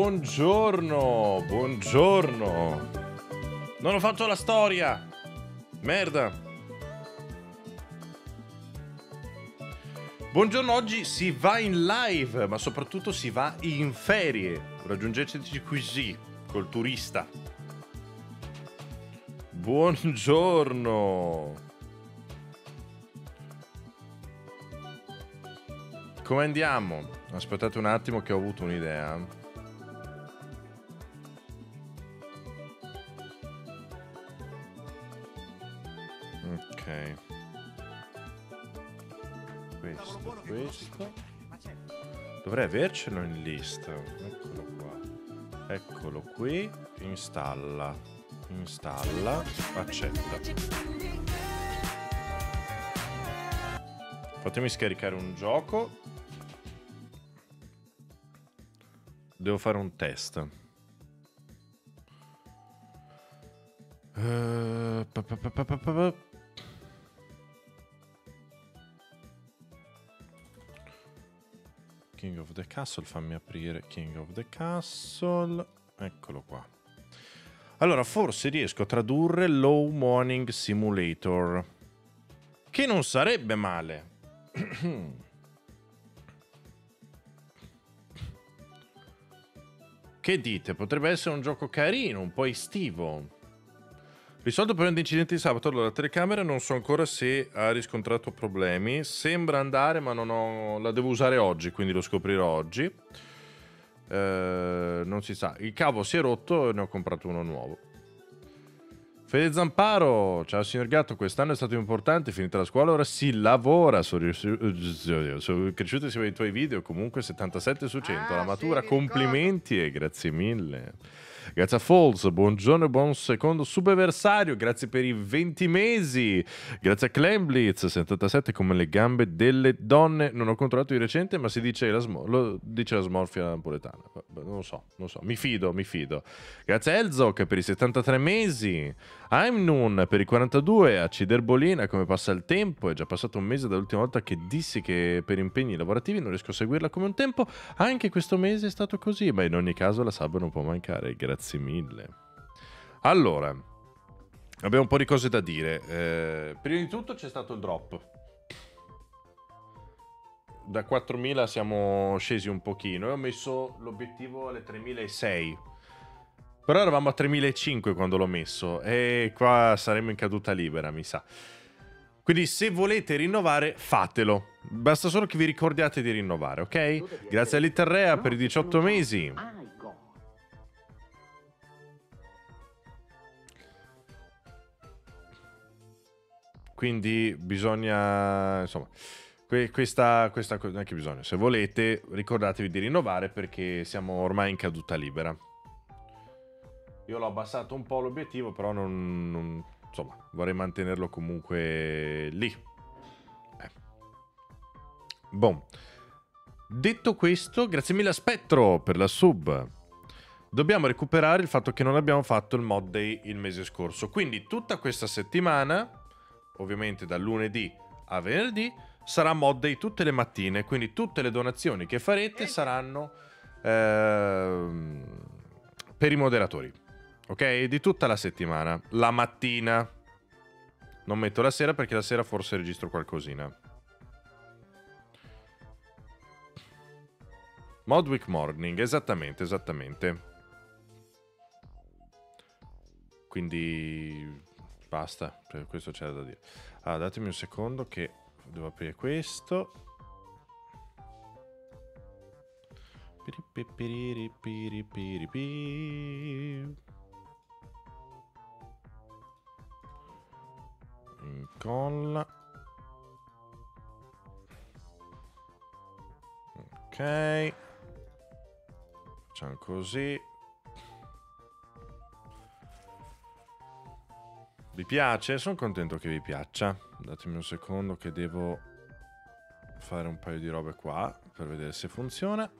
buongiorno, buongiorno. Non ho fatto la storia. Merda. Buongiorno, oggi si va in live, ma soprattutto si va in ferie. Raggiungeteci così, col turista. Buongiorno. Come andiamo? Aspettate un attimo che ho avuto un'idea. Questo, questo. Dovrei avercelo in lista. Eccolo qua. Eccolo qui. Installa. Installa. Accetta. Fatemi scaricare un gioco. Devo fare un test. Uh, pa, pa, pa, King of the Castle, fammi aprire King of the Castle, eccolo qua. Allora, forse riesco a tradurre Low Morning Simulator, che non sarebbe male. che dite? Potrebbe essere un gioco carino, un po' estivo. Risolto per un incidente di sabato, allora la telecamera non so ancora se ha riscontrato problemi, sembra andare ma non ho... la devo usare oggi, quindi lo scoprirò oggi. Eh, non si sa, il cavo si è rotto e ne ho comprato uno nuovo. Fede Zamparo, ciao signor Gatto, quest'anno è stato importante, finita la scuola, ora si lavora, sono, sono cresciuto insieme ai tuoi video, comunque 77 su 100, ah, la matura, sì, complimenti e grazie mille. Grazie a Falls, buongiorno e buon secondo subversario, grazie per i 20 mesi. Grazie a Clemblitz, 77 come le gambe delle donne. Non ho controllato di recente, ma si dice la, lo dice la smorfia napoletana. Non lo so, non lo so. Mi fido, mi fido. Grazie a Elzok per i 73 mesi. I'm Noon per i 42. A Ciderbolina, come passa il tempo. È già passato un mese dall'ultima volta che dissi che per impegni lavorativi non riesco a seguirla come un tempo. Anche questo mese è stato così, ma in ogni caso la sub non può mancare. Grazie mille. Allora, abbiamo un po' di cose da dire. Eh, prima di tutto c'è stato il drop. Da 4.000 siamo scesi un pochino e ho messo l'obiettivo alle 3.006. Però eravamo a 3.005 quando l'ho messo e qua saremmo in caduta libera, mi sa. Quindi se volete rinnovare, fatelo. Basta solo che vi ricordiate di rinnovare, ok? Grazie all'Iterrea per i 18 mesi. Quindi bisogna, insomma, questa, questa cosa, neanche bisogna, se volete ricordatevi di rinnovare perché siamo ormai in caduta libera. Io l'ho abbassato un po' l'obiettivo, però non, non insomma, vorrei mantenerlo comunque lì. Eh. Bon. Detto questo, grazie mille a Spettro per la sub. Dobbiamo recuperare il fatto che non abbiamo fatto il mod day il mese scorso. Quindi tutta questa settimana ovviamente dal lunedì a venerdì, sarà mod day tutte le mattine, quindi tutte le donazioni che farete saranno eh, per i moderatori, ok? Di tutta la settimana, la mattina. Non metto la sera perché la sera forse registro qualcosina. Modwick Morning, esattamente, esattamente. Quindi Basta, per questo c'era da dire. Allora, datemi un secondo che devo aprire questo. Incolla. Ok. Facciamo così. Vi piace? Sono contento che vi piaccia. Datemi un secondo che devo fare un paio di robe qua per vedere se funziona.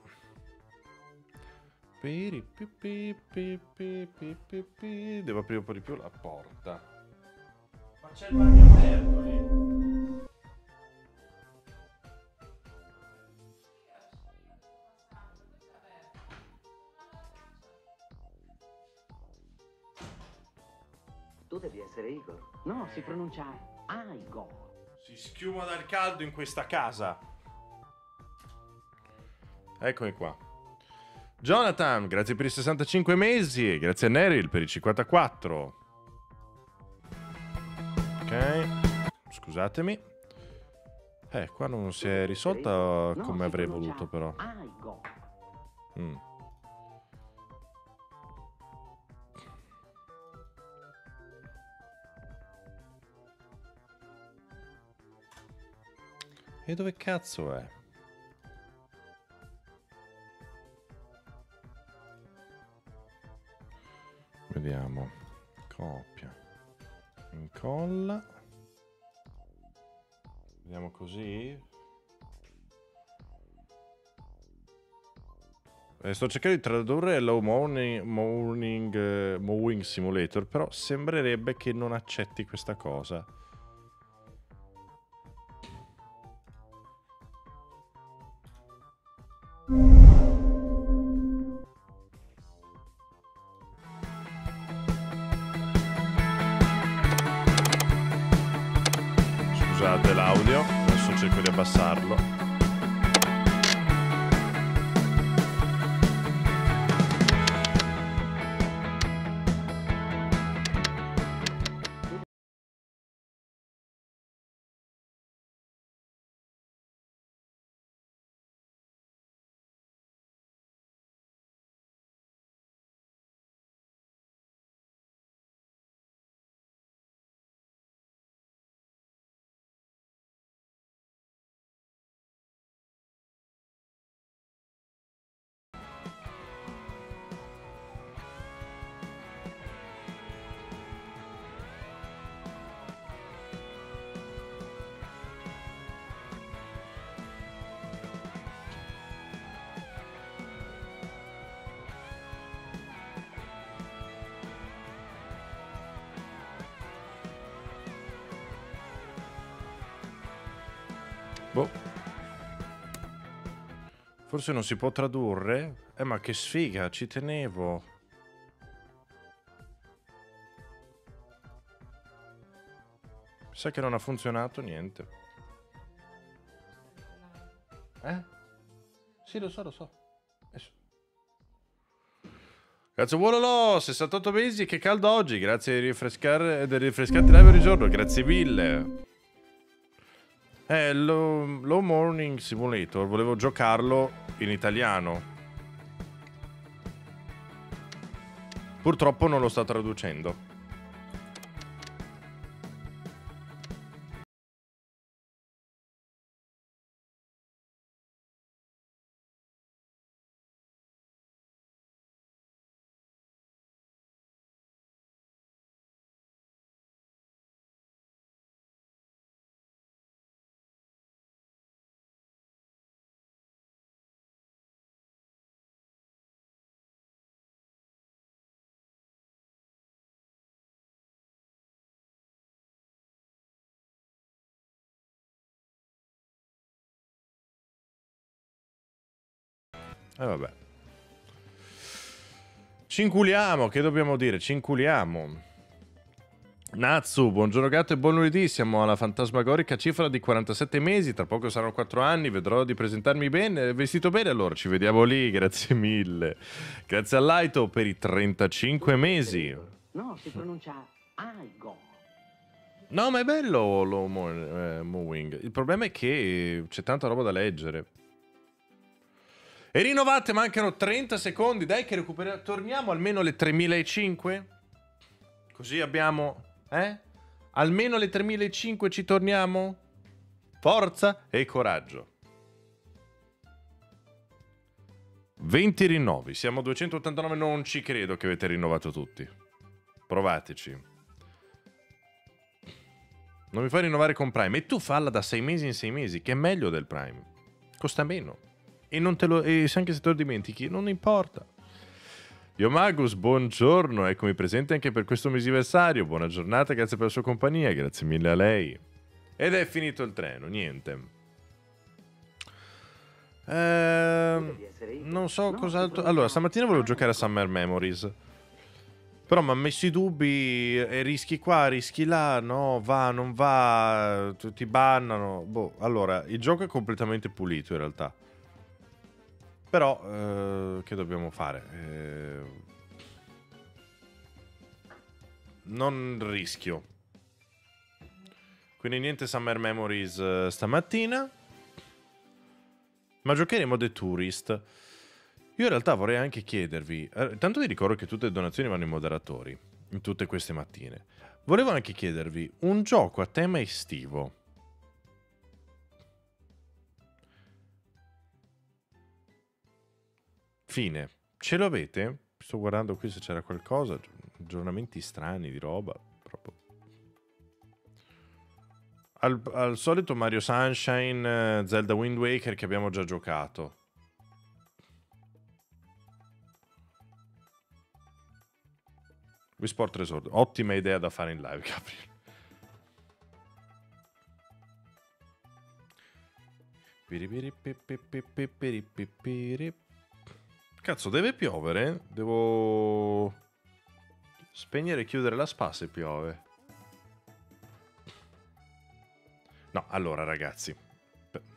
Devo aprire un po' di più la porta c'è il bagno aperto lì. Tu devi essere Igor. No, si pronuncia Igor. Si schiuma dal caldo in questa casa. Eccomi qua. Jonathan, grazie per i 65 mesi grazie a Neryl per i 54. Scusatemi. Eh, qua non si è risolta come avrei voluto però. Mm. E dove cazzo è? Vediamo. Copia. Incolla. Vediamo così. Eh, sto cercando di tradurre Low Morning, morning eh, Mowing Simulator, però sembrerebbe che non accetti questa cosa. Forse non si può tradurre? Eh, ma che sfiga, ci tenevo. Sa che non ha funzionato niente. Eh? Sì, lo so, lo so. Grazie Wololo, 68 mesi, che caldo oggi. Grazie di rinfrescare, di rinfrescarti live ogni giorno, grazie mille. Eh, lo, Low Morning Simulator, volevo giocarlo in italiano. Purtroppo non lo sto traducendo. E vabbè. Ci inculiamo, che dobbiamo dire? Ci inculiamo. Natsu, buongiorno gatto e buon lunedì. Siamo alla fantasmagorica cifra di 47 mesi. Tra poco saranno 4 anni. Vedrò di presentarmi bene. Vestito bene allora. Ci vediamo lì. Grazie mille. Grazie a Laito per i 35 mesi. No, si pronuncia Igor. No, ma è bello lo Mo- eh, Mowing. Il problema è che c'è tanta roba da leggere. E rinnovate, mancano 30 secondi. Dai, che recuperiamo. Torniamo almeno alle 3005. Così abbiamo. Eh? Almeno alle 3005 ci torniamo. Forza e coraggio. 20 rinnovi. Siamo a 289. Non ci credo che avete rinnovato tutti. Provateci. Non mi fai rinnovare con Prime. E tu falla da 6 mesi in 6 mesi, che è meglio del Prime. Costa meno. E, non te lo, e se anche se te lo dimentichi, non importa. Io Magus, buongiorno, eccomi presente anche per questo mesiversario. Buona giornata, grazie per la sua compagnia, grazie mille a lei. Ed è finito il treno, niente. Ehm, non so cos'altro. Allora, stamattina volevo giocare a Summer Memories. Però mi ha messo i dubbi e rischi qua, rischi là, no, va, non va, ti bannano. Boh, allora, il gioco è completamente pulito in realtà. Però, eh, che dobbiamo fare? Eh, non rischio. Quindi niente Summer Memories eh, stamattina. Ma giocheremo The Tourist. Io in realtà vorrei anche chiedervi, eh, tanto vi ricordo che tutte le donazioni vanno in moderatori, in tutte queste mattine. Volevo anche chiedervi un gioco a tema estivo. Fine. Ce lo avete? Sto guardando qui se c'era qualcosa. Aggiornamenti strani di roba. Proprio. Al, al solito Mario Sunshine, eh, Zelda Wind Waker che abbiamo già giocato. Wii Sport Resort, ottima idea da fare in live, Gabriele. Cazzo, deve piovere? Devo spegnere e chiudere la spa se piove. No, allora ragazzi,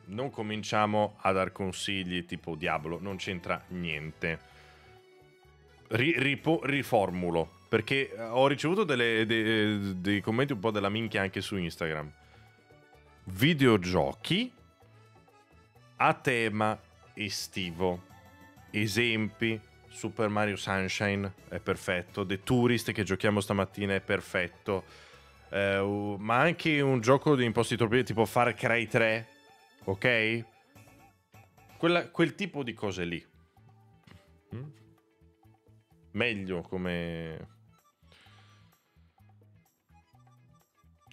non cominciamo a dar consigli tipo Diablo, non c'entra niente. Ri, ripo, riformulo, perché ho ricevuto delle, de, dei commenti un po' della minchia anche su Instagram. Videogiochi a tema estivo. Esempi, Super Mario Sunshine è perfetto, The Tourist che giochiamo stamattina è perfetto, uh, ma anche un gioco di imposti troppi tipo Far Cry 3, ok? Quella, quel tipo di cose lì. Mm? Meglio come...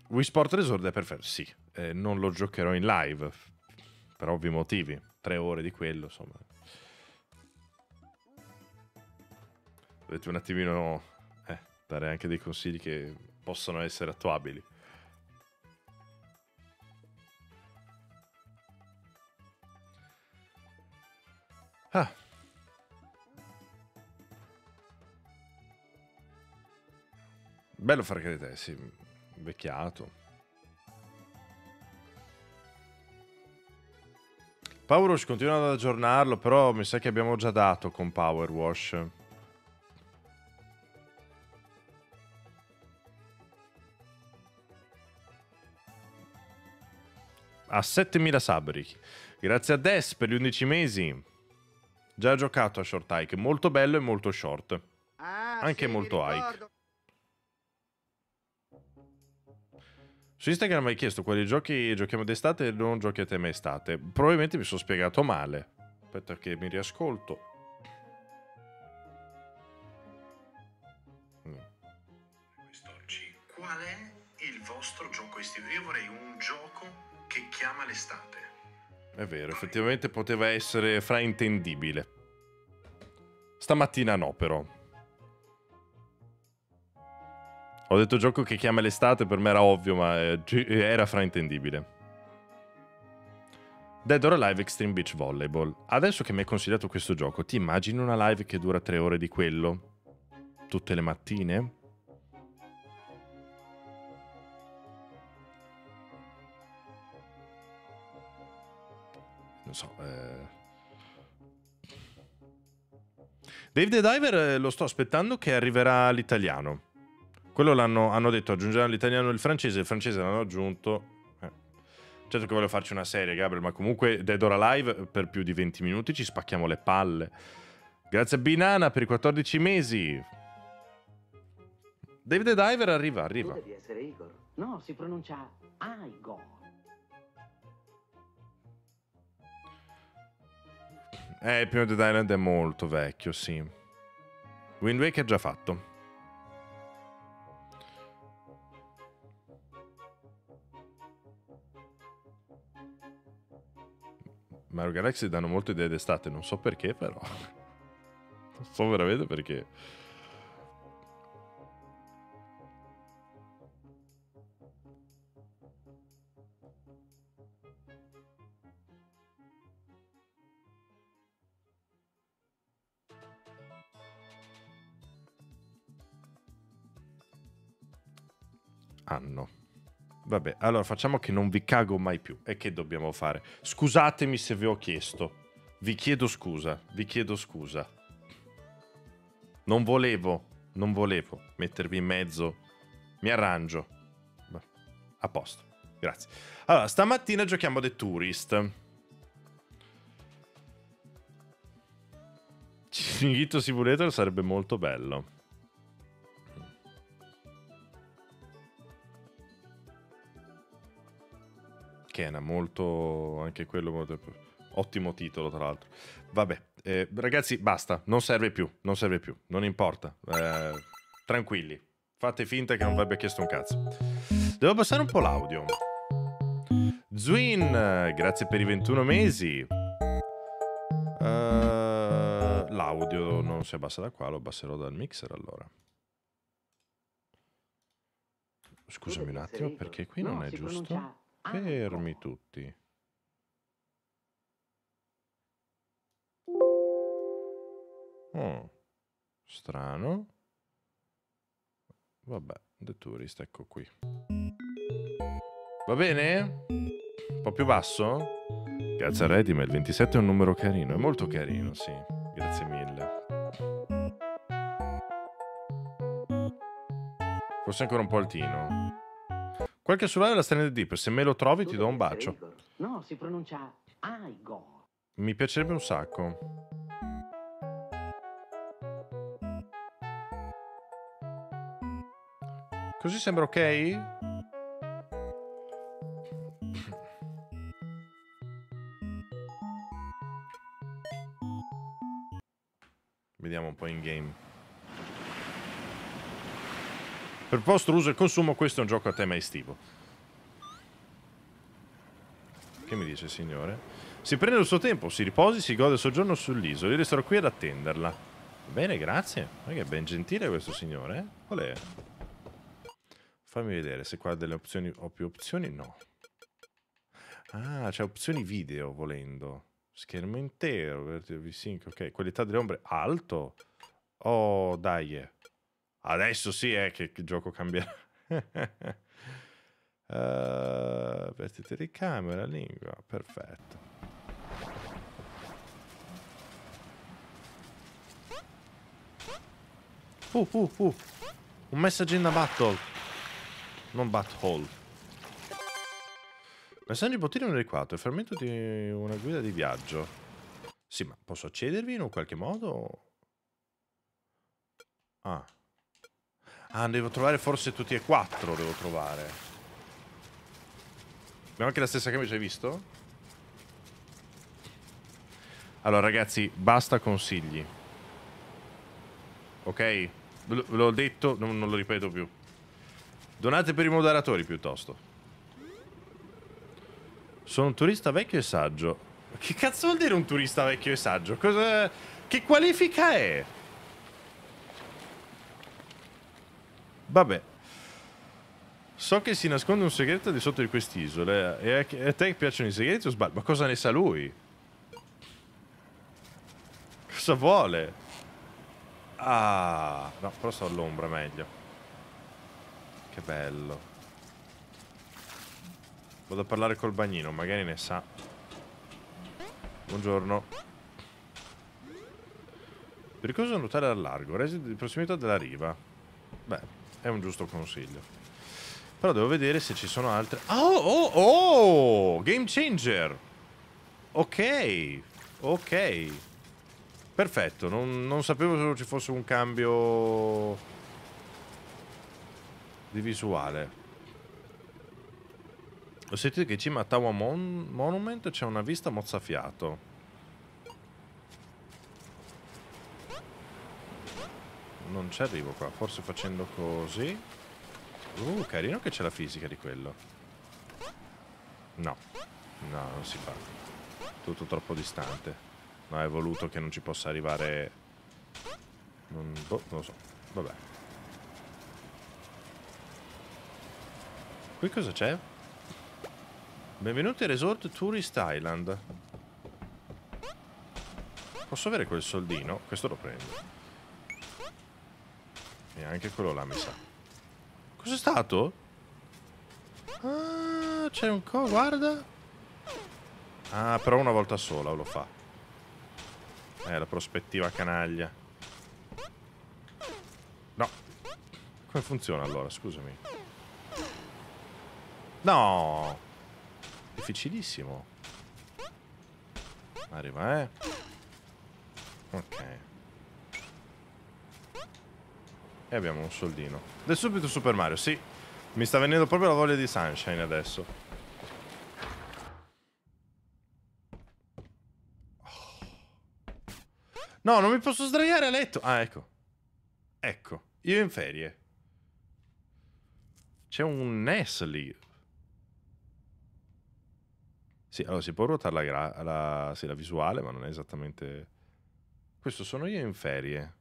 Wii Sport Resort è perfetto, sì, eh, non lo giocherò in live, per ovvi motivi, tre ore di quello, insomma, dovete un attimino eh, dare anche dei consigli che possono essere attuabili. Ah. Bello fare credere, sì, vecchiato. Power Wash continuano ad aggiornarlo, però mi sa che abbiamo già dato con Power Wash. A 7000 sabri. Grazie a Des per gli 11 mesi. Già giocato a Short Hike, molto bello e molto short. Ah, Anche sì, molto hike. Su Instagram hai chiesto quali giochi giochiamo d'estate e non giochi a tema estate. Probabilmente mi sono spiegato male. Aspetta che mi riascolto. Mm. Qual è il vostro gioco estivo? Io vorrei un gioco che chiama l'estate. È vero, effettivamente poteva essere fraintendibile. Stamattina no, però. Ho detto gioco che chiama l'estate, per me era ovvio, ma eh, era fraintendibile. Dead or Alive Extreme Beach Volleyball. Adesso che mi hai consigliato questo gioco, ti immagini una live che dura tre ore di quello? Tutte le mattine? Non so. Eh... Dave the Diver eh, lo sto aspettando che arriverà l'italiano. Quello l'hanno hanno detto aggiungeranno l'italiano e il francese, il francese l'hanno aggiunto. Eh. Certo che voglio farci una serie, Gabriel, ma comunque Dead or Alive per più di 20 minuti ci spacchiamo le palle. Grazie a Binana per i 14 mesi. The Diver arriva, arriva. Tu devi essere Igor. No, si pronuncia Igor. Eh, il primo Dead Island è molto vecchio, sì. Wind Waker già fatto. Mario Galaxy danno molte idee d'estate, non so perché però. non so veramente perché. Anno. Vabbè, allora facciamo che non vi cago mai più. E che dobbiamo fare? Scusatemi se vi ho chiesto. Vi chiedo scusa, vi chiedo scusa. Non volevo, non volevo mettervi in mezzo. Mi arrangio. A posto, grazie. Allora, stamattina giochiamo The Tourist. Cinghito Simulator sarebbe molto bello. Era molto... anche quello... Ottimo titolo, tra l'altro. Vabbè, eh, ragazzi, basta. Non serve più, non serve più. Non importa. Eh, tranquilli. Fate finta che non vi abbia chiesto un cazzo. Devo passare un po' l'audio. Zwin, grazie per i 21 mesi. Uh, l'audio non si abbassa da qua, lo abbasserò dal mixer allora. Scusami un attimo, perché qui non è giusto. Fermi tutti. Oh, strano. Vabbè, The Tourist, ecco qui. Va bene? Un po' più basso? Grazie a Redime, il 27 è un numero carino, è molto carino, sì. Grazie mille. Forse ancora un po' altino. Qualche survival la Stranded Deep, se me lo trovi ti do un bacio. No, si pronuncia Igor. Mi piacerebbe un sacco. Così sembra ok? Vediamo un po' in game. Per vostro uso e consumo questo è un gioco a tema estivo. Che mi dice signore? Si prende il suo tempo, si riposi, si gode il soggiorno sull'isola. Io resterò qui ad attenderla. Bene, grazie. Ma che ben gentile questo signore. Eh? Qual è? Fammi vedere se qua delle opzioni ho più opzioni. No. Ah, c'è opzioni video volendo. Schermo intero, V-Sync, ok. Qualità delle ombre alto. Oh, dai. Eh. Adesso sì è che il gioco cambierà. uh, vesti telecamera, lingua, perfetto. Uh, uh, uh. Un messaggio in battle. Non butthole. Messaggio bottino numero 4, il frammento di una guida di viaggio. Sì, ma posso accedervi in un qualche modo? Ah. Ah, devo trovare forse tutti e quattro, devo trovare. Abbiamo anche la stessa camicia, hai visto? Allora, ragazzi, basta consigli. Ok? Ve l'ho detto, non, non lo ripeto più. Donate per i moderatori, piuttosto. Sono un turista vecchio e saggio. Che cazzo vuol dire un turista vecchio e saggio? Cosa... Che qualifica è? Vabbè. So che si nasconde un segreto di sotto di quest'isola. E a te piacciono i segreti o sbaglio? Ma cosa ne sa lui? Cosa vuole? Ah, no, però sto all'ombra meglio. Che bello. Vado a parlare col bagnino, magari ne sa. Buongiorno. Pericoloso nuotare al largo, resi di prossimità della riva. Beh, è un giusto consiglio. Però devo vedere se ci sono altre... Oh, oh, oh! Game changer! Ok, ok. Perfetto, non, non sapevo se ci fosse un cambio di visuale. Ho sentito che in cima a Tawa Mon Monument c'è una vista mozzafiato. Non ci arrivo qua, forse facendo così. Uh, carino che c'è la fisica di quello. No, no, non si fa. Tutto troppo distante. No, è voluto che non ci possa arrivare... Non, boh, non lo so. Vabbè. Qui cosa c'è? Benvenuti a Resort Tourist Island. Posso avere quel soldino? Questo lo prendo. E anche quello là mi sa. Cos'è stato? Ah, c'è un co, guarda. Ah, però una volta sola lo fa. Eh, la prospettiva canaglia. No. Come funziona allora, scusami? No! Difficilissimo. Arriva, eh. Ok. E abbiamo un soldino. Del subito Super Mario, sì. Mi sta venendo proprio la voglia di Sunshine adesso. No, non mi posso sdraiare a letto. Ah, ecco. Ecco, io in ferie. C'è un NES lì. Sì, allora si può ruotare la, la, sì, la visuale, ma non è esattamente... Questo sono io in ferie.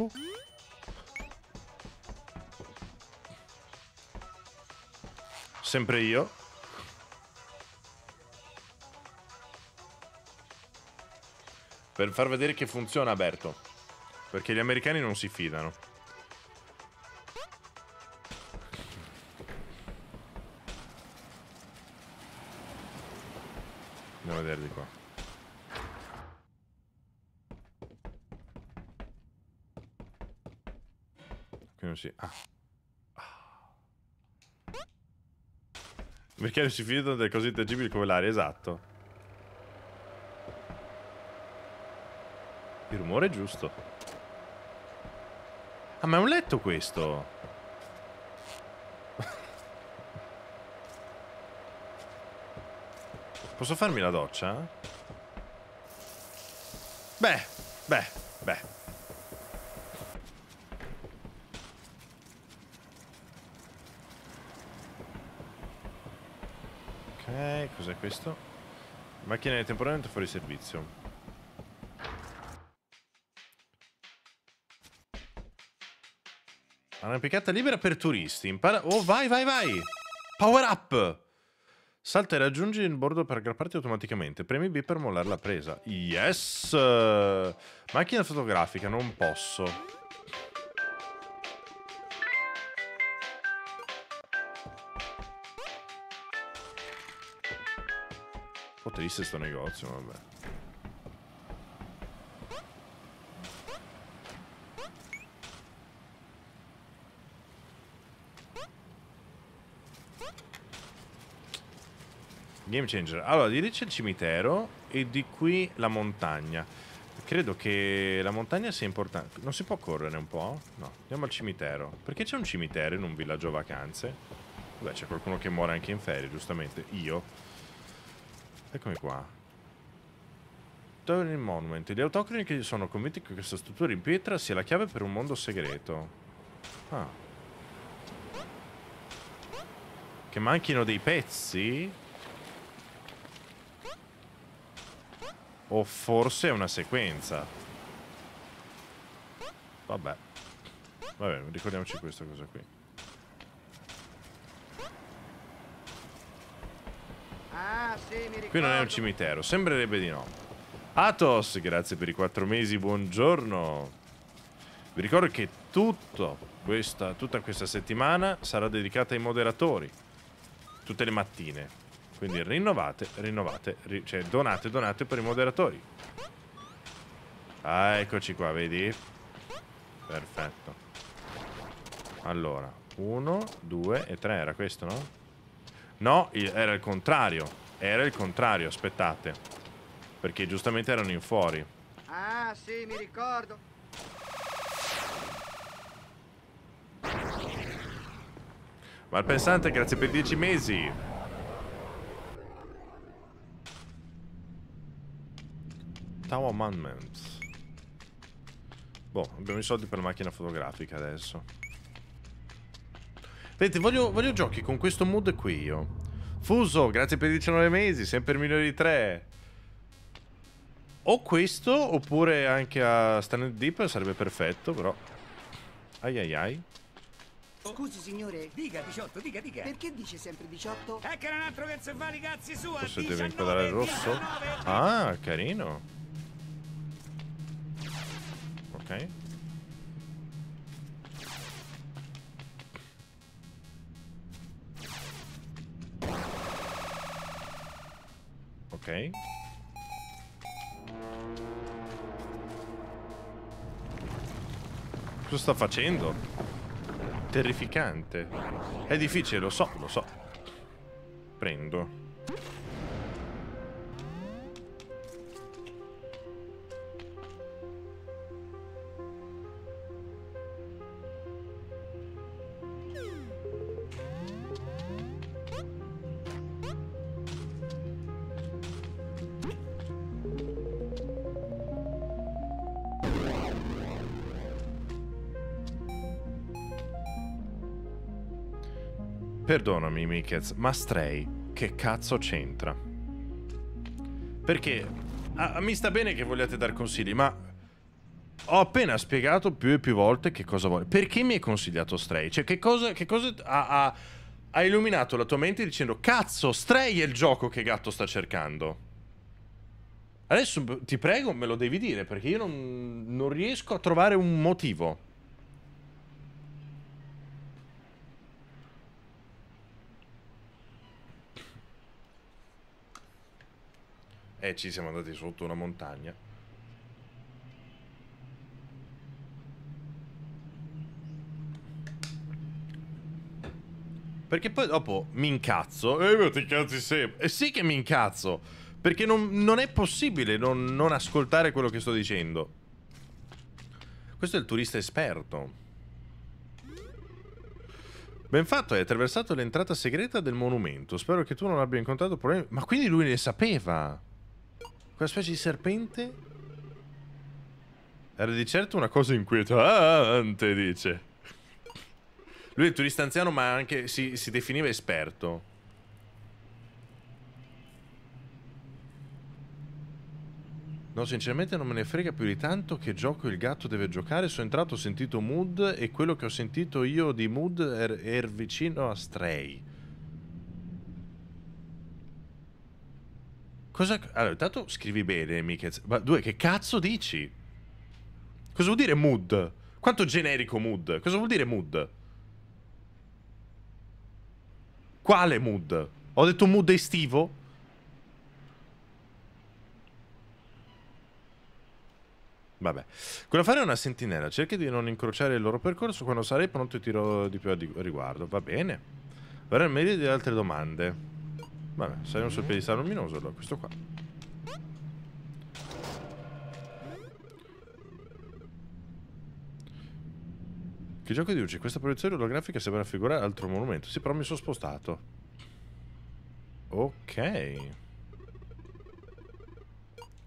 Uh. Sempre io. Per far vedere che funziona, Berto. Perché gli americani non si fidano. Si... Ah. Perché non si fidano delle cose intangibili come l'aria, esatto. Il rumore è giusto. Ah, ma è un letto questo! Posso farmi la doccia? Beh, beh, beh. Ok, cos'è questo? Macchina temporaneamente fuori servizio. Arrampicata libera per turisti. Impara... Oh, vai, vai, vai! Power up! Salta e raggiungi il bordo per aggrapparti automaticamente. Premi B per mollare la presa. Yes! Macchina fotografica, non posso. Po' triste sto negozio, vabbè. Game changer. Allora, di lì c'è il cimitero e di qui la montagna. Credo che la montagna sia importante. Non si può correre un po'? No, andiamo al cimitero. Perché c'è un cimitero in un villaggio vacanze? Beh, c'è qualcuno che muore anche in ferie, giustamente. Io. Eccomi qua. Turning Monument. Gli autocroni sono convinti che questa struttura in pietra sia la chiave per un mondo segreto. Ah. Che manchino dei pezzi? O forse è una sequenza. Vabbè. Vabbè, ricordiamoci questa cosa qui. Ah, sì. Qui non è un cimitero, sembrerebbe di no. Athos, grazie per i quattro mesi, buongiorno. Vi ricordo che tutto questa, tutta questa settimana sarà dedicata ai moderatori. Tutte le mattine. Quindi rinnovate, rinnovate, ri cioè donate, donate per i moderatori. Ah, eccoci qua, vedi? Perfetto. Allora, uno, due e tre, era questo, no? No, era il contrario. Era il contrario, aspettate. Perché giustamente erano in fuori. Ah, sì, mi ricordo. Malpensante, grazie per 10 mesi. Tower Monument. Boh, abbiamo i soldi per la macchina fotografica adesso. Vedete, voglio, voglio giochi con questo mood qui io. Fuso, grazie per 19 mesi, sempre milioni di 3. O questo, oppure anche a Standard Deep sarebbe perfetto, però... Ai ai ai. Scusi signore, Dica 18, dica, dica. perché dice sempre 18? È che non altro che se fa i cazzi sua. Forse deve 19, inquadrare il rosso? 19. Ah, carino. Ok. Ok. Cosa sta facendo? Terrificante. È difficile, lo so, lo so. Prendo. Perdonami, Mikez, ma Stray, che cazzo c'entra? Perché ah, mi sta bene che vogliate dar consigli, ma ho appena spiegato più e più volte che cosa vuole. Perché mi hai consigliato Stray? Cioè, che cosa, che cosa ha, ha- ha illuminato la tua mente dicendo cazzo, Stray è il gioco che gatto sta cercando? Adesso ti prego, me lo devi dire, perché io non, non riesco a trovare un motivo. Eh, ci siamo andati sotto una montagna. Perché poi dopo mi incazzo. Eh, ma ti cazzi sempre. Eh sì che mi incazzo. Perché non, non è possibile non, non ascoltare quello che sto dicendo. Questo è il turista esperto. Ben fatto, hai attraversato l'entrata segreta del monumento. Spero che tu non abbia incontrato problemi. Ma quindi lui ne sapeva. Quella specie di serpente? Era di certo una cosa inquietante, dice. Lui è turista anziano, ma anche si, si definiva esperto. No, sinceramente non me ne frega più di tanto che gioco il gatto deve giocare. Sono entrato, ho sentito Mood e quello che ho sentito io di Mood er, er vicino a Stray. Cosa... Allora, intanto scrivi bene, Mikez. Ma due, che cazzo dici? Cosa vuol dire mood? Quanto generico mood? Cosa vuol dire mood? Quale mood? Ho detto mood estivo? Vabbè. Quello a fare è una sentinella. Cerchi di non incrociare il loro percorso. Quando sarai pronto ti dirò di più a riguardo. Va bene. Ora il meglio di altre domande. Vabbè, sei un piedistallo luminoso allora, questo qua. Che gioco di luce? Questa proiezione olografica sembra raffigurare altro monumento. Sì, però mi sono spostato. Ok.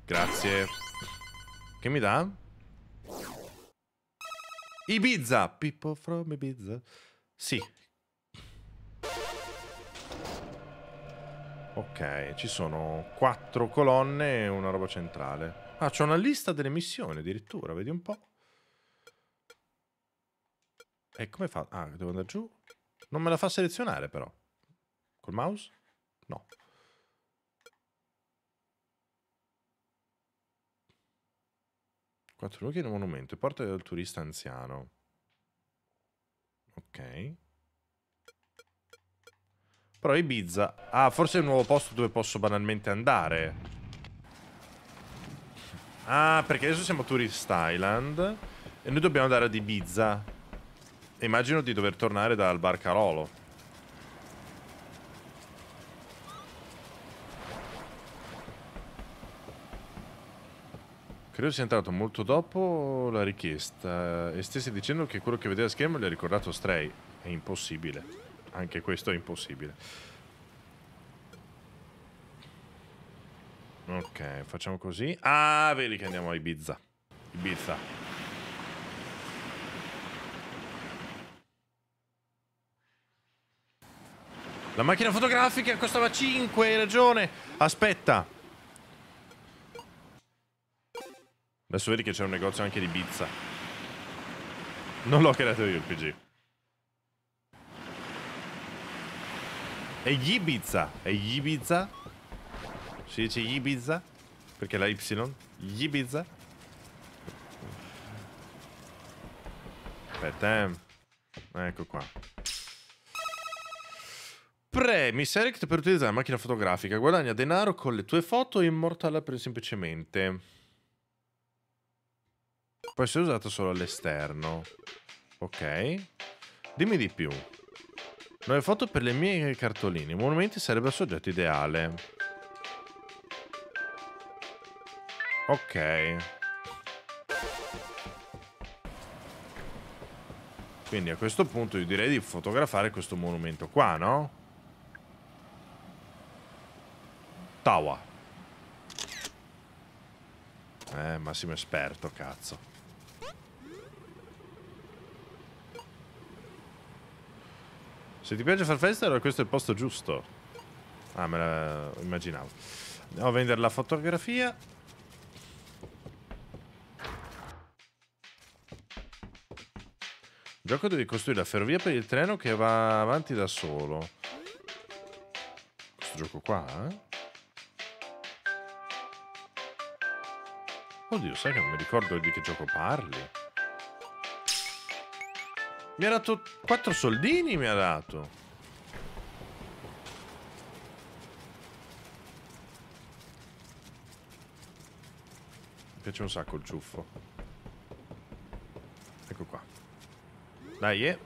Grazie. Che mi dà? Ibiza! People from Ibiza. Sì. Ok, ci sono quattro colonne e una roba centrale. Ah, c'è una lista delle missioni addirittura, vedi un po'. E come fa? Ah, devo andare giù? Non me la fa selezionare però. Col mouse? No. Quattro luoghi nel monumento. Porta del turista anziano. Ok. Però Ibiza... Ah, forse è il nuovo posto dove posso banalmente andare. Ah, perché adesso siamo Tourist Island e noi dobbiamo andare ad Ibiza. E immagino di dover tornare dal bar Carolo. Credo sia entrato molto dopo la richiesta e stessi dicendo che quello che vedeva a schermo gli ha ricordato Stray. È impossibile. Anche questo è impossibile. Ok, facciamo così. Ah, vedi che andiamo a Ibiza. Ibiza. La macchina fotografica costava 5, hai ragione. Aspetta. Adesso vedi che c'è un negozio anche di pizza. Non l'ho creato io il PG. È Ibiza. È Ibiza. Si dice Ibiza? Perché la Y? Ibiza? Aspetta, eh. Ecco qua. Premi Select per utilizzare la macchina fotografica. Guadagna denaro con le tue foto e immortala per semplicemente. Può essere usato solo all'esterno. Ok. Dimmi di più. Nuove foto per le mie cartoline. I monumenti sarebbe il soggetto ideale. Ok. Quindi a questo punto io direi di fotografare questo monumento qua, no? Tawa. Eh, massimo esperto, cazzo. Se ti piace far festa, allora questo è il posto giusto. Ah, me la immaginavo. Andiamo a vendere la fotografia. Gioco devi costruire la ferrovia per il treno che va avanti da solo. Questo gioco qua, eh? Oddio, sai che non mi ricordo di che gioco parli. Mi ha dato quattro soldini, mi ha dato. Mi piace un sacco il ciuffo. Ecco qua. Dai, eh.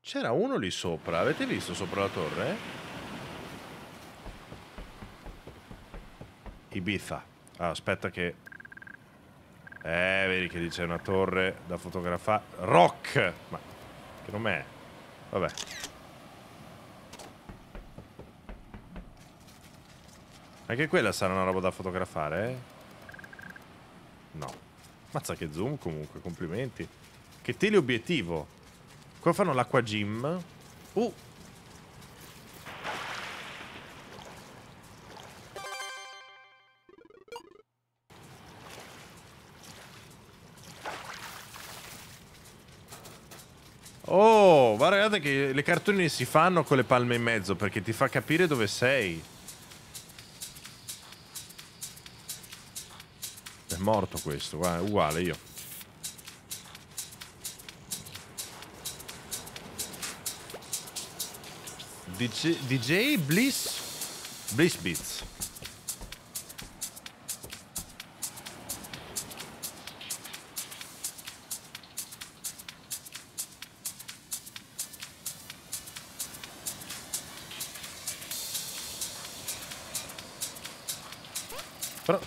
C'era uno lì sopra, avete visto sopra la torre? Ibiza. Ah, aspetta che... Eh, vedi che dice una torre da fotografare. Rock! Ma che nome è? Vabbè. Anche quella sarà una roba da fotografare, eh? No. Mazza che zoom comunque, complimenti. Che teleobiettivo. Qua fanno l'acqua gym. Uh! Le cartoline si fanno con le palme in mezzo perché ti fa capire dove sei. È morto questo, guarda, uguale io. DJ, DJ Bliss Bliss Beats.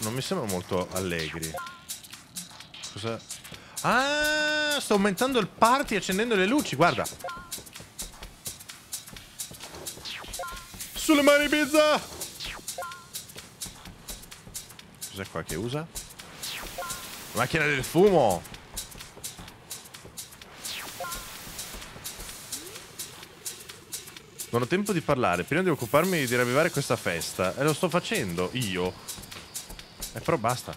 Non mi sembra molto allegri. Cosa? Ah, sto aumentando il party accendendo le luci, guarda. Sulle mani pizza! Cos'è qua che usa? Macchina del fumo! Non ho tempo di parlare, prima di occuparmi di ravvivare questa festa. E lo sto facendo, io. Eh, però basta.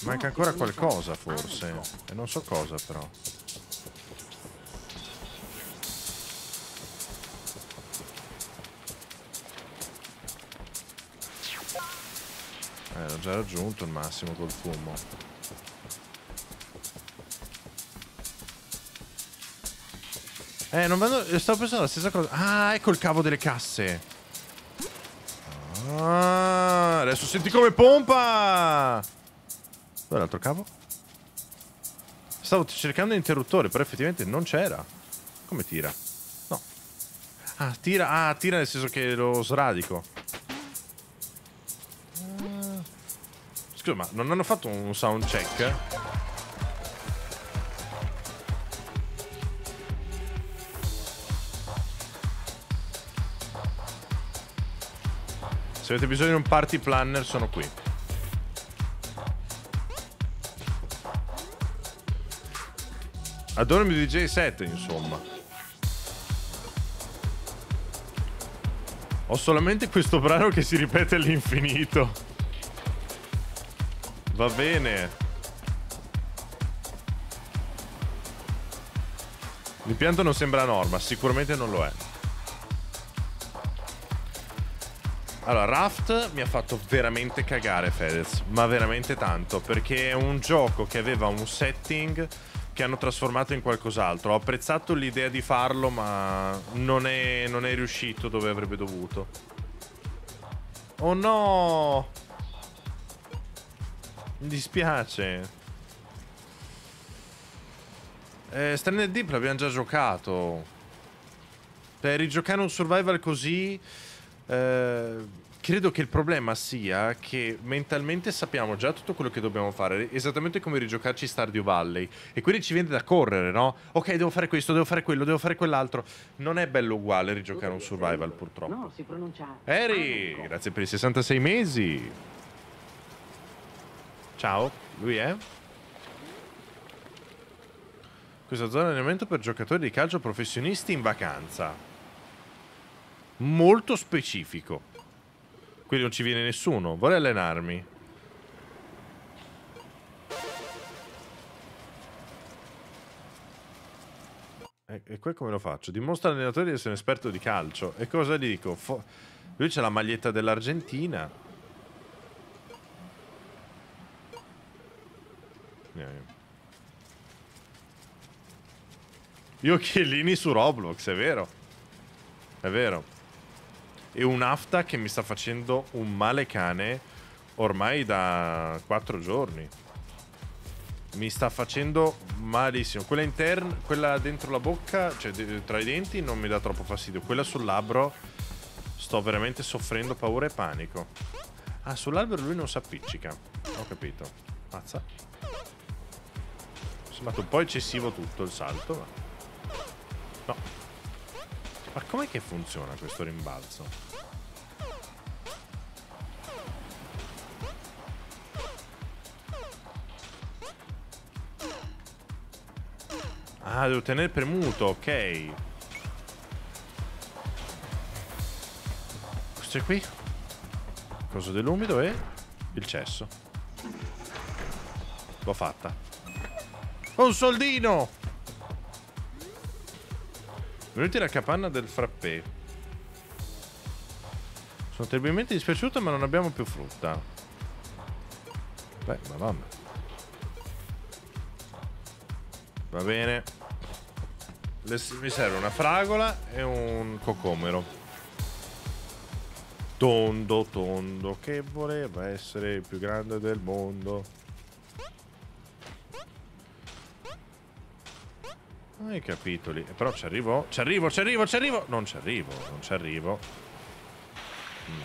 Manca ancora qualcosa, forse. E non so cosa, però. Eh, l'ho già raggiunto il massimo col fumo. Eh, non vado... Stavo pensando la stessa cosa. Ah, ecco il cavo delle casse. Ah, adesso senti come pompa! Dov'è l'altro cavo? Stavo cercando l'interruttore, però effettivamente non c'era. Come tira? No. Ah, tira, ah, tira nel senso che lo sradico. Ah. Scusa, ma non hanno fatto un sound check? Se avete bisogno di un party planner sono qui. Adoro il DJ set, insomma. Ho solamente questo brano che si ripete all'infinito. Va bene. L'impianto non sembra norma, sicuramente non lo è. Allora, Raft mi ha fatto veramente cagare Fedez, ma veramente tanto, perché è un gioco che aveva un setting che hanno trasformato in qualcos'altro. Ho apprezzato l'idea di farlo, ma non è, non è riuscito dove avrebbe dovuto. Oh no! Mi dispiace. Eh, Stranded Deep l'abbiamo già giocato. Per rigiocare un survival così... eh, credo che il problema sia che mentalmente sappiamo già tutto quello che dobbiamo fare, esattamente come rigiocarci Stardew Valley. E quindi ci viene da correre, no? Ok, devo fare questo, devo fare quello, devo fare quell'altro. Non è bello uguale rigiocare un survival, purtroppo. No, si pronuncia... Eri, grazie per i 66 mesi. Ciao, lui è? Questa zona di allenamento per giocatori di calcio professionisti in vacanza. Molto specifico. Qui non ci viene nessuno. Vorrei allenarmi. E, e qua come lo faccio? Dimostra all'allenatore di essere un esperto di calcio. E cosa gli dico? Fo- lui c'ha la maglietta dell'Argentina. Eh. Io Chiellini su Roblox, è vero. È vero. E un afta che mi sta facendo un male cane ormai da quattro giorni. Mi sta facendo malissimo. Quella interna, quella dentro la bocca, cioè tra i denti, non mi dà troppo fastidio. Quella sul labbro sto veramente soffrendo paura e panico. Ah, sull'albero lui non si appiccica. Ho capito. Mazza. È sembrato un po' eccessivo tutto il salto, ma... No. Ma com'è che funziona questo rimbalzo? Ah, devo tenere premuto, ok. Questo è qui. Coso dell'umido e il cesso. L'ho fatta. Un soldino! Venuti alla capanna del frappè. Sono terribilmente dispiaciuto ma non abbiamo più frutta. Beh, madonna. Va bene. Le- mi serve una fragola e un cocomero. Tondo, tondo, che voleva essere il più grande del mondo. Hai capitoli. Però ci arrivo. Ci arrivo, ci arrivo, ci arrivo. Non ci arrivo, non ci arrivo. Mm.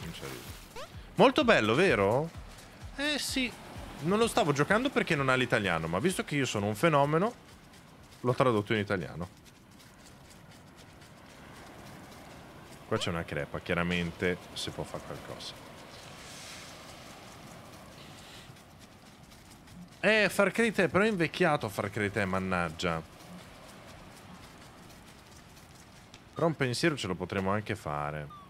Non ci arrivo. Molto bello, vero? Eh sì. Non lo stavo giocando perché non ha l'italiano, ma visto che io sono un fenomeno, l'ho tradotto in italiano. Qua c'è una crepa, chiaramente si può fare qualcosa. Eh, Far Cry 3, però è invecchiato Far Cry 3, mannaggia. Però un pensiero ce lo potremo anche fare.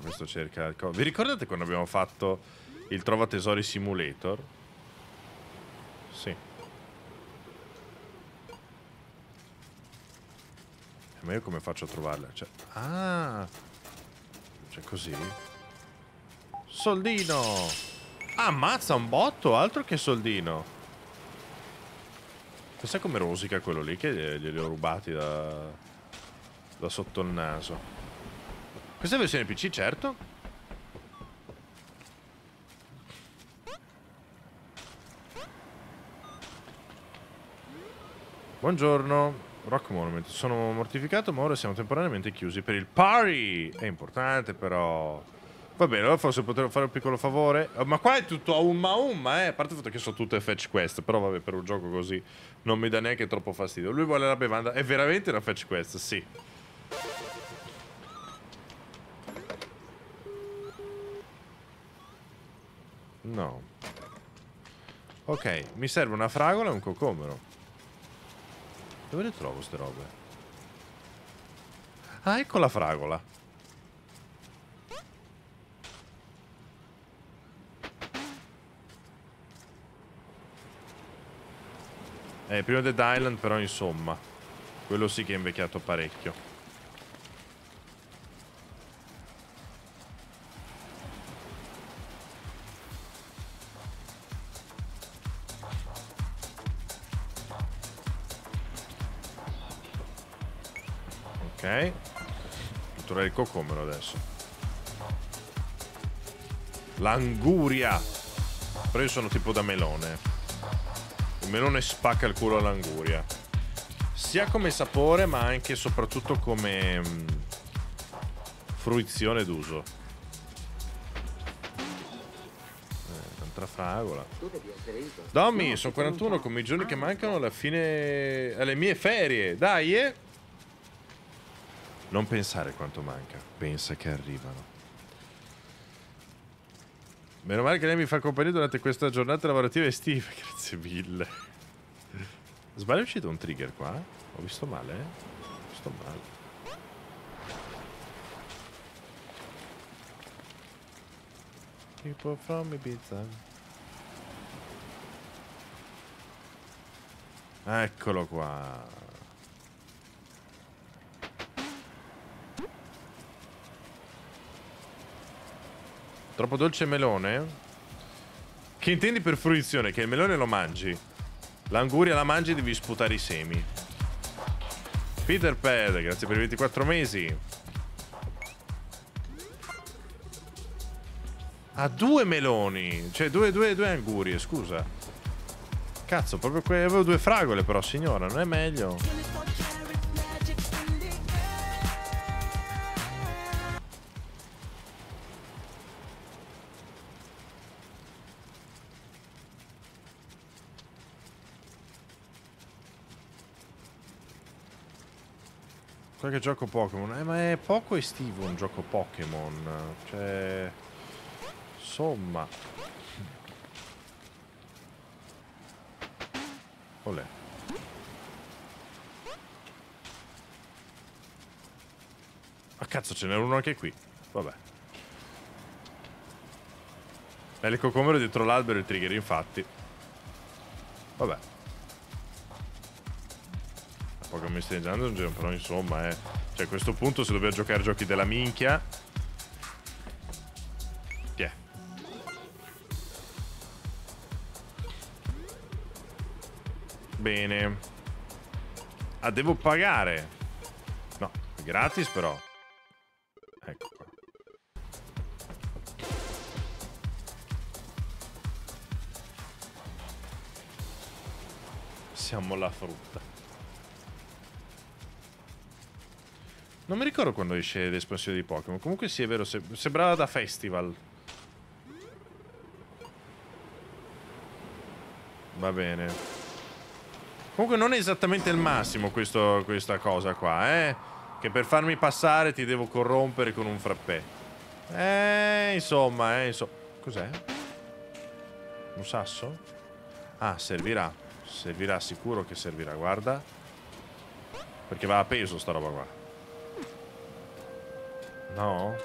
Questo cerca Vi ricordate quando abbiamo fatto il Trova Tesori Simulator? Sì. Ma io come faccio a trovarla? Cioè, ah! Cioè così? Soldino! Ammazza un botto, altro che soldino. Pensa come rosica quello lì che glieli ho rubati da, da sotto il naso. Questa è versione PC, certo. Buongiorno. Rock Monument. Sono mortificato, ma ora siamo temporaneamente chiusi per il party. È importante, però. Va bene, allora forse potremmo fare un piccolo favore. Oh, ma qua è tutto a umma umma, eh. A parte il fatto che sono tutte fetch quest. Però vabbè, per un gioco così non mi dà neanche troppo fastidio. Lui vuole la bevanda. È veramente una fetch quest, sì. No. Ok, mi serve una fragola e un cocomero. Dove le trovo ste robe? Ah, ecco la fragola. Eh, prima Dead Island però insomma. Quello sì che è invecchiato parecchio. Il cocomero adesso. L'anguria. Però io sono tipo da melone. Il melone spacca il culo all'anguria. Sia come sapore, ma anche e soprattutto come mm, fruizione d'uso. Eh, un'altra fragola. No, sono si 41 pronuncia come i giorni che mancano alla fine. alle mie ferie. Dai, eh! Non pensare quanto manca, pensa che arrivano. Meno male che lei mi fa compagnia durante questa giornata lavorativa estiva. Grazie mille. Sbaglio è uscito un trigger qua? Ho visto male? Ho visto male. People from Ibiza. Eccolo qua. Troppo dolce melone? Che intendi per fruizione? Che il melone lo mangi. L'anguria la mangi e devi sputare i semi. Peter Pad, grazie per i 24 mesi. Ha due meloni. Cioè, due, due, due angurie, scusa. Cazzo, proprio que- avevo due fragole però, signora, non è meglio? Qualche gioco Pokémon. Eh, ma è poco estivo un gioco Pokémon. Cioè... Insomma. Olè. Ah cazzo, ce n'è uno anche qui. Vabbè. È il cocomero dietro l'albero e il trigger, infatti. Vabbè. Pokémon Strange Dungeon, però insomma, eh. Cioè, a questo punto se dobbiamo giocare giochi della minchia... Chi è? Bene. Ah, devo pagare. No, gratis però. Ecco qua. Siamo la frutta. Non mi ricordo quando esce l'espansione di Pokémon. Comunque sì, è vero, se- sembrava da festival. Va bene. Comunque non è esattamente il massimo questo- questa cosa qua, eh? Che per farmi passare ti devo corrompere con un frappè. Eh, insomma, eh, insomma. Cos'è? Un sasso? Ah, servirà. Servirà, sicuro che servirà, guarda. Perché va a peso sta roba qua. No?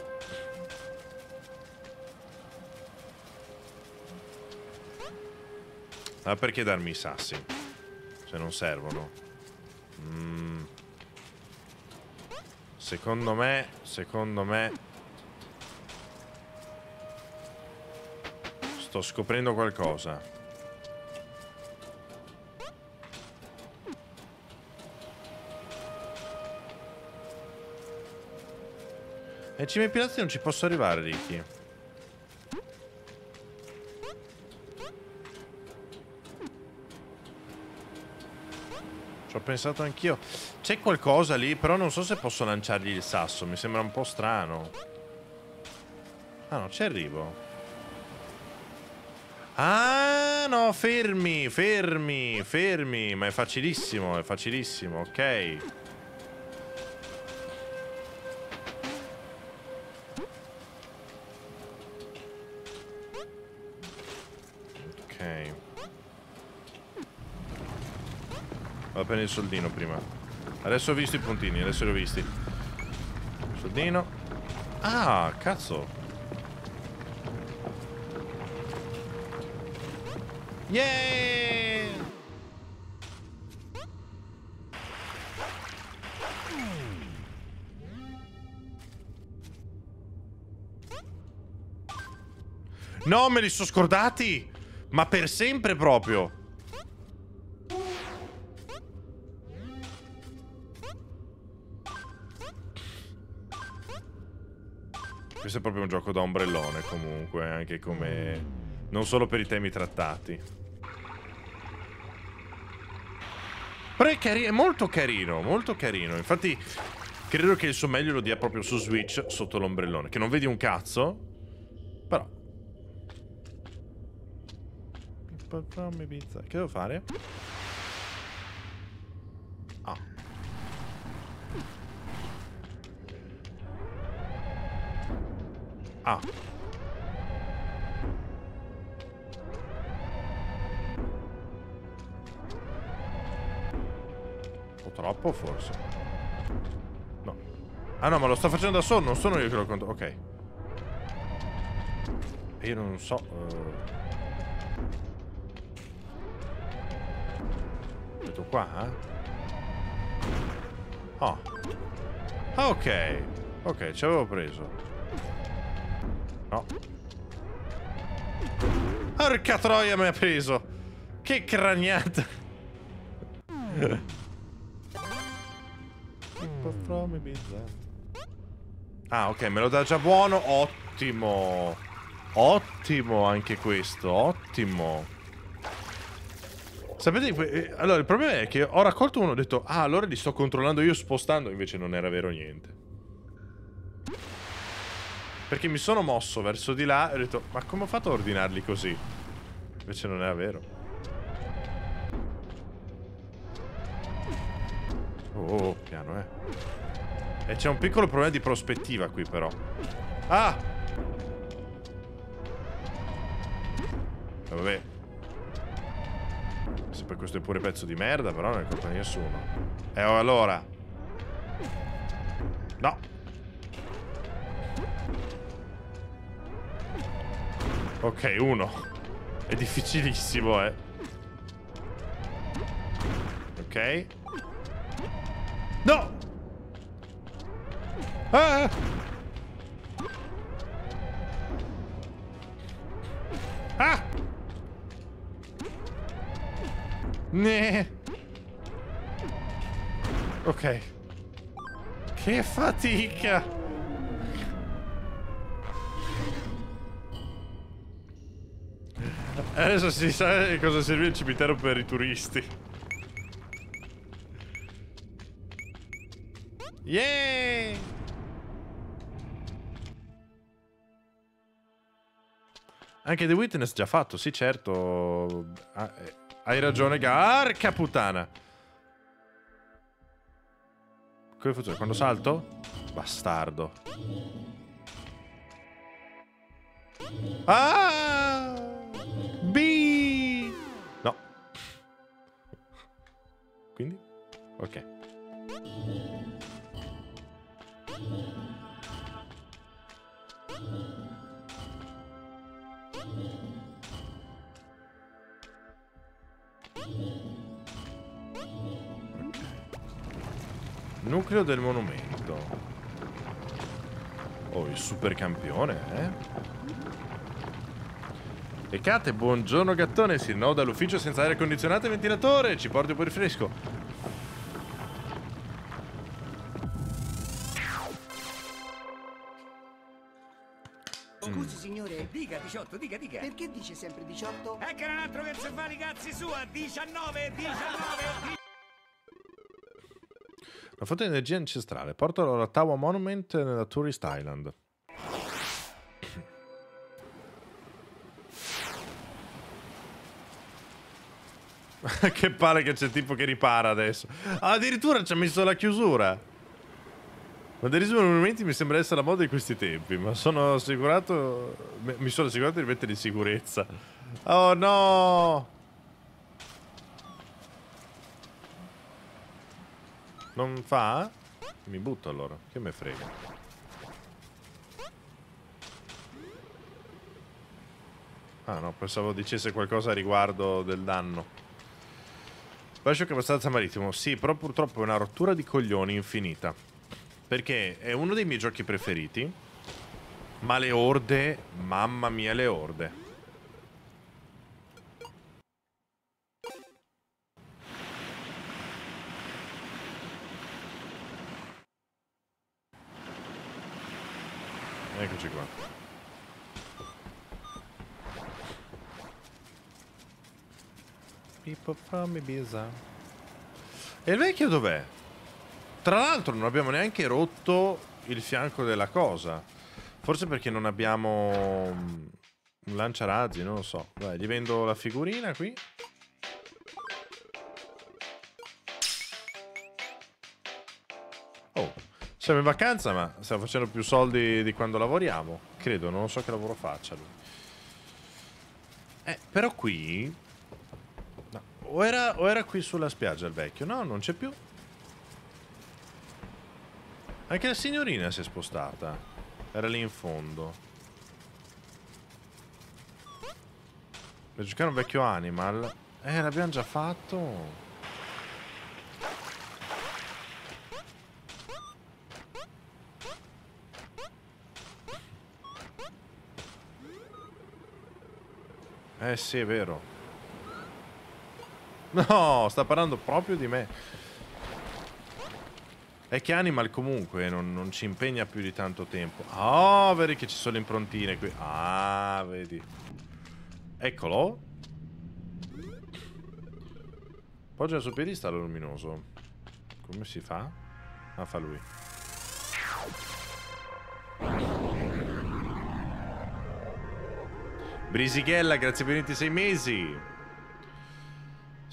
Ma perché darmi i sassi? Se non servono. Mm. Secondo me, secondo me... Sto scoprendo qualcosa. E cime pirati non ci posso arrivare, Ricky. Ho pensato anch'io. C'è qualcosa lì, però non so se posso lanciargli il sasso. Mi sembra un po' strano. Ah no, ci arrivo. Ah no, fermi, fermi, fermi. Ma è facilissimo, è facilissimo, ok. Ok. Vado a prendere il soldino prima. Adesso ho visto i puntini, adesso li ho visti. Soldino. Ah, cazzo. Yeah! No, me li sono scordati! Ma per sempre proprio! Questo proprio un gioco da ombrellone comunque, anche come... Non solo per i temi trattati. Però è, cari- è molto carino, molto carino. Infatti, credo che il suo meglio lo dia proprio su Switch, sotto l'ombrellone. Che non vedi un cazzo, però... Che devo fare? Ah. Un po' troppo forse. No. Ah no, ma lo sto facendo da solo, non sono io che lo conto. Ok. Io non so. Metto qua? eh? Oh. Ah, ok. Ok, ci avevo preso. No. Porca troia mi ha preso. Che craniata. Ah, ok, me lo dà già buono. Ottimo. Ottimo anche questo, ottimo. Sapete, eh, allora il problema è che ho raccolto uno e ho detto, ah, allora li sto controllando io spostando, invece non era vero niente. Perché mi sono mosso verso di là e ho detto, ma come ho fatto a ordinarli così? Invece non era vero. Oh, oh, piano, eh. E c'è un piccolo problema di prospettiva qui, però. Ah! Eh, Vabbè. Se poi questo è pure pezzo di merda, però non è colpa di nessuno. E oh, allora. No. Ok, uno. È difficilissimo, eh. Ok. No! Ah! Ah! Ne. Ok. Che fatica! Adesso si sa cosa serve il cimitero per i turisti. Yeah! Anche The Witness già fatto, sì certo. Ah, eh, hai ragione, Garca puttana. Come funziona? Quando salto? Bastardo. Ah! B! No. Quindi? Ok. Nucleo del monumento. Oh, il super campione, eh? E Kate, buongiorno gattone, si rinnova dall'ufficio senza aria condizionata e ventilatore, ci porti un po' di fresco. Scusi, signore, Dica 18, dica, dica. perché dice sempre 18? E che era un altro che se fa i cazzi sua, 19, 19, La fonte di energia ancestrale. Portalo alla Tawa Monument nella Tourist Island. che pare che c'è tipo che ripara adesso. Addirittura ci ha messo la chiusura. Modernismo nei monumenti mi sembra essere la moda di questi tempi, ma sono assicurato. Mi sono assicurato di mettere in sicurezza. Oh no! Non fa? Mi butto allora. Che me frega. Ah no, pensavo dicesse qualcosa riguardo del danno. Lascio che abbastanza marittimo. Sì, però purtroppo è una rottura di coglioni infinita. Perché è uno dei miei giochi preferiti. Ma le orde, mamma mia le orde. Eccoci qua. Pippo fammi Ibiza. E il vecchio dov'è? Tra l'altro non abbiamo neanche rotto il fianco della cosa. Forse perché non abbiamo mm, un lanciarazzi, non lo so. Vai, gli vendo la figurina qui. Oh, siamo in vacanza ma stiamo facendo più soldi di quando lavoriamo. Credo, non so che lavoro faccia lui. Eh, però qui... O, era, o era qui sulla spiaggia il vecchio? No, non c'è più. Anche la signorina si è spostata. Era lì in fondo. Per giocare un vecchio animal. Eh, l'abbiamo già fatto. Eh sì, è vero. No, sta parlando proprio di me. È che Animal comunque non, non ci impegna più di tanto tempo. Ah, vedi che ci sono le improntine qui. Ah, vedi. Eccolo. Poggia sul piedistallo luminoso. Come si fa? Ah, fa lui. Brisighella, grazie per i 26 mesi.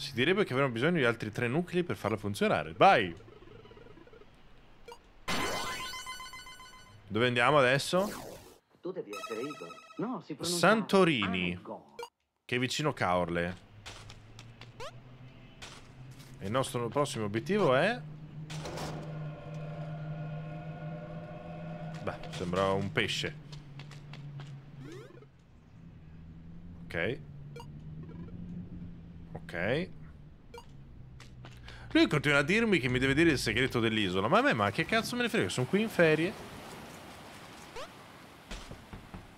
Si direbbe che avremo bisogno di altri tre nuclei per farla funzionare. Vai! Dove andiamo adesso? Tu devi essere Igor. No, si pronuncia Santorini. Che è vicino Caorle. E il nostro prossimo obiettivo è... Beh, sembra un pesce. Ok. Ok. Lui continua a dirmi che mi deve dire il segreto dell'isola. Ma a me, ma che cazzo me ne frega? Sono qui in ferie.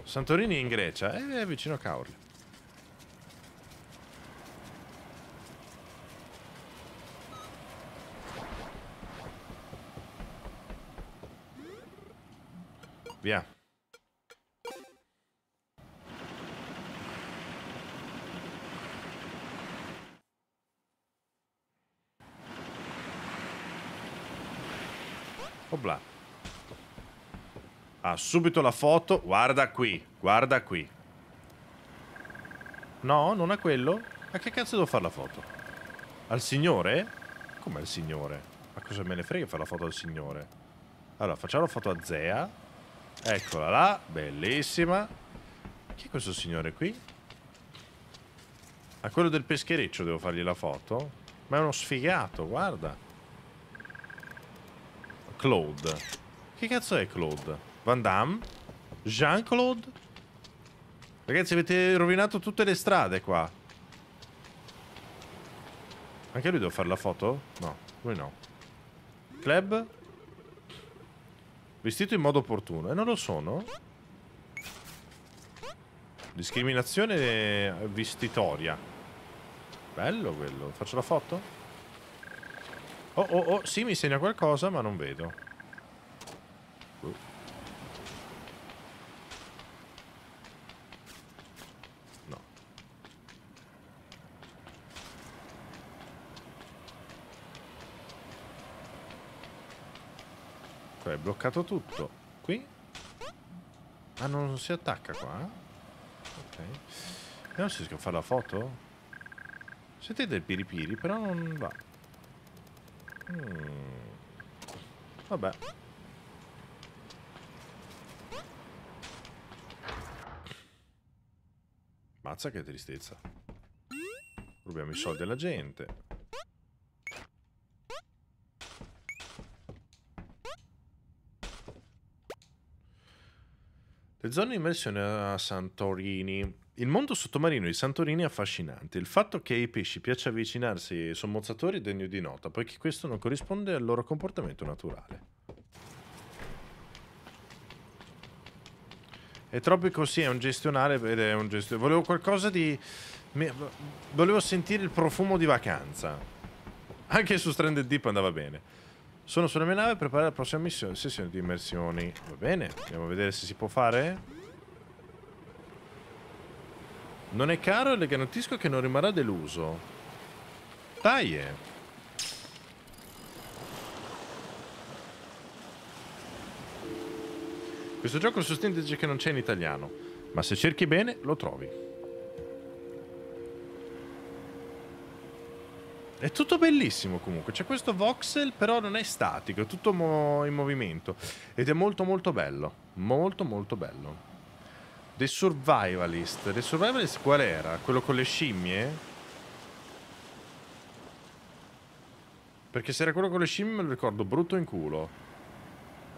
Santorini è in Grecia. Eh, è vicino a Caorle. Via. Obla. Ah, subito la foto. Guarda qui, guarda qui. No, non è quello? A che cazzo devo fare la foto? Al signore? Come al signore? Ma cosa me ne frega fare la foto al signore? Allora, facciamo la foto a Zea. Eccola là, bellissima. Chi è questo signore qui? A quello del peschereccio devo fargli la foto? Ma è uno sfigato, guarda. Claude. Che cazzo è Claude? Van Damme? Jean-Claude? Ragazzi, avete rovinato tutte le strade qua. Anche lui devo fare la foto? No, lui no. Club? Vestito in modo opportuno. E non lo sono? Discriminazione vestitoria. Bello quello. Faccio la foto? Oh, oh, oh. Sì, mi segna qualcosa, ma non vedo. No. Qua è bloccato tutto. Qui? Ah, non si attacca qua? Ok. E non si riesco a fare la foto? Siete del piripiri, però non va. Mm. Vabbè. Mazza che tristezza. Rubiamo i soldi alla gente. Le zone immersione a Santorini il mondo sottomarino di Santorini è affascinante. Il fatto che ai pesci piaccia avvicinarsi ai sommozzatori è degno di nota, poiché questo non corrisponde al loro comportamento naturale. È Tropico sì, è un gestionale ed è un gestionale. Volevo qualcosa di... Volevo sentire il profumo di vacanza. Anche su Stranded Deep andava bene. Sono sulla mia nave a preparare la prossima missione, sessione di immersioni. Va bene, andiamo a vedere se si può fare. Non è caro e le garantisco che non rimarrà deluso. Dai! eh. Questo gioco dice che non c'è in italiano, ma se cerchi bene lo trovi. È tutto bellissimo comunque, c'è questo voxel però non è statico, è tutto mo- in movimento ed è molto molto bello, molto molto bello. The Survivalist, The Survivalist qual era? Quello con le scimmie? Perché se era quello con le scimmie me lo ricordo brutto in culo.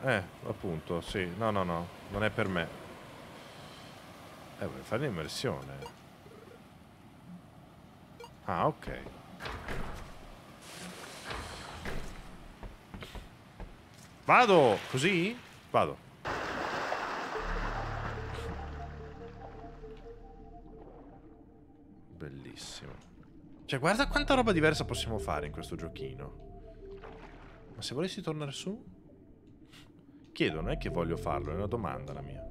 Eh, appunto, sì, no no no, non è per me. Eh, vuoi fare l'immersione? Ah, ok. Vado! Così? Vado. Cioè, guarda quanta roba diversa possiamo fare in questo giochino. Ma se volessi tornare su? Chiedo, non è che voglio farlo, è una domanda la mia.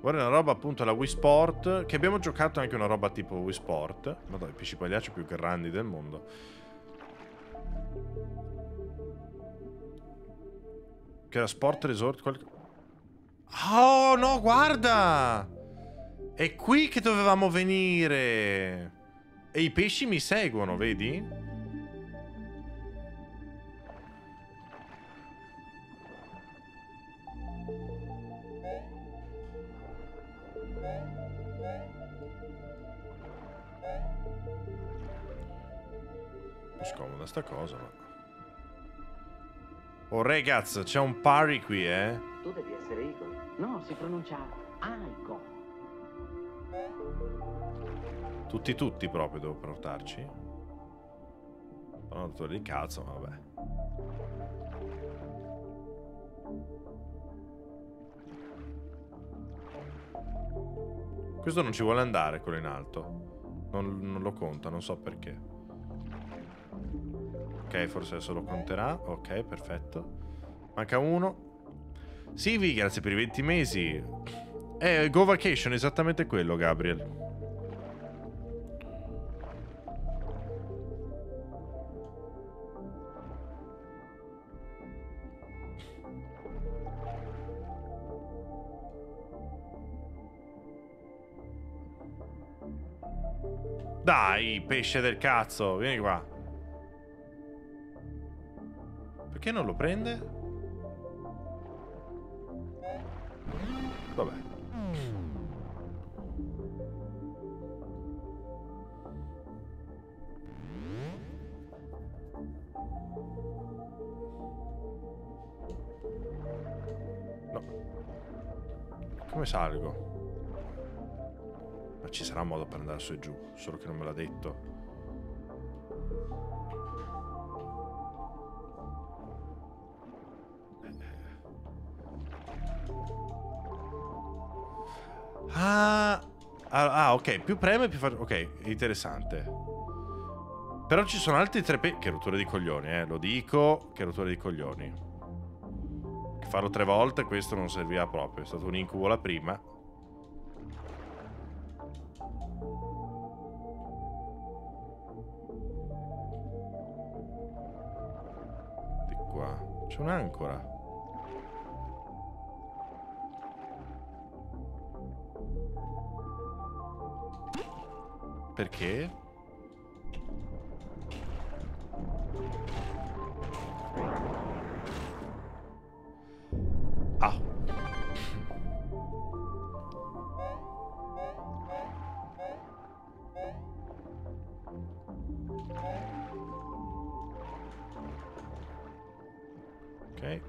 Vorrei una roba appunto alla Wii Sport, che abbiamo giocato anche una roba tipo Wii Sport. Madonna, i pesci pagliacci più grandi del mondo. Che era Sport Resort qualche... Oh no, guarda! È qui che dovevamo venire! E i pesci mi seguono, vedi? Un scomoda sta cosa, ma... Oh ragazzi, c'è un pari qui, eh? Tu devi essere Igor. No, si pronuncia Aiko. Tutti tutti proprio devo portarci. Sono dato di cazzo, ma vabbè. Questo non ci vuole andare, quello in alto. Non, non lo conta, non so perché. Ok, forse adesso lo conterà. Ok, perfetto. Manca uno. Sivi, grazie per i 20 mesi. Eh, Go Vacation, esattamente quello, Gabriel. Dai, pesce del cazzo, vieni qua. Perché non lo prende? Vabbè. No. Come salgo? Ma ci sarà modo per andare su e giù, solo che non me l'ha detto. Ah, ah, ah, ok, più preme più faccio... Ok, interessante. Però ci sono altri tre pe... Che rottura di coglioni, eh, lo dico, che rottura di coglioni. Farlo tre volte, questo non serviva proprio, è stato un incubo la prima. Di qua. C'è un'ancora. Perché? Ah. Ok.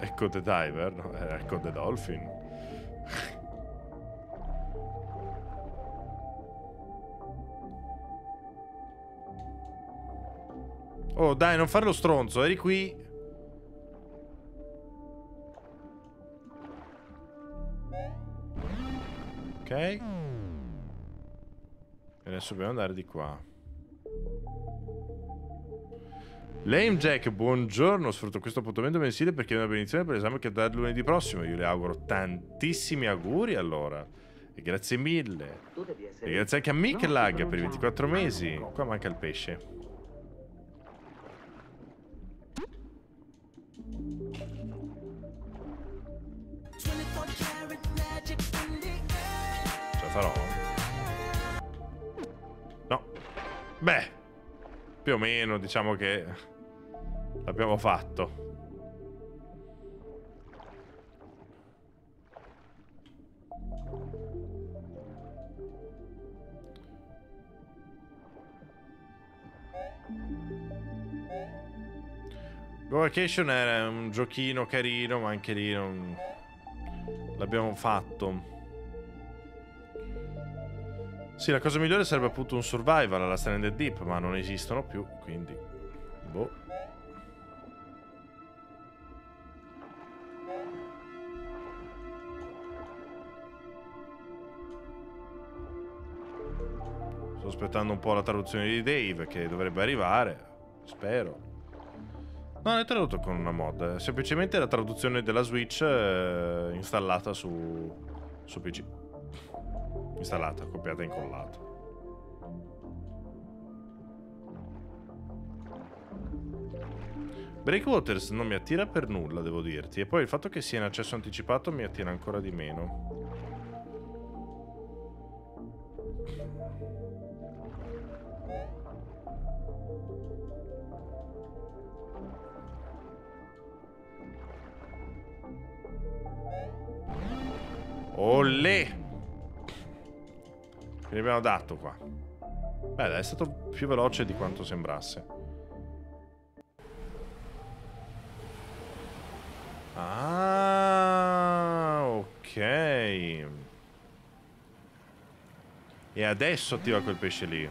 Ecco The Diver, no? Eh, ecco The Dolphin. Oh, dai, non fare lo stronzo, eri qui. Ok. E adesso dobbiamo andare di qua. Lame Jack, buongiorno. Sfrutto questo appuntamento mensile perché è una benedizione per l'esame che darà lunedì prossimo. Io le auguro tantissimi auguri allora. E grazie mille. E grazie anche a Mick Lag per i c'è. 24 mesi. Qua manca il pesce. Farò? No. Beh, più o meno diciamo che l'abbiamo fatto. Go Vacation era un giochino carino, ma anche lì non... l'abbiamo fatto. Sì, la cosa migliore sarebbe appunto un survival alla Stranded Deep, ma non esistono più, quindi... Boh. Sto aspettando un po' la traduzione di Dave, che dovrebbe arrivare. Spero. No, è tradotto con una mod. È semplicemente la traduzione della Switch eh, installata su, su PC. Installata, copiata e incollata. Breakwaters non mi attira per nulla, devo dirti. E poi il fatto che sia in accesso anticipato mi attira ancora di meno. Olè! Ne abbiamo dato qua? Beh, è stato più veloce di quanto sembrasse. Ah, ok. E adesso attiva quel pesce lì.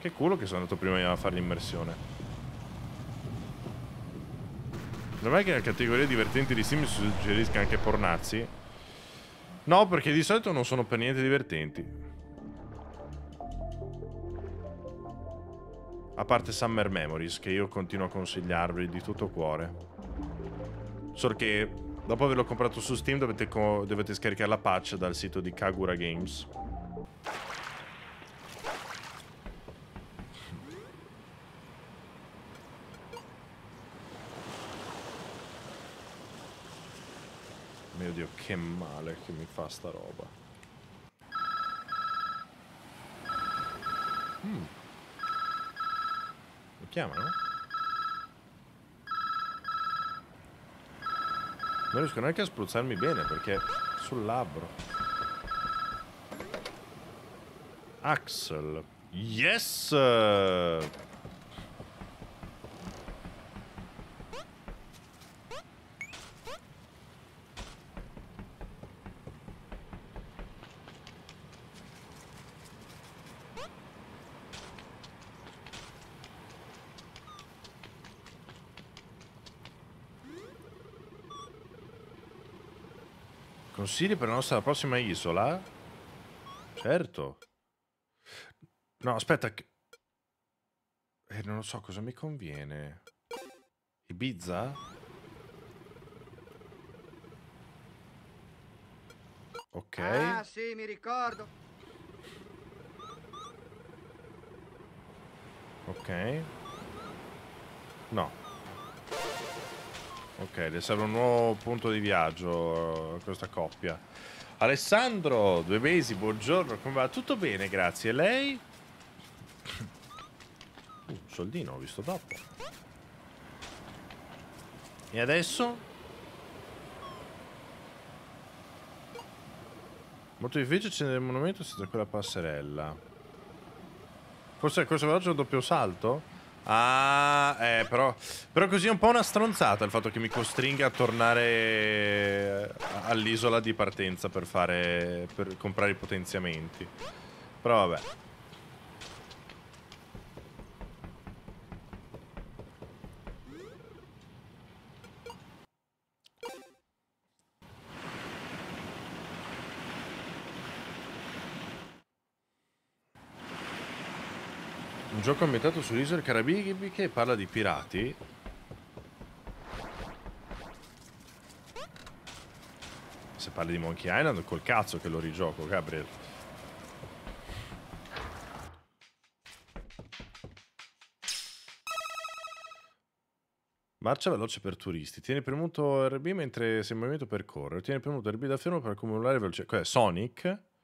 Che culo che sono andato prima a fare l'immersione. Non è che la categoria divertenti di Steam suggerisca anche pornazzi? No, perché di solito non sono per niente divertenti. A parte Summer Memories, che io continuo a consigliarvi di tutto cuore. Solo che dopo averlo comprato su Steam dovete, dovete scaricare la patch dal sito di Kagura Games. Mio dio, che male che mi fa sta roba. Mm. Mi chiamano? Non riesco neanche a spruzzarmi bene perché sul labbro. Axel. Yes! Consigli per la nostra prossima isola? Certo. No, aspetta. che- Eh, non lo so cosa mi conviene. Ibiza? Ok. Ah, sì, mi ricordo. Ok. No. Ok, le serve un nuovo punto di viaggio a questa coppia. Alessandro, due mesi, buongiorno, come va? Tutto bene, grazie. E lei? Uh, soldino, ho visto dopo. E adesso? Molto difficile c'è nel monumento senza quella passerella. Forse questo veloce è un doppio salto? Ah, eh, però, però così è un po' una stronzata il fatto che mi costringa a tornare all'isola di partenza per fare per comprare i potenziamenti. Però vabbè. Gioco ambientato sulle isole Carabiche che parla di pirati. Se parli di Monkey Island, col cazzo che lo rigioco, Gabriel. Marcia veloce per turisti. Tieni premuto RB mentre sei in movimento per correre. Tieni premuto RB da fermo per accumulare velocità. Cos'è? Sonic?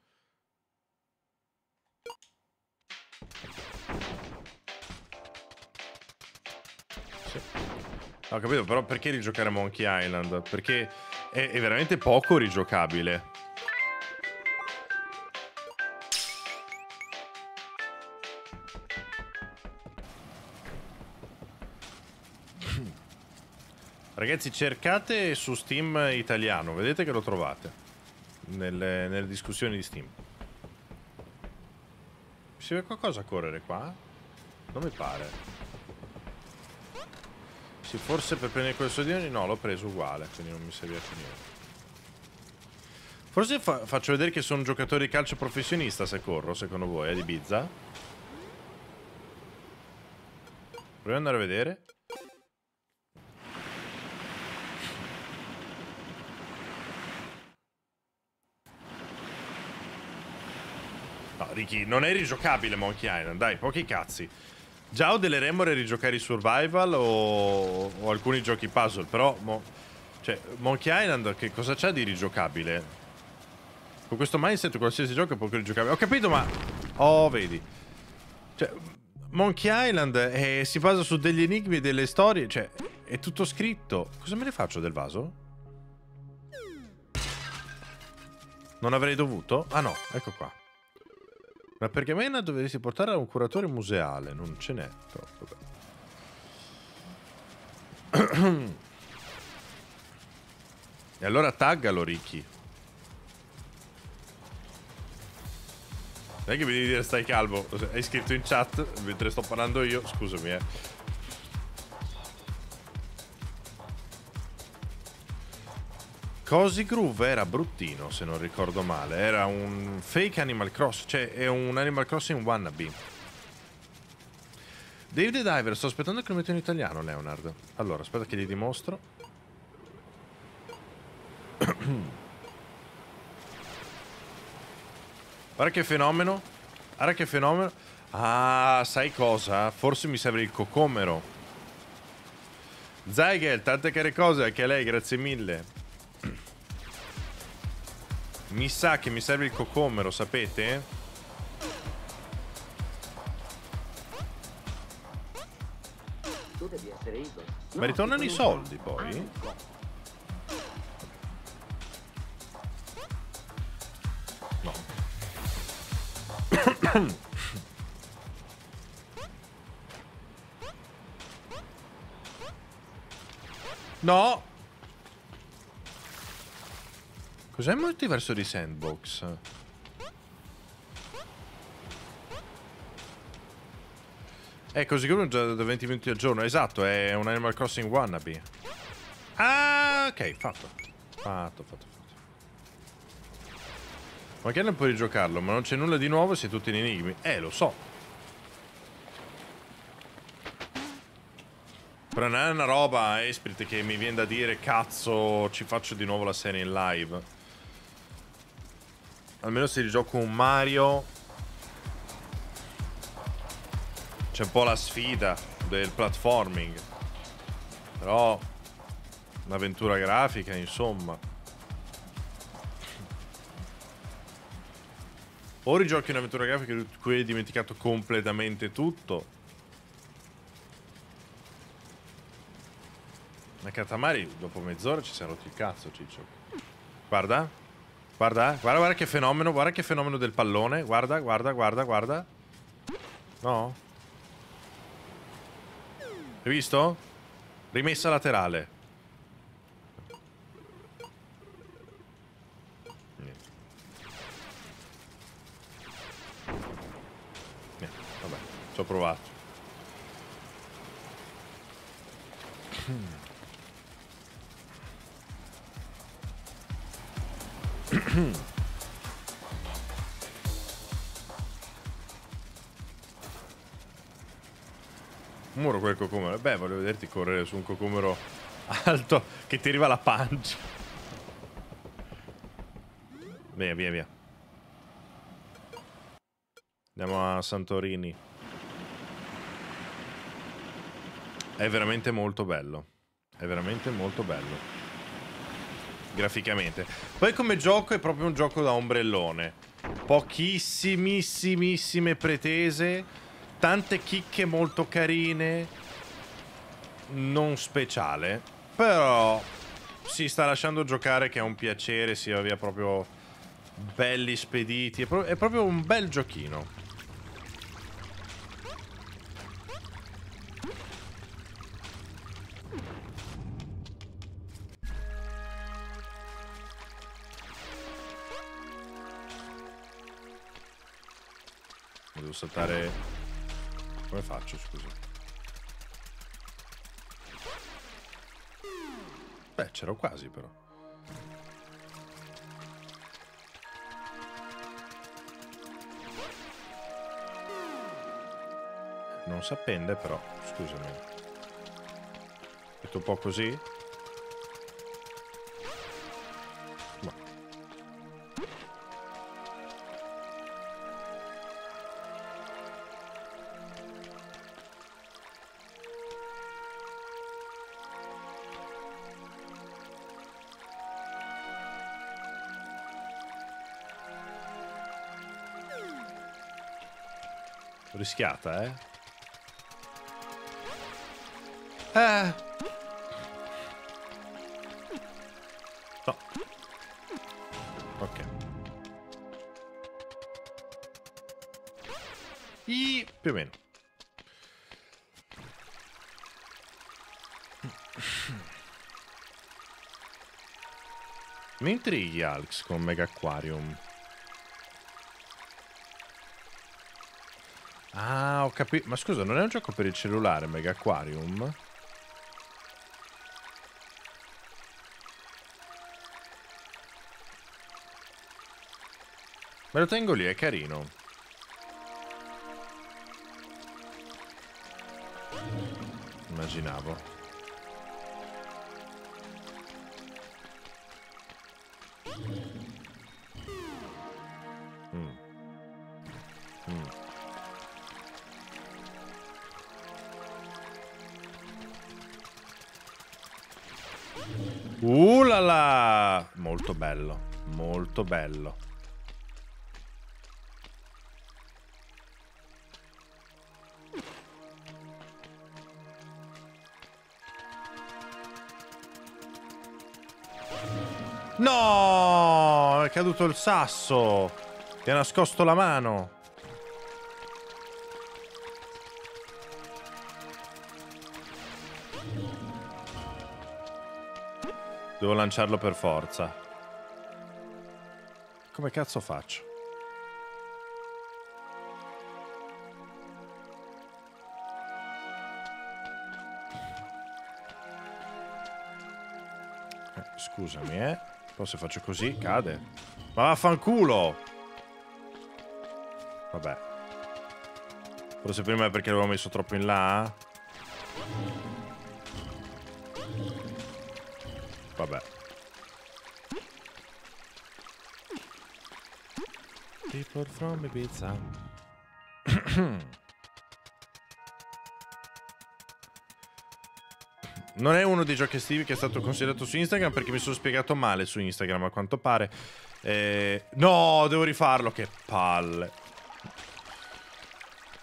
Ho capito, però perché rigiocare Monkey Island? Perché è, è veramente poco rigiocabile. Ragazzi, cercate su Steam italiano, vedete che lo trovate nelle, nelle discussioni di Steam. Si vede qualcosa a correre qua? Non mi pare. Sì, forse per prendere quel soldino no, l'ho preso uguale, quindi non mi serviva più niente. Forse fa faccio vedere che sono un giocatore di calcio professionista se corro, secondo voi, eh, di Bizza. Proviamo ad andare a vedere. No, Ricky, non è rigiocabile Monkey Island, dai, pochi cazzi. Già ho delle remore a rigiocare i survival o, o alcuni giochi puzzle, però... Mo... Cioè, Monkey Island che cosa c'ha di rigiocabile? Con questo mindset qualsiasi gioco poco rigiocabile. Ho capito, ma... Oh, vedi. Cioè, Monkey Island è... si basa su degli enigmi e delle storie, cioè, è tutto scritto. Cosa me ne faccio del vaso? Non avrei dovuto? Ah no, ecco qua. Una pergamena dovresti portare a un curatore museale. Non ce n'è, vabbè. e allora taggalo, Ricky. Non è che mi devi dire stai calmo. Hai scritto in chat mentre sto parlando io. Scusami, eh. Cozy Groove era bruttino, se non ricordo male. Era un fake Animal Cross, cioè è un Animal Crossing wannabe. Dave the Diver, sto aspettando che lo metto in italiano, Leonard. Allora, aspetta che gli dimostro. Guarda che fenomeno. Guarda che fenomeno. Ah, sai cosa? Forse mi serve il cocomero. Zygel, tante care cose anche a lei, grazie mille. Mi sa che mi serve il cocomero, sapete? Tu devi essere Igor. Ma ritornano i soldi poi? No. No! Cos'è il multiverso di Sandbox? Così come già da 20 minuti al giorno. Esatto, è un Animal Crossing wannabe. Ah, ok, fatto. Fatto, fatto, fatto. Magari non puoi rigiocarlo, ma non c'è nulla di nuovo se tutti in enigmi. Eh, lo so. Però non è una roba, Esprit, che mi viene da dire cazzo, ci faccio di nuovo la serie in live. Almeno se rigioco un Mario C'è un po' la sfida del platforming Però Un'avventura grafica insomma. O rigiochi un'avventura grafica di cui hai dimenticato completamente tutto. Ma Katamari dopo mezz'ora ci siamo rotti il cazzo Ciccio. Guarda Guarda, guarda, guarda che fenomeno, guarda che fenomeno del pallone. Guarda, guarda, guarda, guarda. No? Hai visto? Rimessa laterale. Niente. Niente, vabbè, ci ho provato. muro quel cocomero. Beh, volevo vederti correre su un cocomero alto che ti arriva alla pancia. Via, via, via. Andiamo a Santorini. È veramente molto bello. È veramente molto bello. Graficamente. Poi come gioco è proprio un gioco da ombrellone. Pochissimissimissime pretese tante chicche molto carine, non speciale, però si sta lasciando giocare che è un piacere, sia via proprio belli spediti, è proprio un bel giochino. Devo saltare come faccio, scusa? Beh, c'ero quasi però. Non si appende però, scusami. Metto un po' così? Rischiata, eh. Eh. No. Ok. I... più o meno. Mi intrighi Alex con Mega Aquarium. Ah, ho capito. Ma scusa, non è un gioco per il cellulare, Mega Aquarium? Me lo tengo lì, è carino. Immaginavo. Uh Molto bello, molto bello. No! È caduto il sasso! Ti ha nascosto la mano! Devo lanciarlo per forza. Come cazzo faccio? Eh, scusami, eh. Poi se faccio così, cade. Ma vaffanculo! Vabbè. Forse prima è perché l'avevo messo troppo in là? People from Ibiza. Non è uno dei giochi estivi che è stato considerato su Instagram perché mi sono spiegato male su Instagram a quanto pare. Eh, no, devo rifarlo, che palle.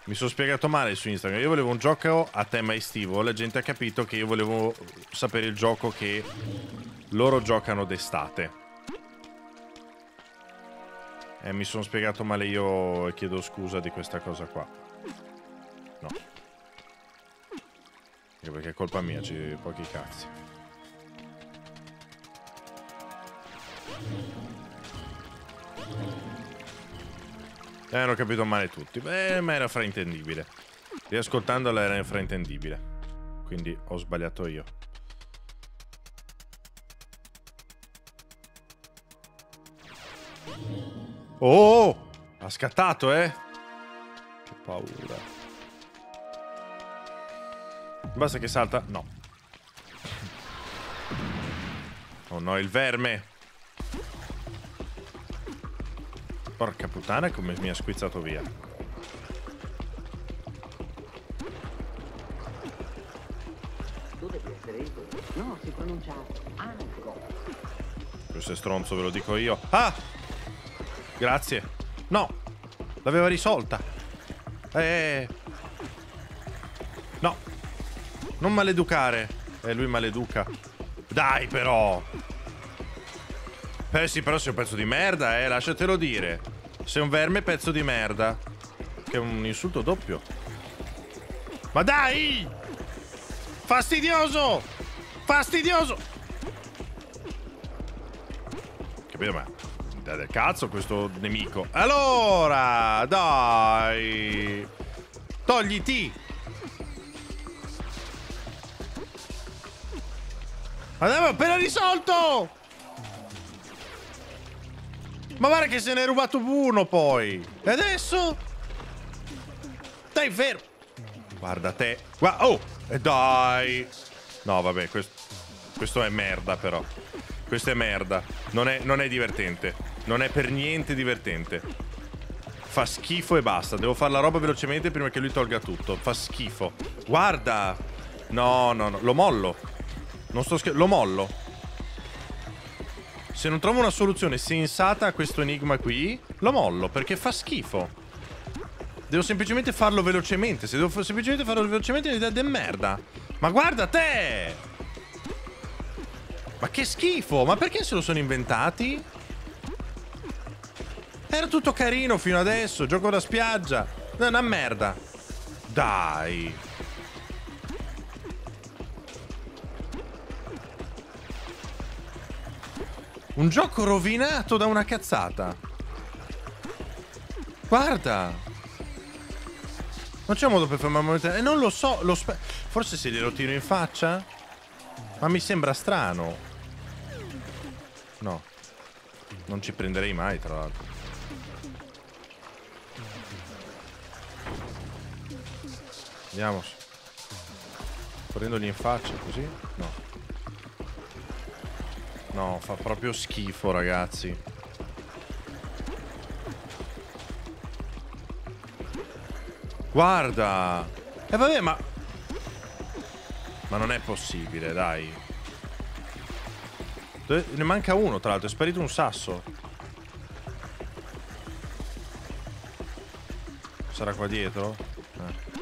Mi sono spiegato male su Instagram. Io volevo un gioco a tema estivo. La gente ha capito che io volevo sapere il gioco che loro giocano d'estate. E mi sono spiegato male io e chiedo scusa di questa cosa qua. No. Anche perché è colpa mia, ci pochi cazzi. Eh, hanno capito male tutti. Beh, ma era fraintendibile. Riascoltandola era fraintendibile. Quindi ho sbagliato io. Oh! Ha scattato, eh? Che paura. Basta che salta. No. Oh no, il verme. Porca puttana come mi ha squizzato via. No, si pronuncia Anco. Questo è stronzo, ve lo dico io. Ah! Grazie. No! L'aveva risolta. Eh. No. Non maleducare. Eh, lui maleduca. Dai, però. Eh sì, però sei un pezzo di merda, eh, lasciatelo dire. Sei un verme pezzo di merda. Che è un insulto doppio. Ma dai! Fastidioso! Fastidioso! Capito? Ma dà del cazzo questo nemico. Allora, dai. Togliti. L'avevo appena risolto! Ma guarda che se ne è rubato uno poi. E adesso? Dai, vero. Guarda te. Guarda, oh, e dai. No, vabbè, questo, questo è merda però. Questo è merda. Non è, non è divertente. Non è per niente divertente. Fa schifo e basta. Devo fare la roba velocemente prima che lui tolga tutto. Fa schifo. Guarda. No, no, no. Lo mollo. Non sto scherzando. Lo mollo. Se non trovo una soluzione sensata a questo enigma qui, lo mollo perché fa schifo. Devo semplicemente farlo velocemente. Se devo semplicemente farlo velocemente è un'idea di merda. Ma guarda te! Ma che schifo! Ma perché se lo sono inventati? Era tutto carino fino adesso. Gioco da spiaggia. È una merda. Dai. Un gioco rovinato da una cazzata. Guarda. Non c'è modo per fermarmi momentaneamente. E non lo so. Lo Forse se glielo tiro in faccia? Ma mi sembra strano. No. Non ci prenderei mai, tra l'altro. Vediamo. Prendogli in faccia così? No. No, fa proprio schifo, ragazzi. Guarda! E eh, vabbè, ma... Ma non è possibile, dai. Dove... Ne manca uno, tra l'altro. È sparito un sasso. Sarà qua dietro? Eh.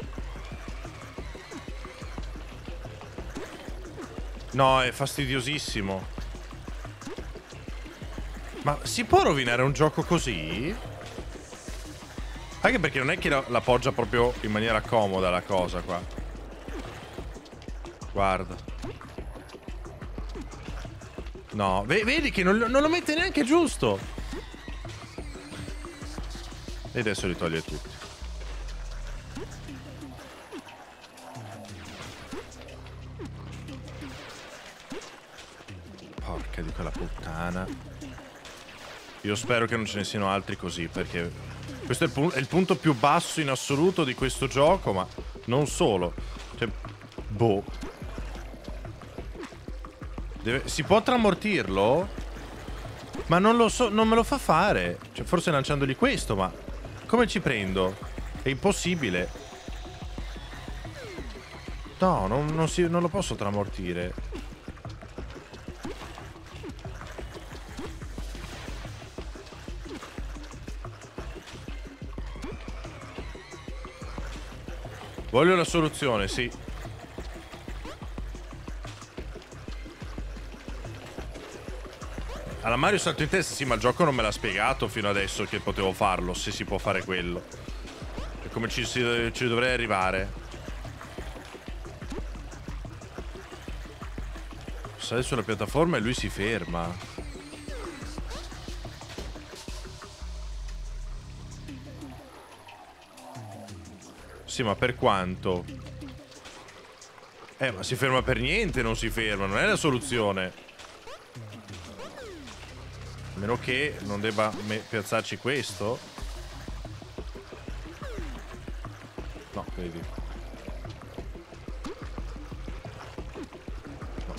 No, è fastidiosissimo. Ma si può rovinare un gioco così? Anche perché non è che la, poggia proprio in maniera comoda la cosa qua. Guarda. No, vedi che non, non, lo mette neanche giusto. E adesso li toglie tutti. Porca di quella puttana. Io spero che non ce ne siano altri così, perché questo è il, è il punto più basso in assoluto di questo gioco, ma non solo. Cioè, boh. Deve, si può tramortirlo? Ma non lo so, non me lo fa fare. Cioè, forse lanciandogli questo, ma come ci prendo? È impossibile. No, non, non, si, non lo posso tramortire. Voglio la soluzione, sì. Alla Mario salto in testa, sì, ma il gioco non me l'ha spiegato fino adesso che potevo farlo, se si può fare quello. E come ci, si, ci dovrei arrivare. Sale sulla piattaforma e lui si ferma. Sì, ma per quanto? Eh, ma si ferma per niente, non si ferma, non è la soluzione. A meno che non debba piazzarci questo. No, vedi. No.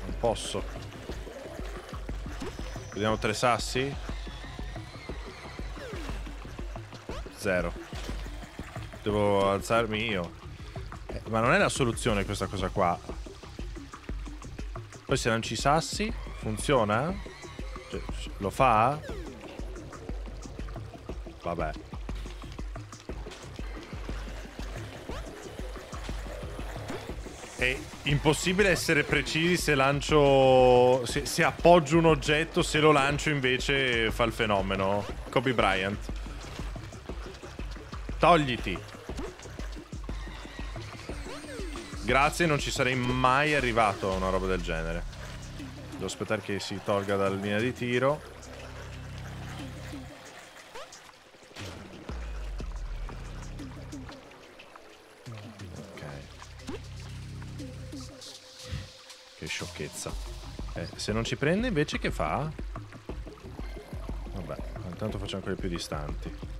Non posso. Vediamo tre sassi. Zero. Devo alzarmi io. Eh, ma non è la soluzione questa cosa qua. Poi se lanci i sassi, funziona? Cioè, lo fa? Vabbè. È impossibile essere precisi se lancio... Se, se appoggio un oggetto, se lo lancio invece fa il fenomeno. Kobe Bryant. Togliti. Grazie, non ci sarei mai arrivato a una roba del genere. Devo aspettare che si tolga dalla linea di tiro. Ok. Che sciocchezza. Eh, se non ci prende invece che fa? Vabbè, intanto facciamo quelli più distanti.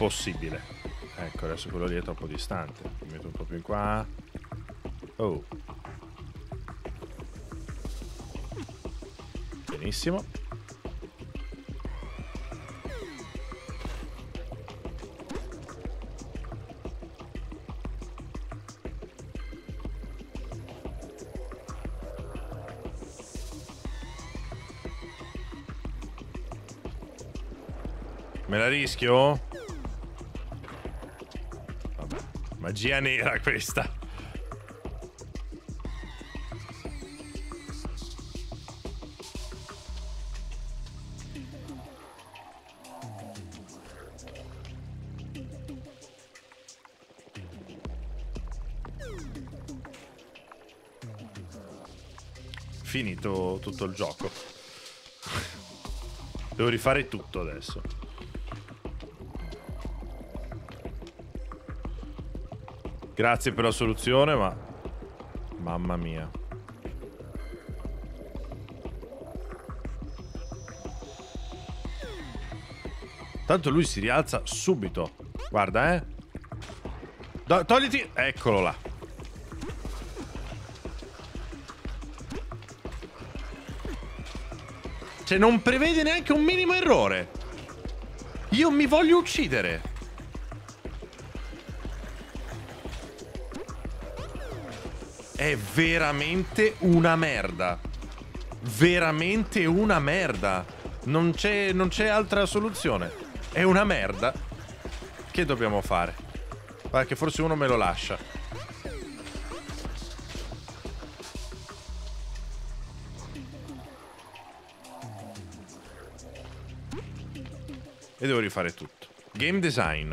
Impossibile. Ecco, adesso quello lì è troppo distante. Mi metto un po' più in qua. Oh. Benissimo. Me la rischio? Magia nera questa. Finito tutto il gioco. Devo rifare tutto adesso. Grazie per la soluzione, ma... Mamma mia. Tanto lui si rialza subito. Guarda, eh. Do- togliti... Eccolo là. Cioè, non prevede neanche un minimo errore. Io mi voglio uccidere. È veramente una merda. Veramente una merda. Non c'è, non c'è altra soluzione. È una merda. Che dobbiamo fare? Guarda che forse uno me lo lascia. E devo rifare tutto. Game design.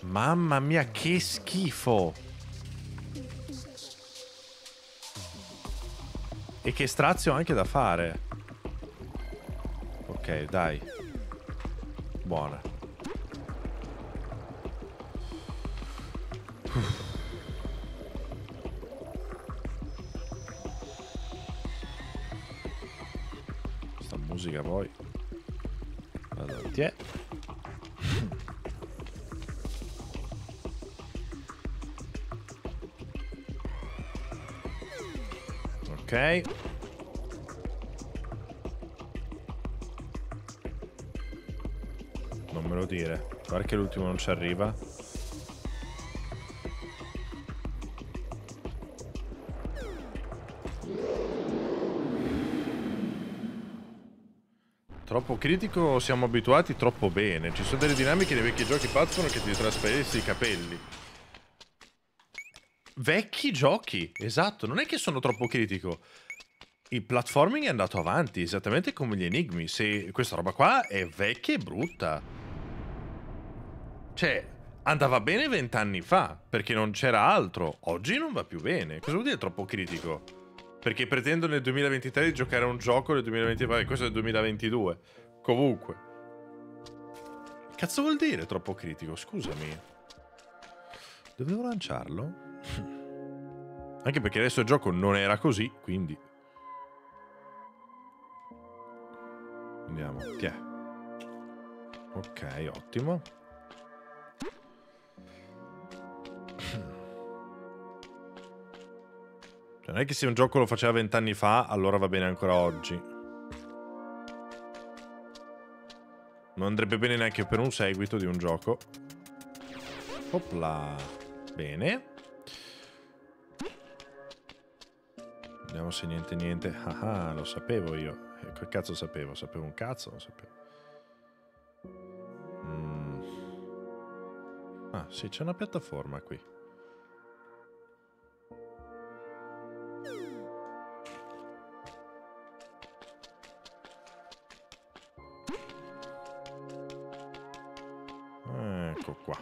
Mamma mia, che schifo. E che strazio anche da fare. Ok, dai. Buona. Che l'ultimo non ci arriva. Troppo critico siamo abituati troppo bene. Ci sono delle dinamiche nei vecchi giochi pazzono che ti trasferissi i capelli. Vecchi giochi, esatto, non è che sono troppo critico. il platforming è andato avanti, esattamente come gli enigmi. Se questa roba qua è vecchia e brutta. Cioè, andava bene vent'anni fa, perché non c'era altro. Oggi non va più bene. Cosa vuol dire troppo critico? Perché pretendo nel 2023 di giocare a un gioco nel 2023, questo è il 2022. Comunque. Cazzo vuol dire troppo critico? Scusami. Dovevo lanciarlo? Anche perché adesso il gioco non era così, quindi... Andiamo, ti è. Ok, ottimo. Cioè, non è che se un gioco lo faceva vent'anni fa, allora va bene ancora oggi. Non andrebbe bene neanche per un seguito di un gioco. Opla. Bene. Vediamo se niente niente. Ah, ah lo sapevo io. Eh, che cazzo sapevo? Sapevo un cazzo? Lo sapevo. Mm. Ah, sì, c'è una piattaforma qui. Qua.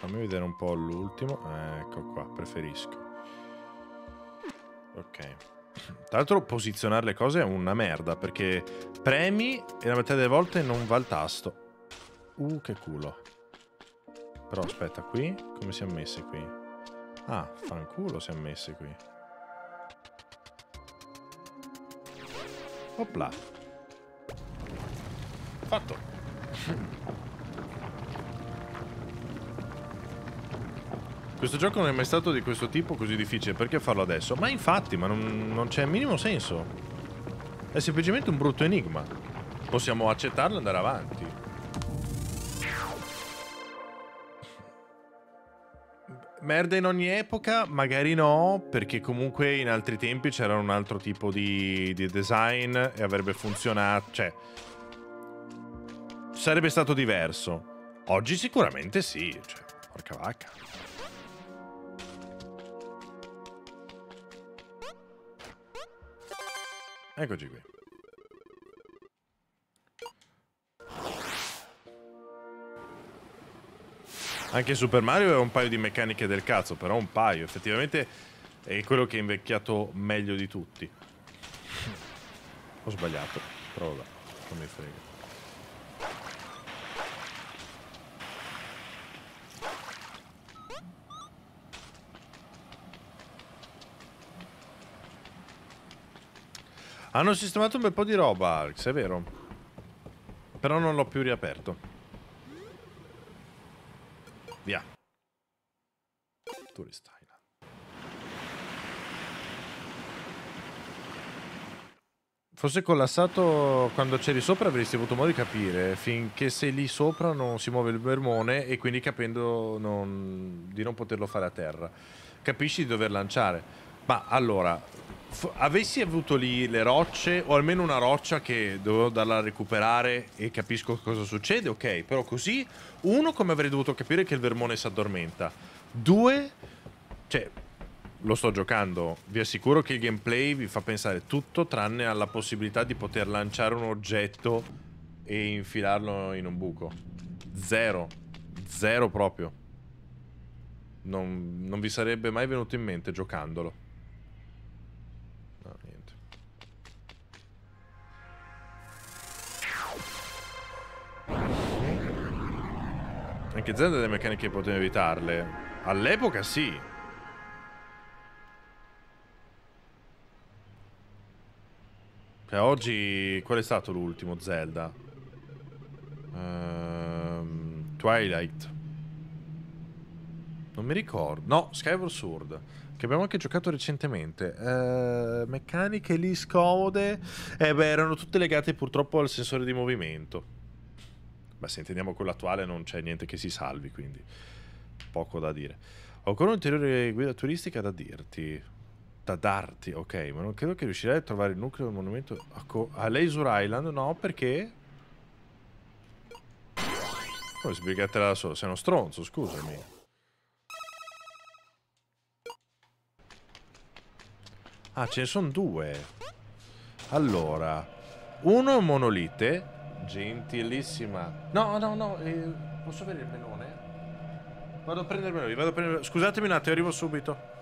Fammi vedere un po' l'ultimo. Ecco qua, preferisco. Ok. Tra l'altro posizionare le cose è una merda perché premi e la metà delle volte non va il tasto. Uh, che culo. Però aspetta, qui come siamo messi qui? Ah, fanculo siamo messi qui. Opla. Fatto. Questo gioco non è mai stato di questo tipo così difficile, perché farlo adesso? Ma infatti, ma non, non c'è minimo senso. È semplicemente un brutto enigma. Possiamo accettarlo e andare avanti. Merda in ogni epoca? Magari no, perché comunque in altri tempi c'era un altro tipo di, di design e avrebbe funzionato. Cioè, sarebbe stato diverso. Oggi sicuramente sì, cioè, porca vacca. Eccoci qui. Anche Super Mario è un paio di meccaniche del cazzo, però un paio. Effettivamente è quello che è invecchiato meglio di tutti. Ho sbagliato, però vabbè, non mi frega. Hanno sistemato un bel po' di roba, Alex, è vero. Però non l'ho più riaperto. Via. Tourist Island. Fosse collassato quando c'eri sopra avresti avuto modo di capire. Finché sei lì sopra non si muove il vermone e quindi capendo non, di non poterlo fare a terra. Capisci di dover lanciare. Ma allora, avessi avuto lì le rocce o almeno una roccia che dovevo darla a recuperare e capisco cosa succede, ok, però così uno come avrei dovuto capire che il vermone si addormenta. Due cioè lo sto giocando, vi assicuro che il gameplay vi fa pensare tutto tranne alla possibilità di poter lanciare un oggetto e infilarlo in un buco. Zero. Zero proprio. Non, non vi sarebbe mai venuto in mente giocandolo. Anche Zelda delle meccaniche poteva evitarle. All'epoca sì. Cioè, oggi... Qual è stato l'ultimo Zelda? Uh, Twilight. Non mi ricordo. No, Skyward Sword. Che abbiamo anche giocato recentemente. Uh, meccaniche lì scomode. Eh beh, erano tutte legate purtroppo al sensore di movimento. Ma se intendiamo quello attuale non c'è niente che si salvi, quindi poco da dire. Ho ancora un'ulteriore guida turistica da dirti. Da darti, ok, ma non credo che riuscirai a trovare il nucleo del monumento a, a Leisure Island, no, perché... Come spiegatela da solo? Sei uno stronzo, scusami. Ah, ce ne sono due. Allora, uno è un monolite, gentilissima. No, no, no, eh, posso avere il melone? Vado a prendermelo, vado a prendere... Scusatemi un attimo, arrivo subito.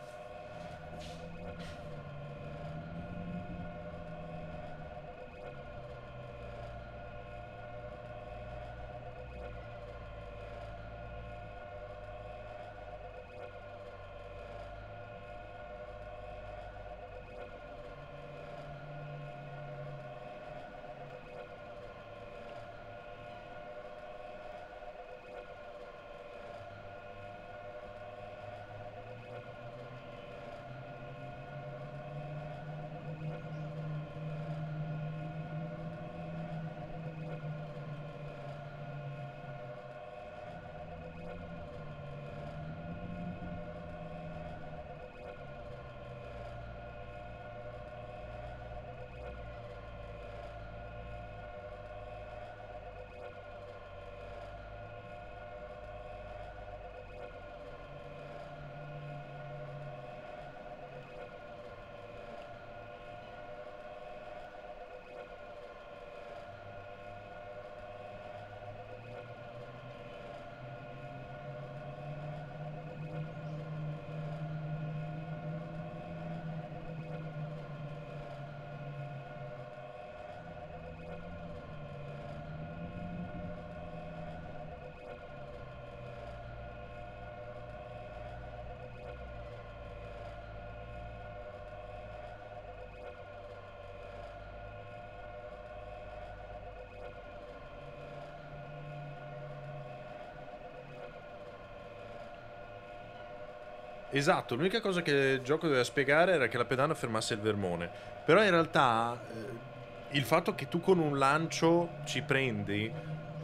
Esatto, l'unica cosa che il gioco doveva spiegare era che la pedana fermasse il vermone. Però in realtà eh, il fatto che tu con un lancio ci prendi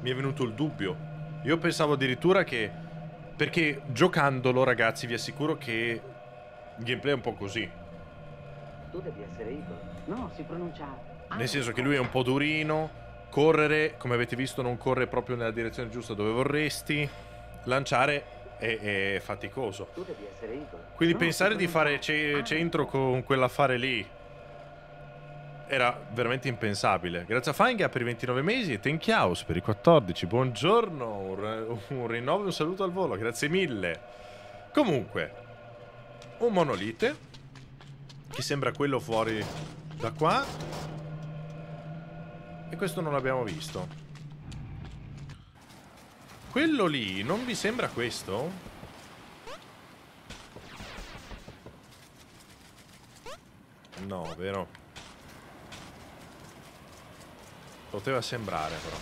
mi è venuto il dubbio. Io pensavo addirittura che... Perché giocandolo, ragazzi, vi assicuro che il gameplay è un po' così. Tu devi essere Igor. No, si pronuncia... Nel senso che lui è un po' durino, correre, come avete visto, non corre proprio nella direzione giusta dove vorresti, lanciare è, è faticoso. Tu devi essere Igor. Quindi pensare di fare ce- Ah, centro con quell'affare lì era veramente impensabile. Grazie a Fanga per i 29 mesi e Tenchiaus per i 14. Buongiorno, un rinnovo e un saluto al volo, grazie mille. Comunque, un monolite che sembra quello fuori da qua. E questo non l'abbiamo visto. Quello lì non vi sembra questo? No, vero? Poteva sembrare però.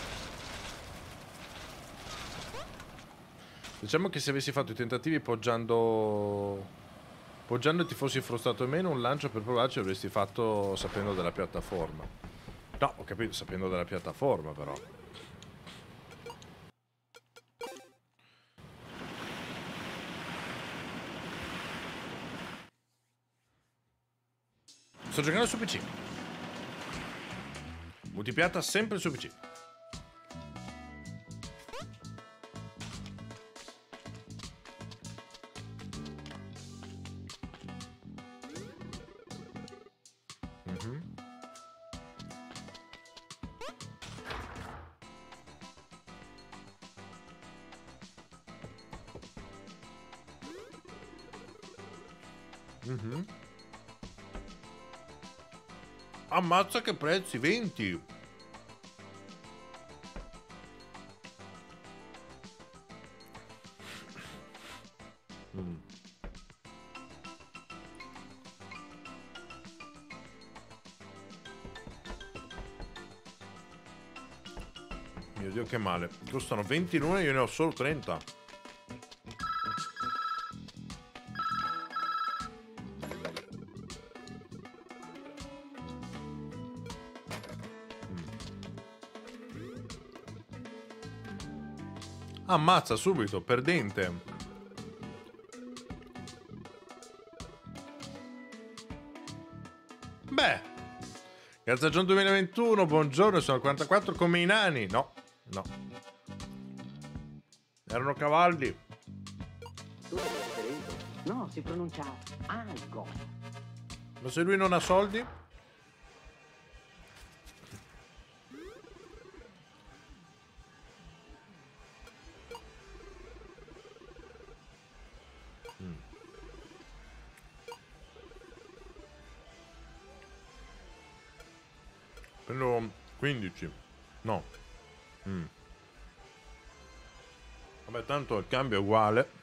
Diciamo che se avessi fatto i tentativi poggiando... Poggiando ti fossi frustrato meno un lancio per provarci l'avresti fatto sapendo della piattaforma. No, ho capito, sapendo della piattaforma però. Sto giocando su PC. Multipiatta sempre su PC. Ammazza che prezzi, 20. Mm. Mio Dio che male. Costano 20 in una, io ne ho solo 30. Ammazza subito, perdente. Beh, grazie a John 2021, buongiorno, sono al 44 come i nani. No, no. Erano cavalli. Tu. No, si pronuncia Algo. Ma se lui non ha soldi? 15. No. Mm. Vabbè, tanto il cambio è uguale.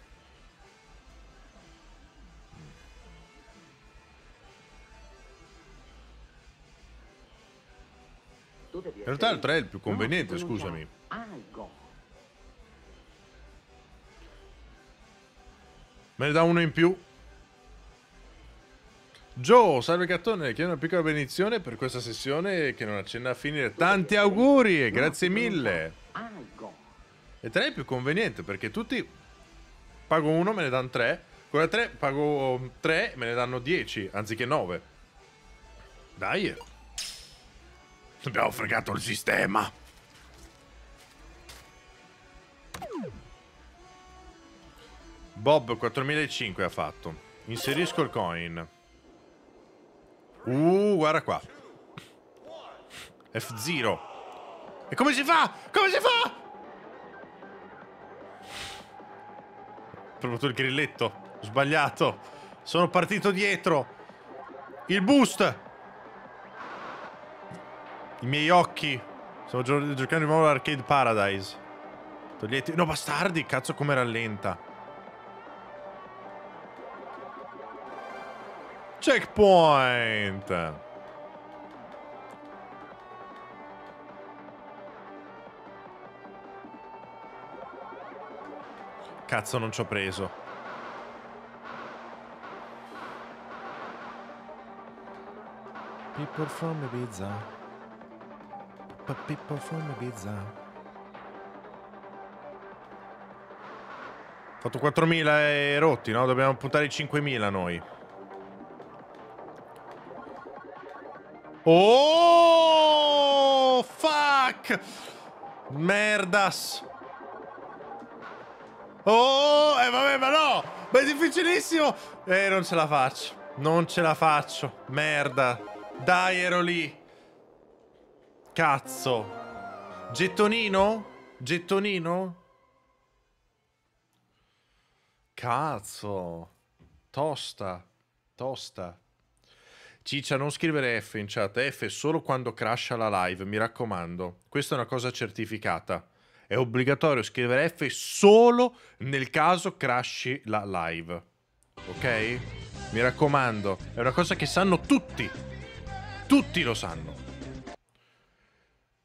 In realtà il 3 è il più No, conveniente, pronuncia scusami. Me ne dà uno in più. Joe, salve Gattone, chiedo una piccola benedizione per questa sessione che non accenna a finire. Tanti auguri e grazie mille. E 3 è più conveniente perché tutti pago uno, me ne danno 3. Con la 3 pago 3, me ne danno 10 anziché 9. Dai. Abbiamo fregato il sistema. Bob 4005 ha fatto. Inserisco il coin. Uh, guarda qua. F0. E come si fa? Come si fa? Ho provato il grilletto. Sbagliato. Sono partito dietro. Il boost. I miei occhi. Stavo gio- giocando di nuovo all'Arcade Paradise. Togliete. No, bastardi. Cazzo, come rallenta. Checkpoint. Cazzo, non ci ho preso. People from Ibiza. People from Ibiza. Ho fatto 4.000 e rotti, no? Dobbiamo puntare i 5.000 noi. Oh, fuck! Merdas. Oh, eh vabbè, ma no! Ma è difficilissimo! Eh, non ce la faccio. Non ce la faccio. Merda. Dai, ero lì. Cazzo. Gettonino? Gettonino? Cazzo. Tosta. Tosta. Ciccia, non scrivere F in chat. F solo quando crasha la live, mi raccomando. Questa è una cosa certificata. È obbligatorio scrivere F solo nel caso crashi la live. Ok? Mi raccomando, è una cosa che sanno tutti. Tutti lo sanno.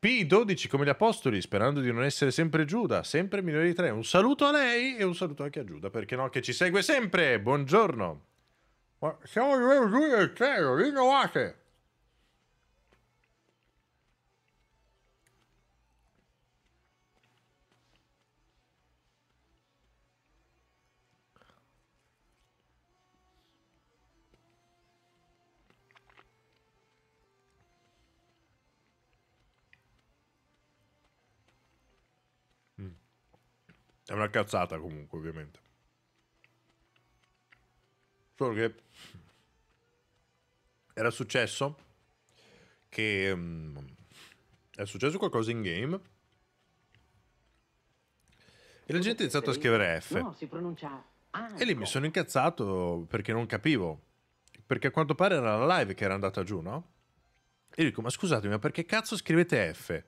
P12 come gli apostoli, sperando di non essere sempre Giuda, sempre minore di tre. Un saluto a lei e un saluto anche a Giuda, perché no, che ci segue sempre. Buongiorno. Ma siamo livello 2 del cielo, rinnovate. È una cazzata comunque, ovviamente. Solo che era successo che mm, è successo qualcosa in game e la gente ha iniziato a scrivere F. No, si pronuncia. E lì mi sono incazzato perché non capivo. Perché a quanto pare era la live che era andata giù, no? E dico, ma scusatemi, ma perché cazzo scrivete F?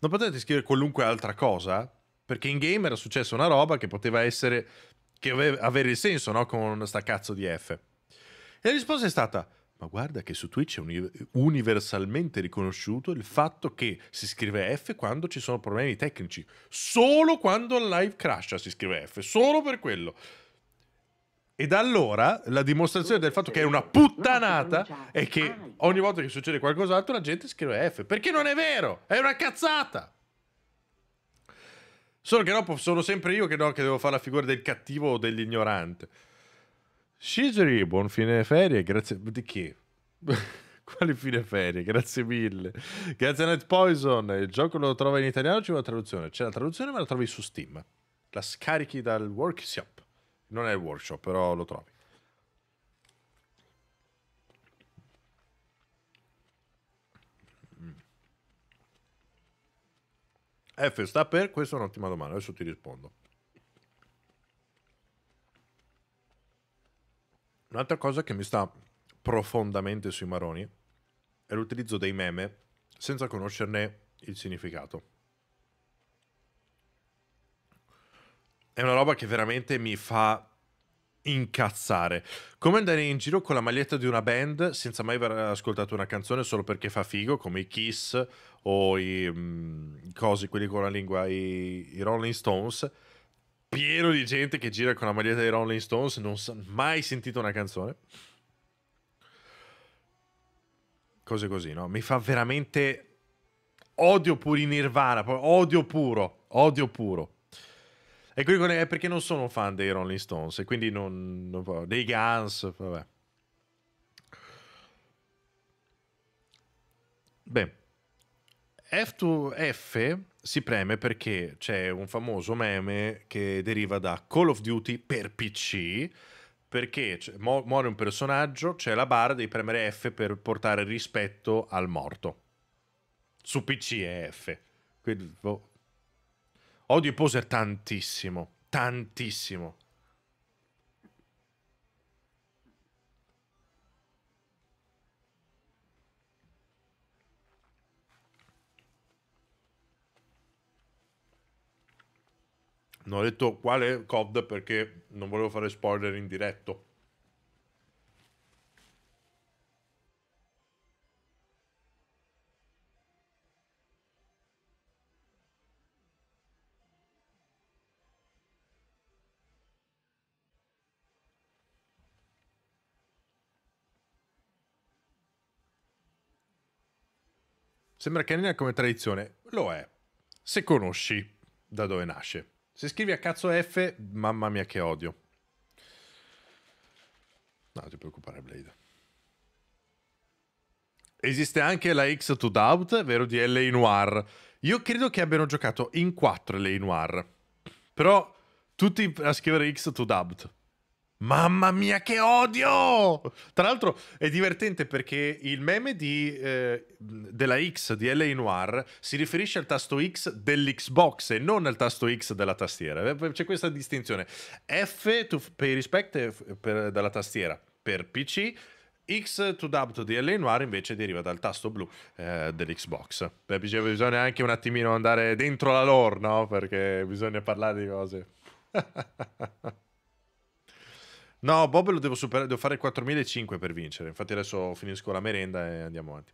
Non potete scrivere qualunque altra cosa? Perché in game era successa una roba che poteva essere... che aveva avere il senso, no? Con sta cazzo di F. E la risposta è stata, ma guarda che su Twitch è uni- universalmente riconosciuto il fatto che si scrive F quando ci sono problemi tecnici. Solo quando il live crasha si scrive F, solo per quello. E da allora la dimostrazione del fatto che è una puttanata è che ogni volta che succede qualcos'altro la gente scrive F. Perché non è vero! È una cazzata! Solo che dopo sono sempre io che, no, che devo fare la figura del cattivo o dell'ignorante. Shizuri, buon fine ferie, grazie... Di che? Quali fine ferie? Grazie mille. Grazie a Net Poison. Il gioco lo trova in italiano, c'è una traduzione. C'è la traduzione ma la trovi su Steam. La scarichi dal workshop. Non è il workshop, però lo trovi. F sta per, questa è un'ottima domanda, adesso ti rispondo. Un'altra cosa che mi sta profondamente sui maroni è l'utilizzo dei meme senza conoscerne il significato. È una roba che veramente mi fa incazzare. Come andare in giro con la maglietta di una band senza mai aver ascoltato una canzone solo perché fa figo, come i Kiss o i, mm, i cosi, quelli con la lingua, i, i Rolling Stones. Pieno di gente che gira con la maglietta dei Rolling Stones, non ha mai sentito una canzone. Cose così, no? Mi fa veramente odio puro in Nirvana, odio puro, odio puro. E quindi è perché non sono fan dei Rolling Stones e quindi non, non dei Guns, vabbè. Beh, F2F si preme perché c'è un famoso meme che deriva da Call of Duty per PC perché mu- muore un personaggio, c'è la barra, devi premere F per portare rispetto al morto. Su PC è F. Quindi, boh. Odio i poser tantissimo, tantissimo. Non ho detto quale COD perché non volevo fare spoiler in diretto. Sembra carina come tradizione. Lo è. Se conosci da dove nasce. Se scrivi a cazzo F, mamma mia che odio. No, ti preoccupare, Blade. Esiste anche la X to Doubt, vero di LA Noir. Io credo che abbiano giocato in 4 LA Noir. Però tutti a scrivere X to Doubt. Mamma mia, che odio! Tra l'altro è divertente perché il meme di, eh, della X di LA Noir si riferisce al tasto X dell'Xbox e non al tasto X della tastiera. Eh, c'è questa distinzione. F to pay respect per, dalla tastiera per PC, X to dub di LA Noir invece deriva dal tasto blu eh, dell'Xbox. Beh, bisogna anche un attimino andare dentro la lore, no? Perché bisogna parlare di cose. No, Bob lo devo superare, devo fare 4005 per vincere. Infatti adesso finisco la merenda e andiamo avanti.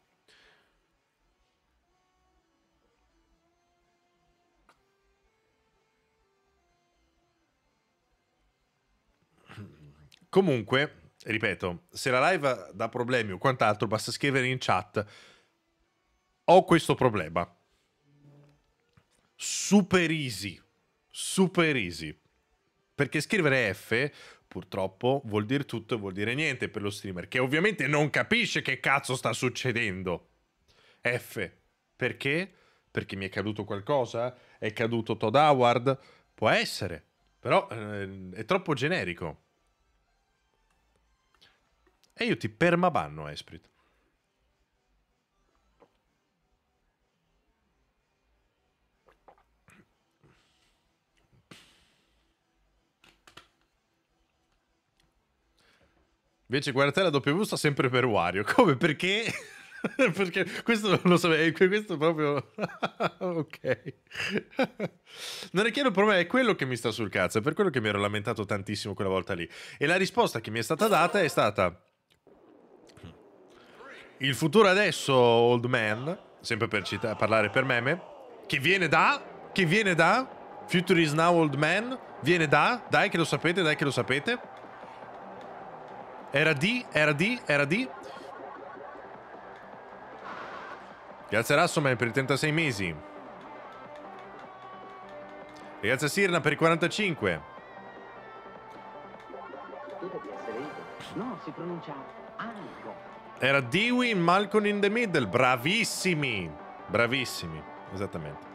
Comunque, ripeto, se la live dà problemi o quant'altro, basta scrivere in chat. Ho questo problema. Super easy. Super easy. Perché scrivere F purtroppo vuol dire tutto e vuol dire niente per lo streamer, che ovviamente non capisce che cazzo sta succedendo. F, perché? Perché mi è caduto qualcosa? È caduto Todd Howard? Può essere, però eh, è troppo generico. E io ti permabanno, Esprit. Invece guardate la W sta sempre per Wario. Come? Perché? Perché questo non lo sapevo, questo proprio... ok. non è chiaro il problema, è quello che mi sta sul cazzo, è per quello che mi ero lamentato tantissimo quella volta lì. E la risposta che mi è stata data è stata... Il futuro adesso, old man, sempre per parlare per meme, che viene da... Che viene da... Future is now old man, viene da... Dai che lo sapete, dai che lo sapete era D, era D, era D. Grazie Rassoman per i 36 mesi. Grazie Sirna per i 45. No, si pronuncia Alco. Era Dewey Malcolm in the Middle. Bravissimi. Bravissimi. Esattamente.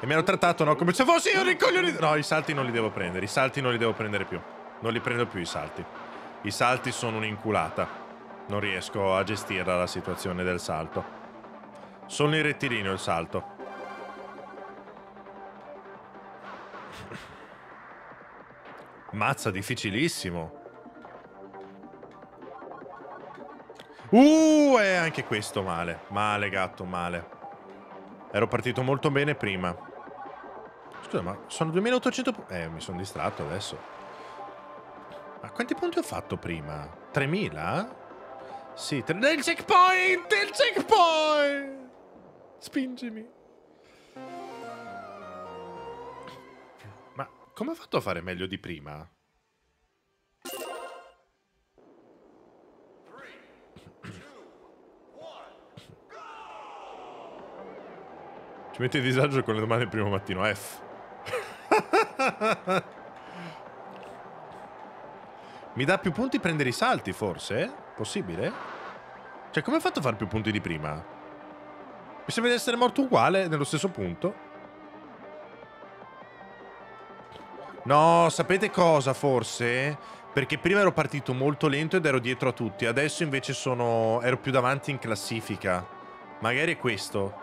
E mi hanno trattato, no? Come se fossi un ricoglionito. No, i salti non li devo prendere. I salti non li devo prendere più. Non li prendo più i salti. I salti sono un'inculata. Non riesco a gestirla la situazione del salto. Solo in rettilineo il salto. Mazza, difficilissimo. Uh, e anche questo male. Male, gatto, male. Ero partito molto bene prima. Scusa, ma sono 2800 punti. Eh, mi sono distratto adesso. Ma quanti punti ho fatto prima? 3000? Sì, tre... il checkpoint! Il checkpoint! Spingimi. Ma come ho fatto a fare meglio di prima? Ci mette in disagio con le domande del primo mattino. F. Mi dà più punti prendere i salti, forse? Possibile? Cioè, come ho fatto a fare più punti di prima? Mi sembra di essere morto uguale, nello stesso punto. No, sapete cosa, forse? Perché prima ero partito molto lento ed ero dietro a tutti. Adesso invece sono... ero più davanti in classifica. Magari è questo.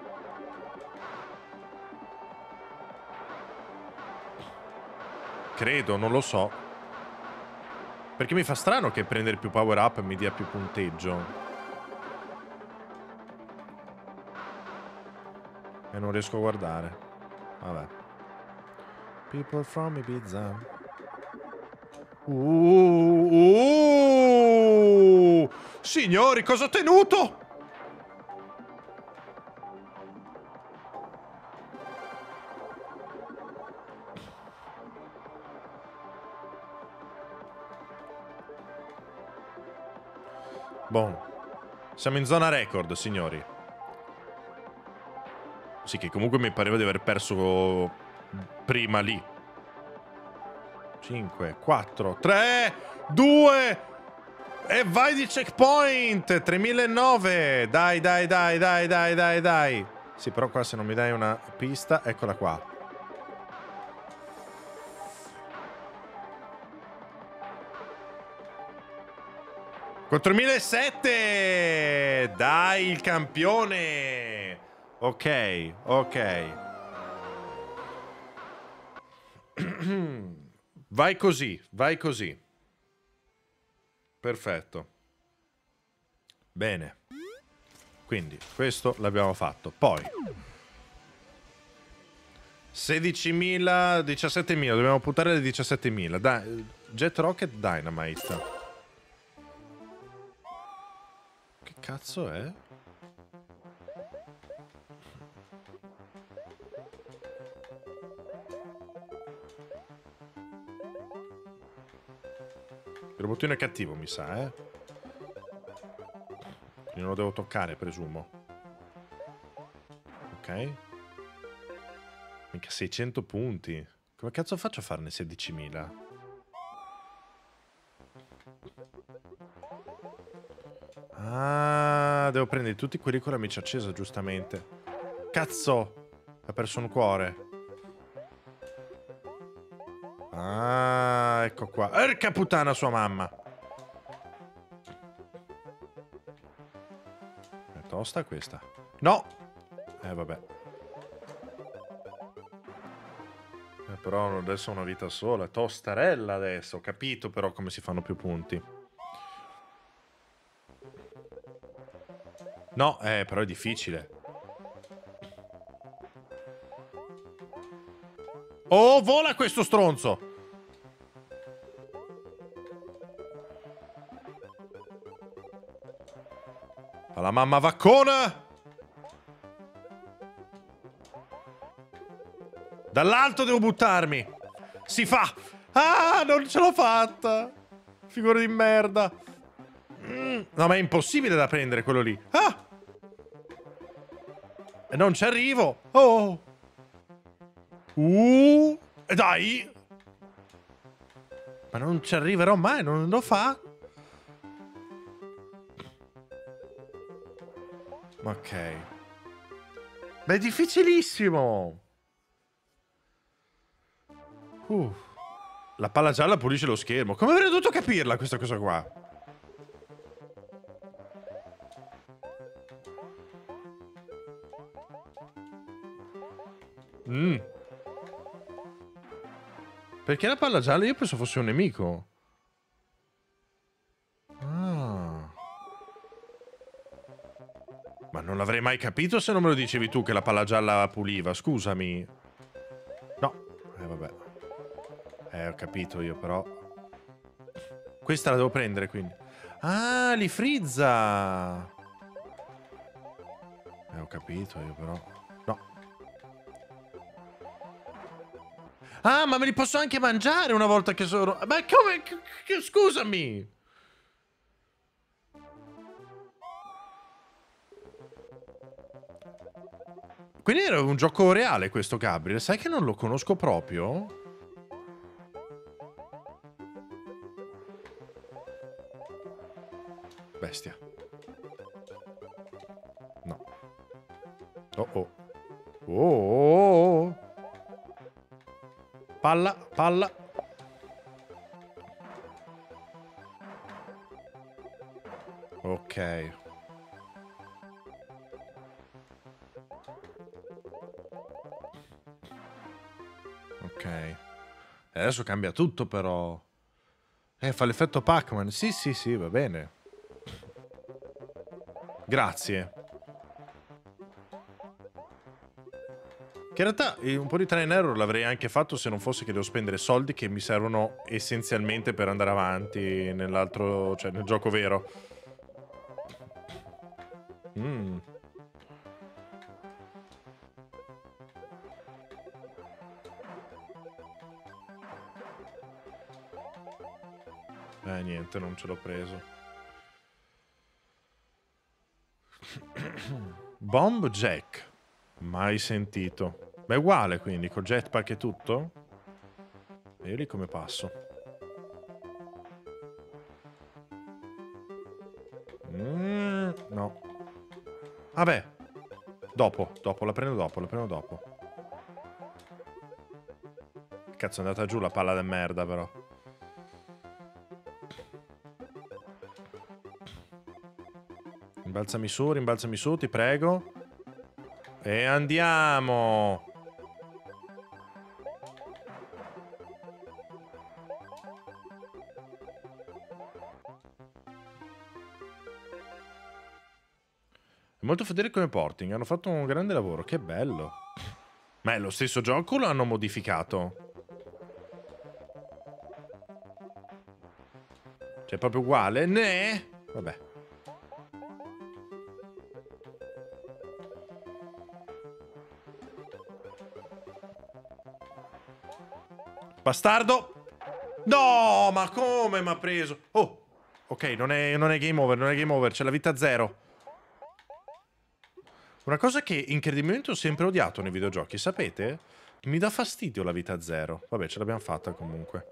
Credo, non lo so. Perché mi fa strano che prendere più power up mi dia più punteggio. E non riesco a guardare. Vabbè. People from Ibiza. Uh, uh, signori, cosa ho tenuto? Bon. Siamo in zona record, signori. Sì, che comunque mi pareva di aver perso prima lì. 5, 4, 3, 2 e vai di checkpoint 3009 dai dai dai dai dai dai dai sì però qua se non mi dai una pista eccola qua 4007! Dai, il campione! Ok, ok. vai così, vai così. Perfetto. Bene. Quindi, questo l'abbiamo fatto. Poi... 16.000, 17.000, dobbiamo puntare le 17.000. Dai, Jet Rocket Dynamite. Cazzo è? Il robottino è cattivo, mi sa, eh? Quindi non lo devo toccare, presumo. Ok. Mica 600 punti. Come cazzo faccio a farne 16.000? Ah, devo prendere tutti quelli con la micia accesa, giustamente. Cazzo! Ha perso un cuore. Ah, ecco qua. Erca puttana sua mamma. È tosta questa. No! Eh, vabbè. Eh, però adesso ho una vita sola. Tostarella adesso. Ho capito però come si fanno più punti. No, eh, però è difficile. Oh, vola questo stronzo! Alla mamma vaccona! Dall'alto devo buttarmi! Si fa! Ah, non ce l'ho fatta! Figura di merda! Mm, no, ma è impossibile da prendere quello lì. Ah! E non ci arrivo. Oh. Uh. Dai. Ma non ci arriverò mai, non lo fa. Ok. Ma è difficilissimo. Uh. La palla gialla pulisce lo schermo. Come avrei dovuto capirla questa cosa qua? Mm. Perché la palla gialla io penso fosse un nemico. Ah. Ma non l'avrei mai capito se non me lo dicevi tu che la palla gialla puliva, scusami. No, eh vabbè. Eh, ho capito io però. Questa la devo prendere quindi. Ah, li frizza. Eh, ho capito io però. Ah, ma me li posso anche mangiare una volta che sono... Ma come... Scusami! Quindi era un gioco reale questo, Gabriel. Sai che non lo conosco proprio? Bestia. No. Oh oh. Oh, oh, oh. Palla, palla. Ok. Ok. Adesso cambia tutto però. Eh, fa l'effetto Pac-Man. Sì, sì, sì, va bene. Grazie. Che in realtà eh, un po' di train error l'avrei anche fatto se non fosse che devo spendere soldi che mi servono essenzialmente per andare avanti nell'altro, cioè nel gioco vero. Mm. Eh niente, non ce l'ho preso. Bomb Jack. Mai sentito. È uguale quindi, col jetpack e tutto? E io lì come passo? Mm, no. Vabbè. Dopo, dopo, la prendo dopo, la prendo dopo. Cazzo, è andata giù la palla di merda però. Rimbalzami su, rimbalzami su, ti prego. E andiamo. È molto fedele come porting, hanno fatto un grande lavoro, che bello. Ma è lo stesso gioco o lo hanno modificato? Cioè, proprio uguale? Ne? Vabbè. Bastardo! No, ma come mi ha preso? Oh, ok, non è, non è game over, non è game over, c'è la vita zero. Una cosa che incredibilmente ho sempre odiato nei videogiochi, sapete? Mi dà fastidio la vita zero. Vabbè, ce l'abbiamo fatta comunque.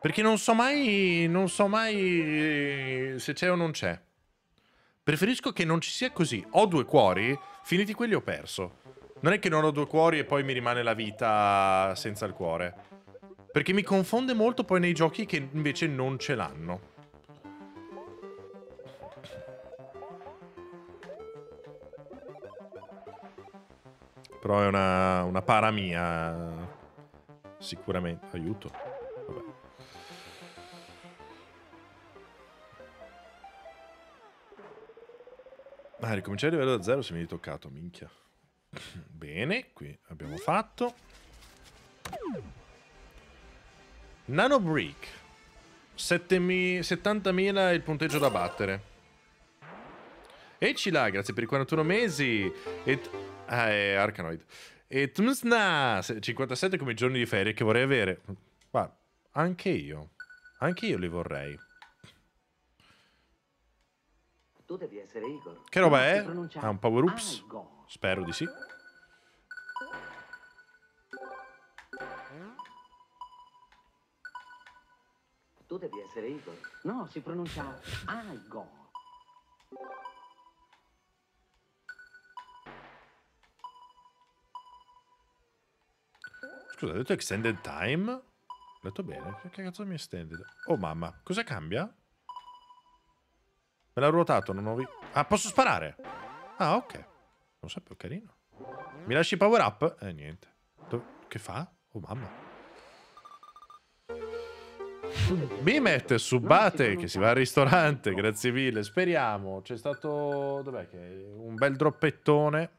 Perché non so mai. Non so mai se c'è o non c'è. Preferisco che non ci sia così. Ho due cuori, finiti quelli ho perso. Non è che non ho due cuori e poi mi rimane la vita senza il cuore. Perché mi confonde molto poi nei giochi che invece non ce l'hanno. Però è una, una para mia. Sicuramente. Aiuto. Vabbè. Ah, ricominciare a livello da zero se mi hai toccato, minchia. Bene, qui abbiamo fatto. Nano Brick. 70.000 il punteggio da battere. E ci là, grazie per i 41 mesi. E ah, è Arkanoid. E Tmsna, 57 come i giorni di ferie che vorrei avere. Guarda, anche io. Anche io li vorrei. Tu devi essere Igor. Che roba è? pronuncia Ah, un power ups? Algo. Spero di sì. Tu devi essere Igor. No, si pronuncia Algo. Scusa, hai detto extended time? Ho detto bene, che cazzo mi extended? Oh mamma, cosa cambia? Me l'ha ruotato, non ho vi... Ah, posso sparare? Ah, ok. Non sapevo, carino. Mi lasci power up? Eh, niente. Che fa? Oh, mamma. Bimet, subate che si va al ristorante, grazie mille. Speriamo. C'è stato. Dov'è che? Un bel droppettone.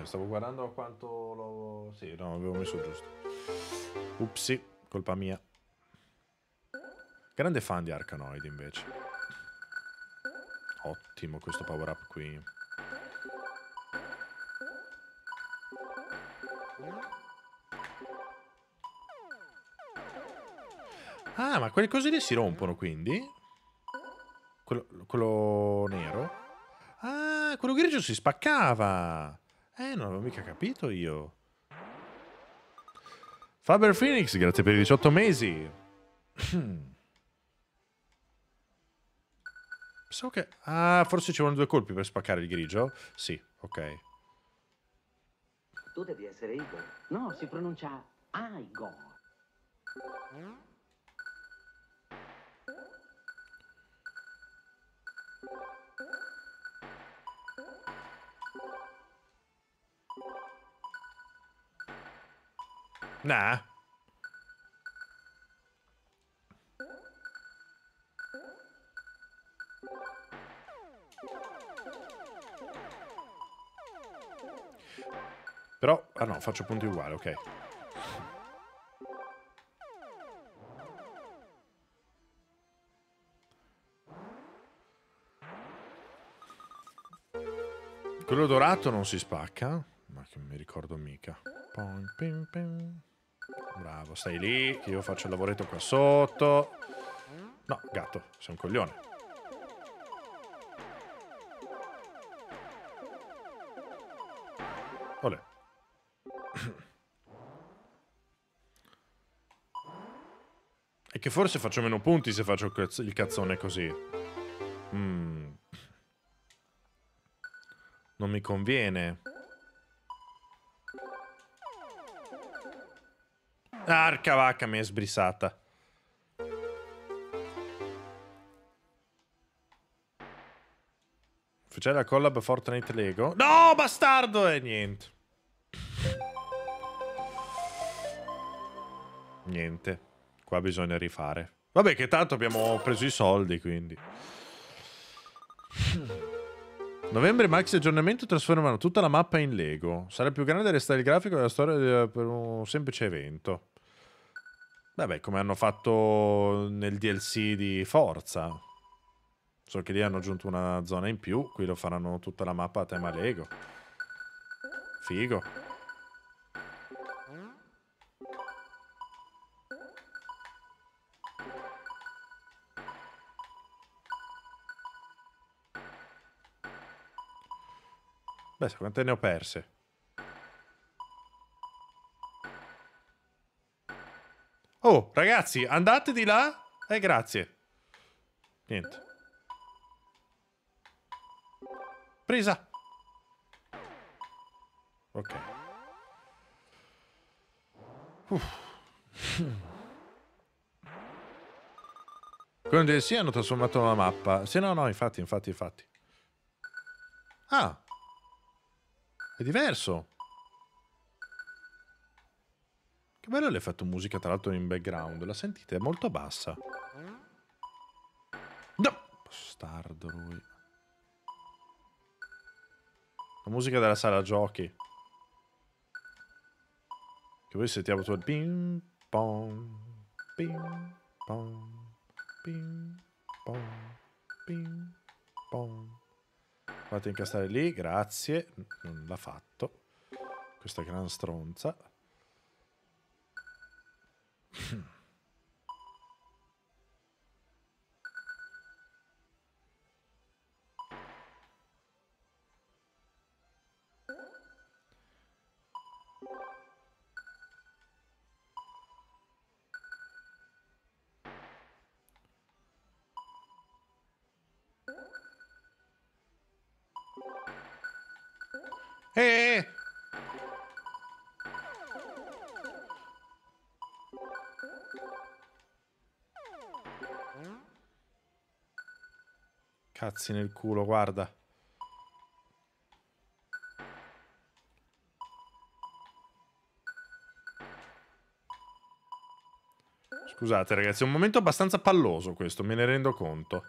Eh, stavo guardando quanto l'ho. Sì, no, avevo messo giusto. Upsi, colpa mia. Grande fan di Arcanoid invece. Ottimo questo power up qui. Ah, ma quelle cose lì si rompono quindi? Quello, quello nero? Ah, quello grigio si spaccava. Eh, non avevo mica capito io. Faber Phoenix, grazie per i 18 mesi. Pensavo che... Ah, forse ci vogliono due colpi per spaccare il grigio? Sì, ok. Tu devi essere Igor. No, si pronuncia Igor. Nah. Però, ah no, faccio punti uguali, ok. Quello dorato non si spacca, ma che mi ricordo mica. Pom, pim, pim. Bravo, stai lì, che io faccio il lavoretto qua sotto. No, gatto, sei un coglione. Olè. E che forse faccio meno punti se faccio il cazz- il cazzone così. Mm. Non mi conviene. Arca vacca, mi è sbrissata. Ufficiale la collab Fortnite Lego. No, bastardo! E niente. Niente. Qua bisogna rifare. Vabbè, che tanto abbiamo preso i soldi, quindi. Novembre maxi aggiornamento trasformano tutta la mappa in Lego. Sarà più grande restare il grafico della storia di- per un semplice evento. Vabbè, come hanno fatto nel DLC di Forza. So che lì hanno aggiunto una zona in più, qui lo faranno tutta la mappa a tema Lego. Figo. Beh, quante ne ho perse? Oh, ragazzi, andate di là? Eh, grazie. Niente. Presa. Ok. Il DLC hanno trasformato la mappa. Sì, no, no, infatti, infatti, infatti. Ah. È diverso. Che bello l'effetto musica, tra l'altro, in background. La sentite? È molto bassa. No! Bastardo lui. La musica della sala giochi. Che voi sentiamo tutto il ping pong, ping pong, ping pong, ping pong. Fate incastrare lì, grazie. Non l'ha fatto. Questa gran stronza. Eh! Cazzi nel culo, guarda. Scusate ragazzi, è un momento abbastanza palloso questo, me ne rendo conto.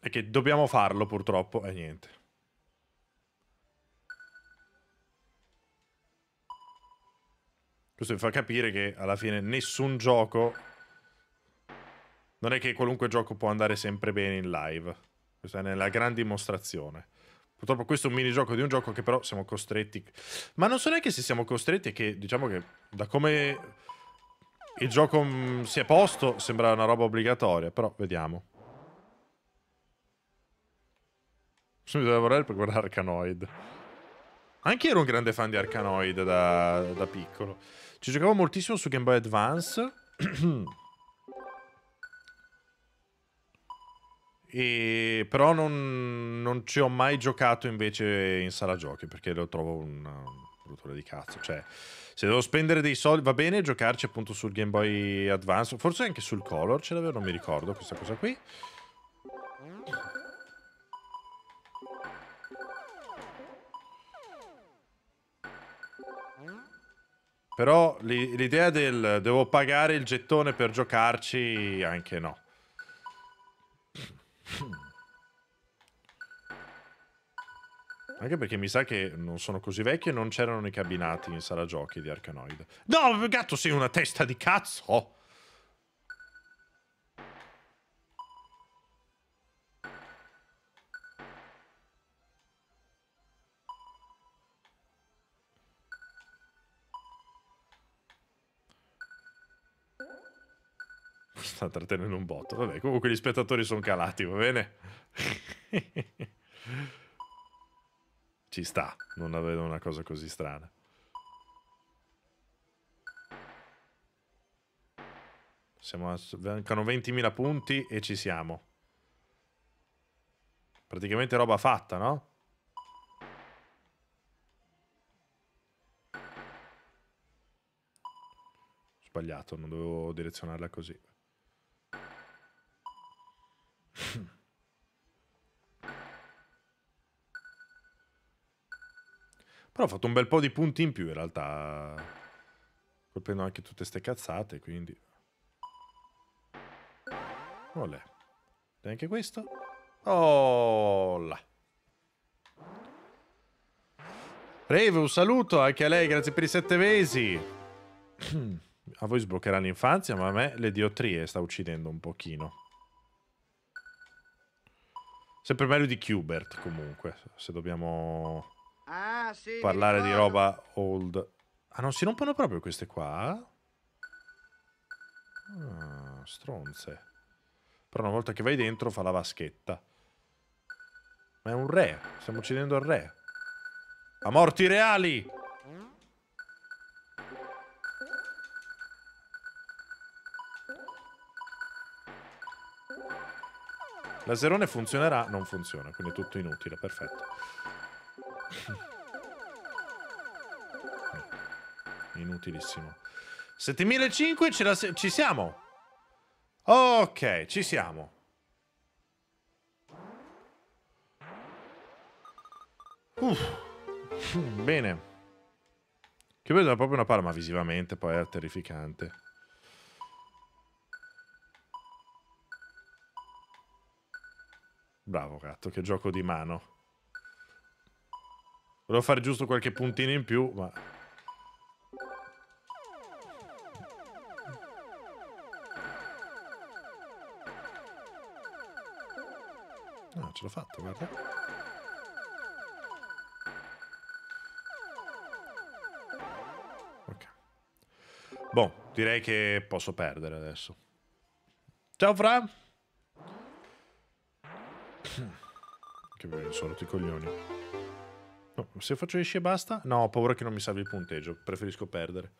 È che dobbiamo farlo purtroppo e niente. Questo mi fa capire che alla fine nessun gioco... Non è che qualunque gioco può andare sempre bene in live. Questa è la gran dimostrazione. Purtroppo questo è un minigioco di un gioco che però siamo costretti... Ma non so neanche se siamo costretti, è che diciamo che da come il gioco mm, si è posto sembra una roba obbligatoria, però vediamo. Mi devo lavorare per guardare Arcanoid. Anche io ero un grande fan di Arcanoid da, da piccolo. Ci giocavo moltissimo su Game Boy Advance. e, però non, non, ci ho mai giocato invece in sala giochi perché lo trovo una bruttura di cazzo. Cioè, se devo spendere dei soldi, va bene giocarci appunto sul Game Boy Advance, forse anche sul Color ce l'avevo, non mi ricordo questa cosa qui. Però l'idea del devo pagare il gettone per giocarci, anche no. Anche perché mi sa che non sono così vecchio e non c'erano i cabinati in sala giochi di Arcanoid. No, gatto, sei una testa di cazzo! Sta trattenendo un botto. Vabbè, comunque gli spettatori sono calati, va bene? Ci sta, non avevo una cosa così strana. Siamo a, mancano 20.000 punti e ci siamo. Praticamente roba fatta, no? Sbagliato, non dovevo direzionarla così. Però ho fatto un bel po' di punti in più in realtà. Colpendo anche tutte ste cazzate, quindi... Olè. E anche questo? Oh là. Un saluto anche a lei, grazie per i sette mesi. a voi sbloccherà l'infanzia, ma a me le diottrie sta uccidendo un pochino. Sempre meglio di Qbert comunque, se dobbiamo ah, sì, parlare di roba old. Ah, non si rompono proprio queste qua? Ah, stronze. Però una volta che vai dentro fa la vaschetta. Ma è un re, stiamo uccidendo il re. A morti reali! Laserone funzionerà? Non funziona, quindi è tutto inutile, perfetto. Inutilissimo. 7005 ci siamo. Ok, ci siamo. Uff. Bene. Che vedo proprio una palma visivamente, poi è terrificante. Bravo gatto, che gioco di mano. Volevo fare giusto qualche puntino in più, ma... No, ce l'ho fatta, guarda. Ok. Boh, direi che posso perdere adesso. Ciao Fra! Mi sono tutti i coglioni. No, se faccio esci e basta? No, ho paura che non mi salvi il punteggio. Preferisco perdere.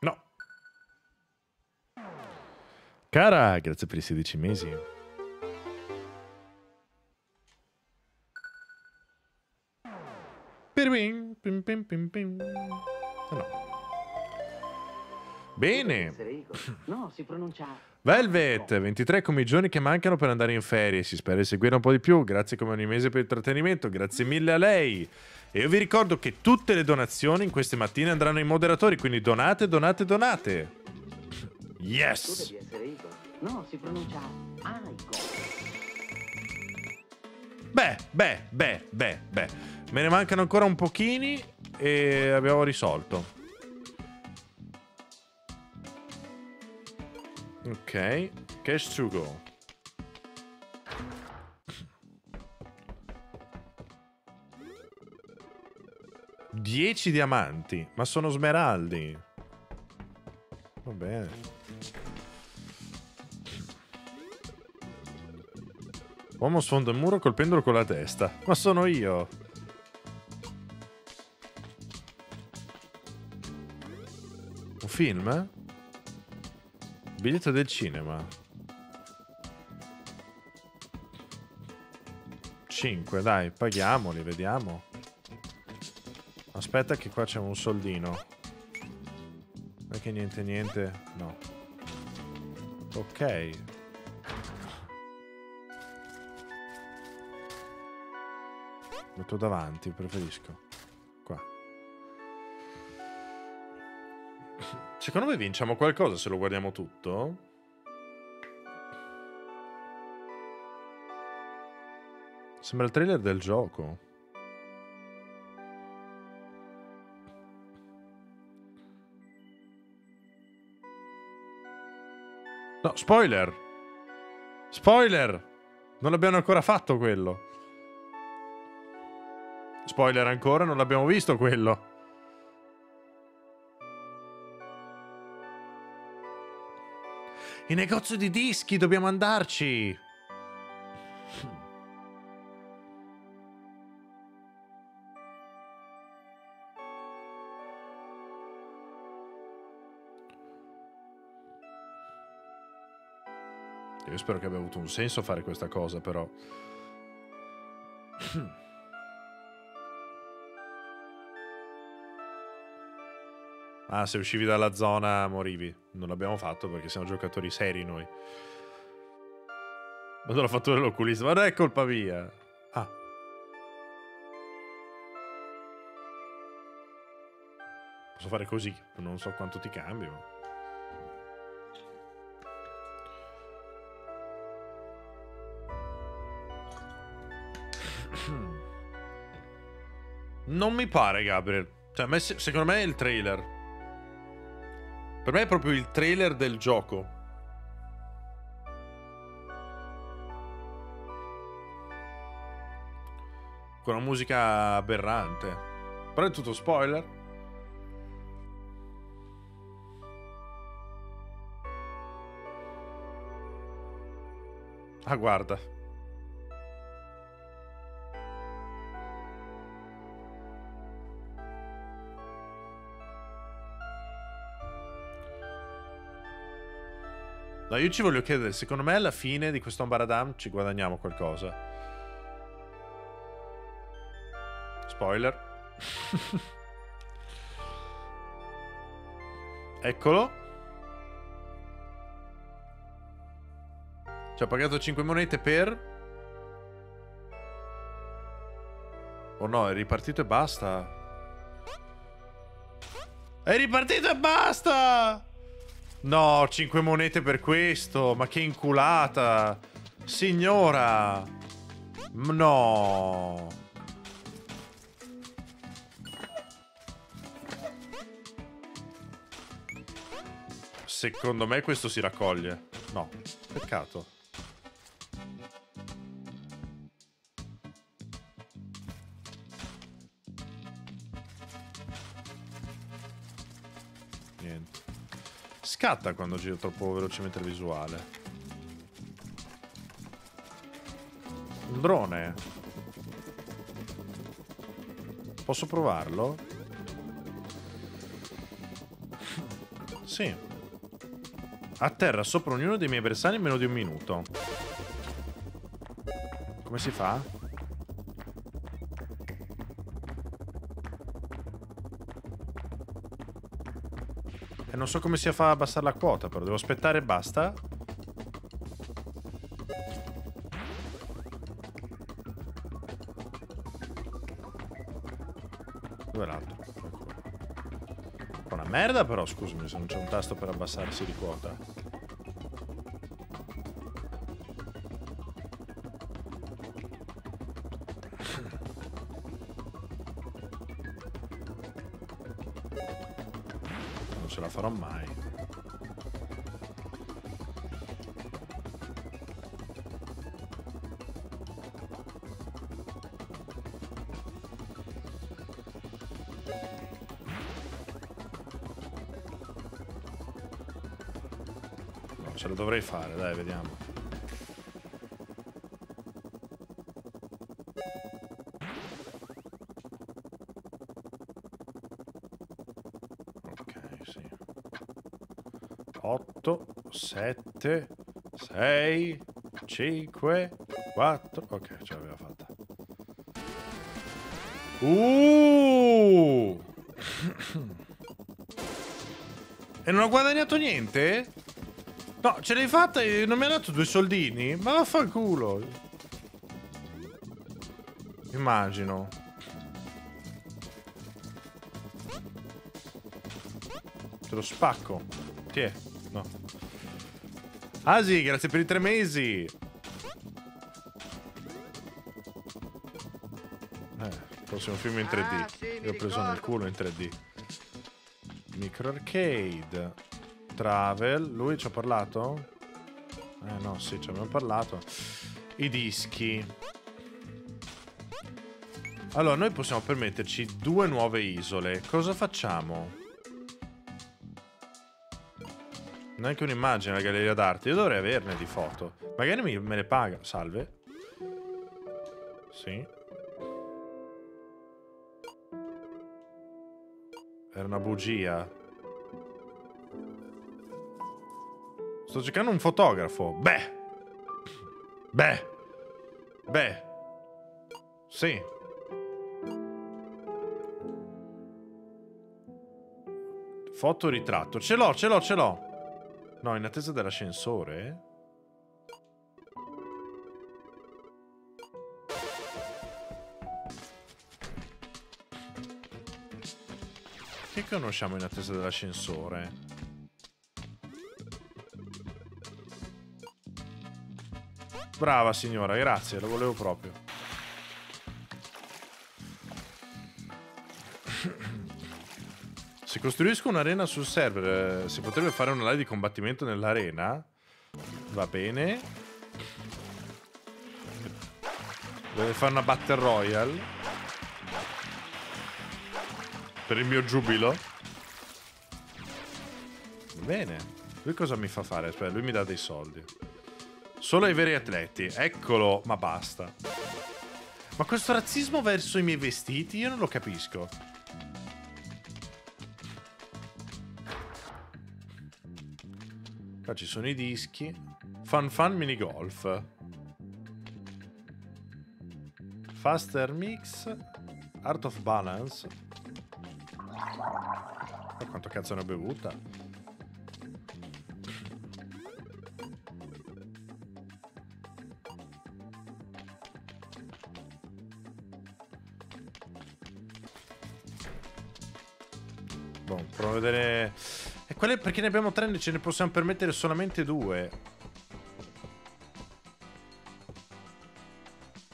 No. Cara, grazie per i 16 mesi. pim, pim, pim, pim. Eh no. Bene. No, si pronuncia... Velvet, 23 come i giorni che mancano per andare in ferie. Si spera di seguire un po' di più. Grazie come ogni mese per il trattenimento. Grazie mille a lei. E io vi ricordo che tutte le donazioni in queste mattine andranno ai moderatori. Quindi donate, donate, donate. Yes. No, si pronuncia... Beh, beh, beh, beh, beh. Me ne mancano ancora un pochini e abbiamo risolto. Ok, cash to go. Dieci diamanti, ma sono smeraldi. Va bene. Uomo sfonda il muro colpendolo con la testa. Ma sono io. Un film? Biglietto del cinema. 5, dai, paghiamoli, vediamo. Aspetta che qua c'è un soldino. Non è che niente niente, no. Ok. Metto davanti, preferisco. Secondo me vinciamo qualcosa se lo guardiamo tutto. Sembra il trailer del gioco. No, spoiler! Spoiler! Non abbiamo ancora fatto quello. Spoiler ancora, non l'abbiamo visto quello. Il negozio di dischi, dobbiamo andarci. Io spero che abbia avuto un senso fare questa cosa, però. Ah, se uscivi dalla zona morivi. Non l'abbiamo fatto perché siamo giocatori seri noi. Vado la fattura dell'oculista, ma non è colpa mia. Ah. Posso fare così, non so quanto ti cambi, ma... Non mi pare, Gabriel. Cioè, secondo me è il trailer. Per me è proprio il trailer del gioco. Con una musica aberrante. Però è tutto spoiler. Ah, guarda. No, io ci voglio chiedere, secondo me alla fine di questo Ambaradam ci guadagniamo qualcosa. Spoiler. Eccolo. Ci ha pagato 5 monete per... Oh no, è ripartito e basta. È ripartito e basta! No, 5 monete per questo. Ma che inculata. Signora. No. Secondo me questo si raccoglie. No, peccato. Scatta quando giro troppo velocemente il visuale. Un drone. Posso provarlo? Sì. Atterra sopra ognuno dei miei bersagli in meno di un minuto. Come si fa? Non so come si fa a abbassare la quota, però devo aspettare e basta. Dove l'altro? Una merda però, scusami, se non c'è un tasto per abbassarsi di quota. Farò mai. Ce lo dovrei fare, dai, vediamo. 7, 6, 5, 4. Ok, ce l'aveva fatta. Uh! e non ho guadagnato niente? No, ce l'hai fatta e non mi ha dato due soldini? Ma vaffanculo. Immagino. Te lo spacco. Tiè. Asi, grazie per i tre mesi. Eh, prossimo film in 3D. Ah, sì, Io ho preso nel ricordo. culo in 3D. Micro arcade. Travel. Lui ci ha parlato? Eh no, sì, ci abbiamo parlato. I dischi. Allora, noi possiamo permetterci due nuove isole. Cosa facciamo? Neanche un'immagine alla galleria d'arte. Io dovrei averne di foto. Magari mi- me le paga. Salve. Sì. Era una bugia. Sto cercando un fotografo. Beh. Beh. Beh. Sì. Fotoritratto. Ce l'ho, ce l'ho, ce l'ho. No, in attesa dell'ascensore. Che conosciamo in attesa dell'ascensore? Brava signora, grazie, lo volevo proprio. Costruisco un'arena sul server, eh, si potrebbe fare una live di combattimento nell'arena? Va bene. Deve fare una battle royale. Per il mio giubilo. Bene. Lui cosa mi fa fare? Aspetta, lui mi dà dei soldi. Solo ai veri atleti. Eccolo, ma basta. Ma questo razzismo verso i miei vestiti io non lo capisco. Qua ci sono i dischi. Fun Fun Mini Golf. Faster Mix. Art of Balance. Ma quanto cazzo ne ho bevuta? Boh, provo a vedere... Quelle perché ne abbiamo tre, ce ne possiamo permettere solamente due.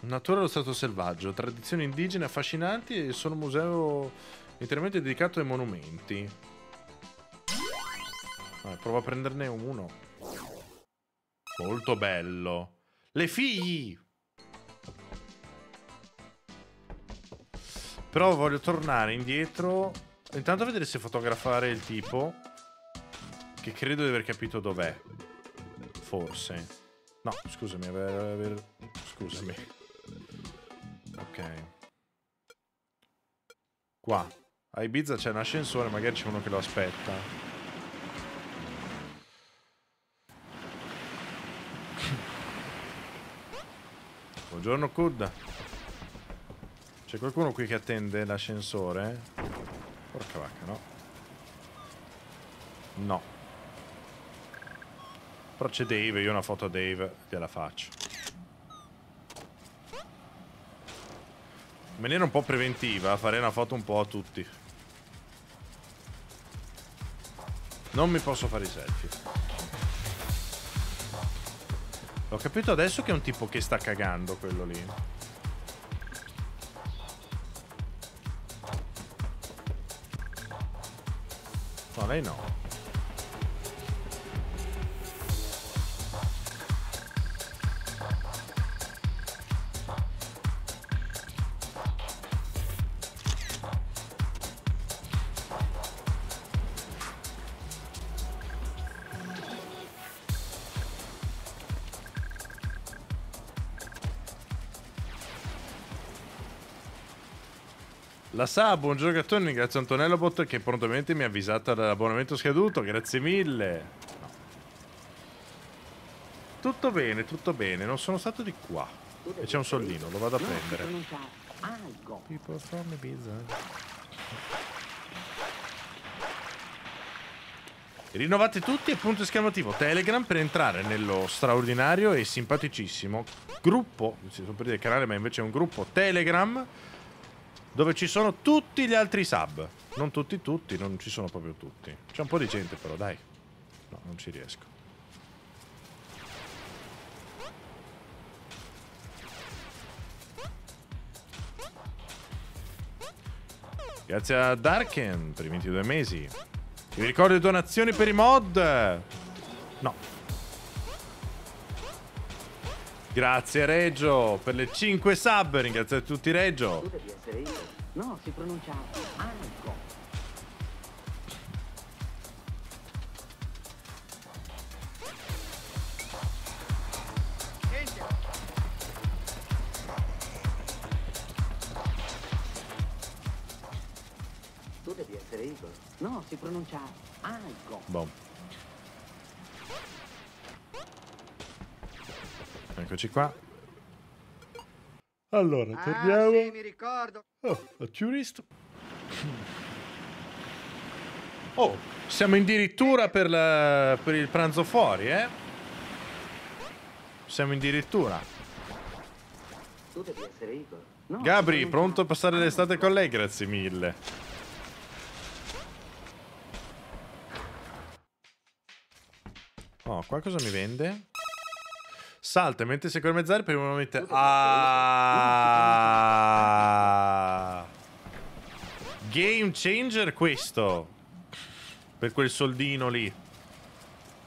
Natura dello stato selvaggio, tradizioni indigene affascinanti e sono museo interamente dedicato ai monumenti. Vabbè, provo a prenderne uno. Molto bello. Le figli! Però voglio tornare indietro. Intanto a vedere se fotografare il tipo. Che credo di aver capito dov'è. Forse. No, scusami, aver, aver- Scusami. Ok. Qua. A Ibiza c'è un ascensore, magari c'è uno che lo aspetta. Buongiorno Kud. C'è qualcuno qui che attende l'ascensore? Porca vacca, no? No. Però c'è Dave, io una foto a Dave gliela faccio. In maniera un po' preventiva, farei una foto un po' a tutti. Non mi posso fare i selfie. Ho capito adesso che è un tipo che sta cagando quello lì. No, lei no. La sa, buon giocatore, ringrazio Antonello Bot che prontamente mi ha avvisato dell'abbonamento scaduto, grazie mille. No. Tutto bene, tutto bene, non sono stato di qua. E c'è un soldino, lo vado a prendere. People from Ibiza. Rinnovate tutti e punto esclamativo Telegram per entrare nello straordinario e simpaticissimo gruppo, si può per dire canale ma invece è un gruppo Telegram dove ci sono tutti gli altri sub. Non tutti tutti, non ci sono proprio tutti. C'è un po' di gente però, dai. No, non ci riesco. Grazie a Darken per i 22 mesi. Vi ricordo le donazioni per i mod. No. Grazie Reggio per le 5 sub. Ringraziate tutti Reggio. Tu devi essere io. No, si pronuncia algo. Tu devi essere Igor. No, si pronuncia algo. Boh. Eccoci qua. Allora, torniamo. Ah, sì, mi ricordo. Oh, a tourist. Oh, siamo addirittura per, la- per il pranzo fuori, eh? Siamo addirittura. Tu devi essere Igor. No, Gabri, pronto a passare l'estate algo. con lei? Grazie mille. Oh, qua cosa mi vende? Salta mentre sei con le mezz'are per un momento. Ah! Game changer questo. Per quel soldino lì.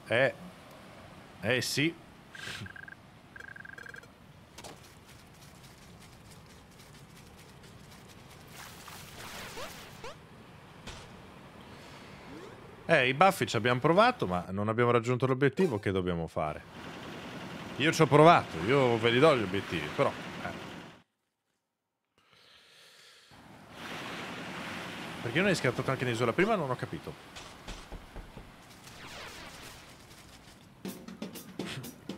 Eh. Eh sì. Eh, i buffi ci abbiamo provato, ma non abbiamo raggiunto l'obiettivo. Che dobbiamo fare? Io ci ho provato, io ve li do gli obiettivi, però. eh. Perché non hai scattato anche in isola prima? Non ho capito.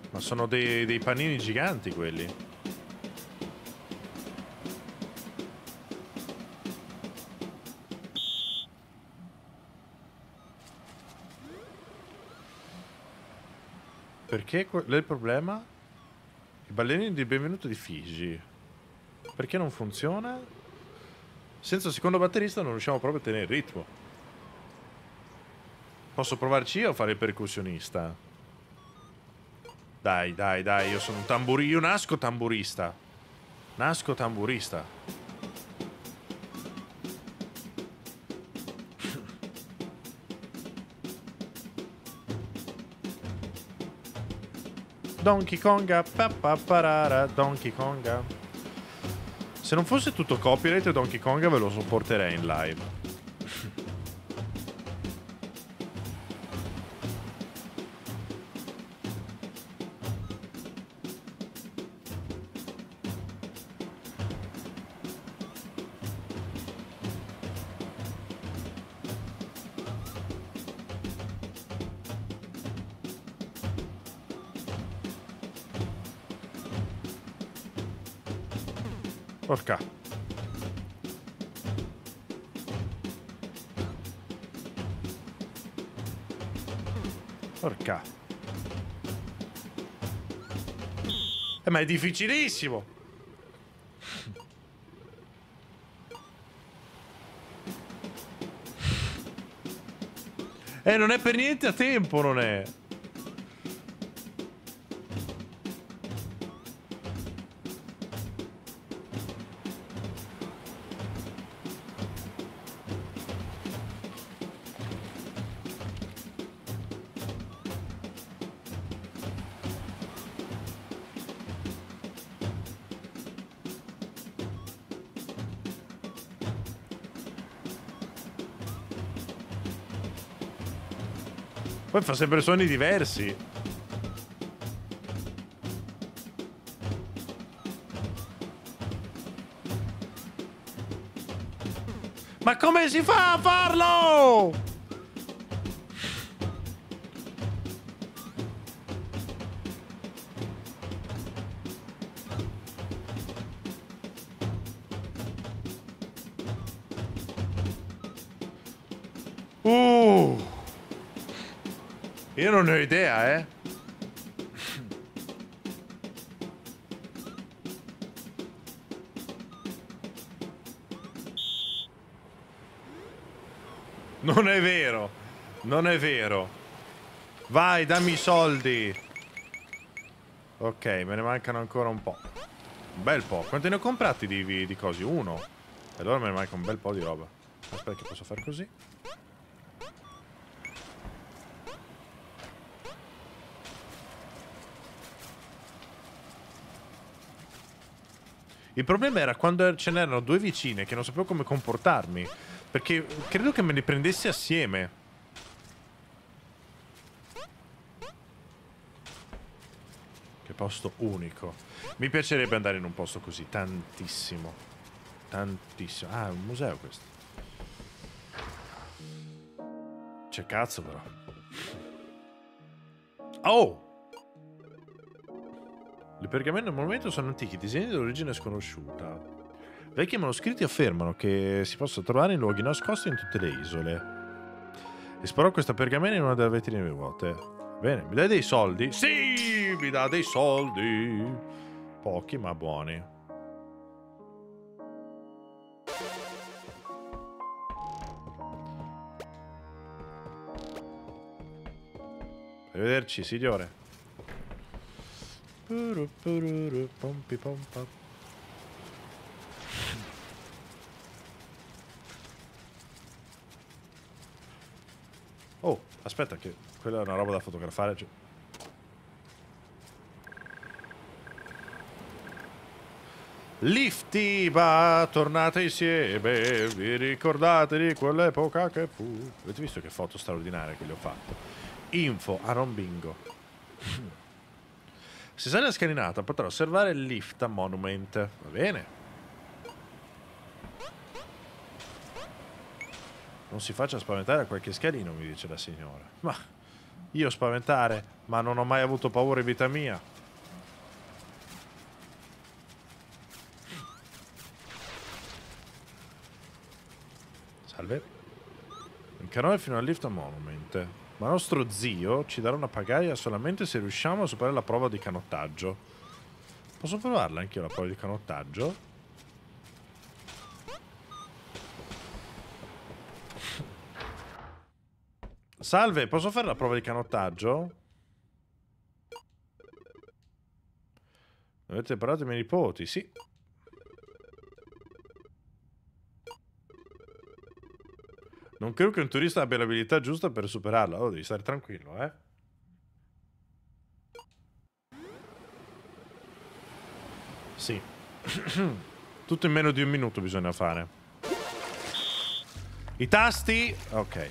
Ma sono dei, dei panini giganti quelli. Perché qual è il problema? I ballerini di benvenuto di Figi. Perché non funziona? Senza il secondo batterista non riusciamo proprio a tenere il ritmo. Posso provarci io a fare il percussionista? Dai, dai, dai, io sono un tamburino, io nasco tamburista. Nasco tamburista. Donkey Konga, pa, pa, parara, Donkey Konga. Se non fosse tutto copyright Donkey Konga ve lo sopporterei in live. È difficilissimo. Eh, non è per niente a tempo, non è. Poi fa sempre suoni diversi. Ma come si fa a farlo? Io non ne ho idea, eh. Non è vero. Non è vero. Vai, dammi i soldi. Ok, me ne mancano ancora un po'. Un bel po'. Quanti ne ho comprati di, di cosi? Uno. E allora me ne manca un bel po' di roba. Aspetta che posso fare così. Il problema era quando ce n'erano due vicine che non sapevo come comportarmi. Perché credo che me li prendessi assieme. Che posto unico. Mi piacerebbe andare in un posto così, tantissimo. Tantissimo. Ah, è un museo questo. C'è cazzo però. Oh! Le pergamene al momento sono antichi, disegni di origine sconosciuta. Vecchi manoscritti affermano che si possono trovare in luoghi nascosti in tutte le isole. Esplorò questa pergamena in una delle vetrine vuote. Bene, mi dai dei soldi? Sì, mi dà dei soldi. Pochi ma buoni. Arrivederci, signore. Pompi, pompa. Oh, aspetta che quella è una roba da fotografare. cioè- Liftiba, tornate insieme, vi ricordate di quell'epoca che fu? Avete visto che foto straordinarie che le ho fatto? Info, Aaron Bingo. Se sale la scalinata potrà osservare il lift a Monument. Va bene. Non si faccia spaventare a qualche scalino, mi dice la signora. Ma io spaventare? Ma non ho mai avuto paura in vita mia. Salve. Il canone fino al lift a Monument. Ma nostro zio ci darà una pagaia solamente se riusciamo a superare la prova di canottaggio. Posso provarla anche io la prova di canottaggio? Salve, posso fare la prova di canottaggio? Avete parlato i miei nipoti? Sì. Non credo che un turista abbia l'abilità giusta per superarla. Oh, devi stare tranquillo, eh. Sì. Tutto in meno di un minuto bisogna fare. I tasti... Ok.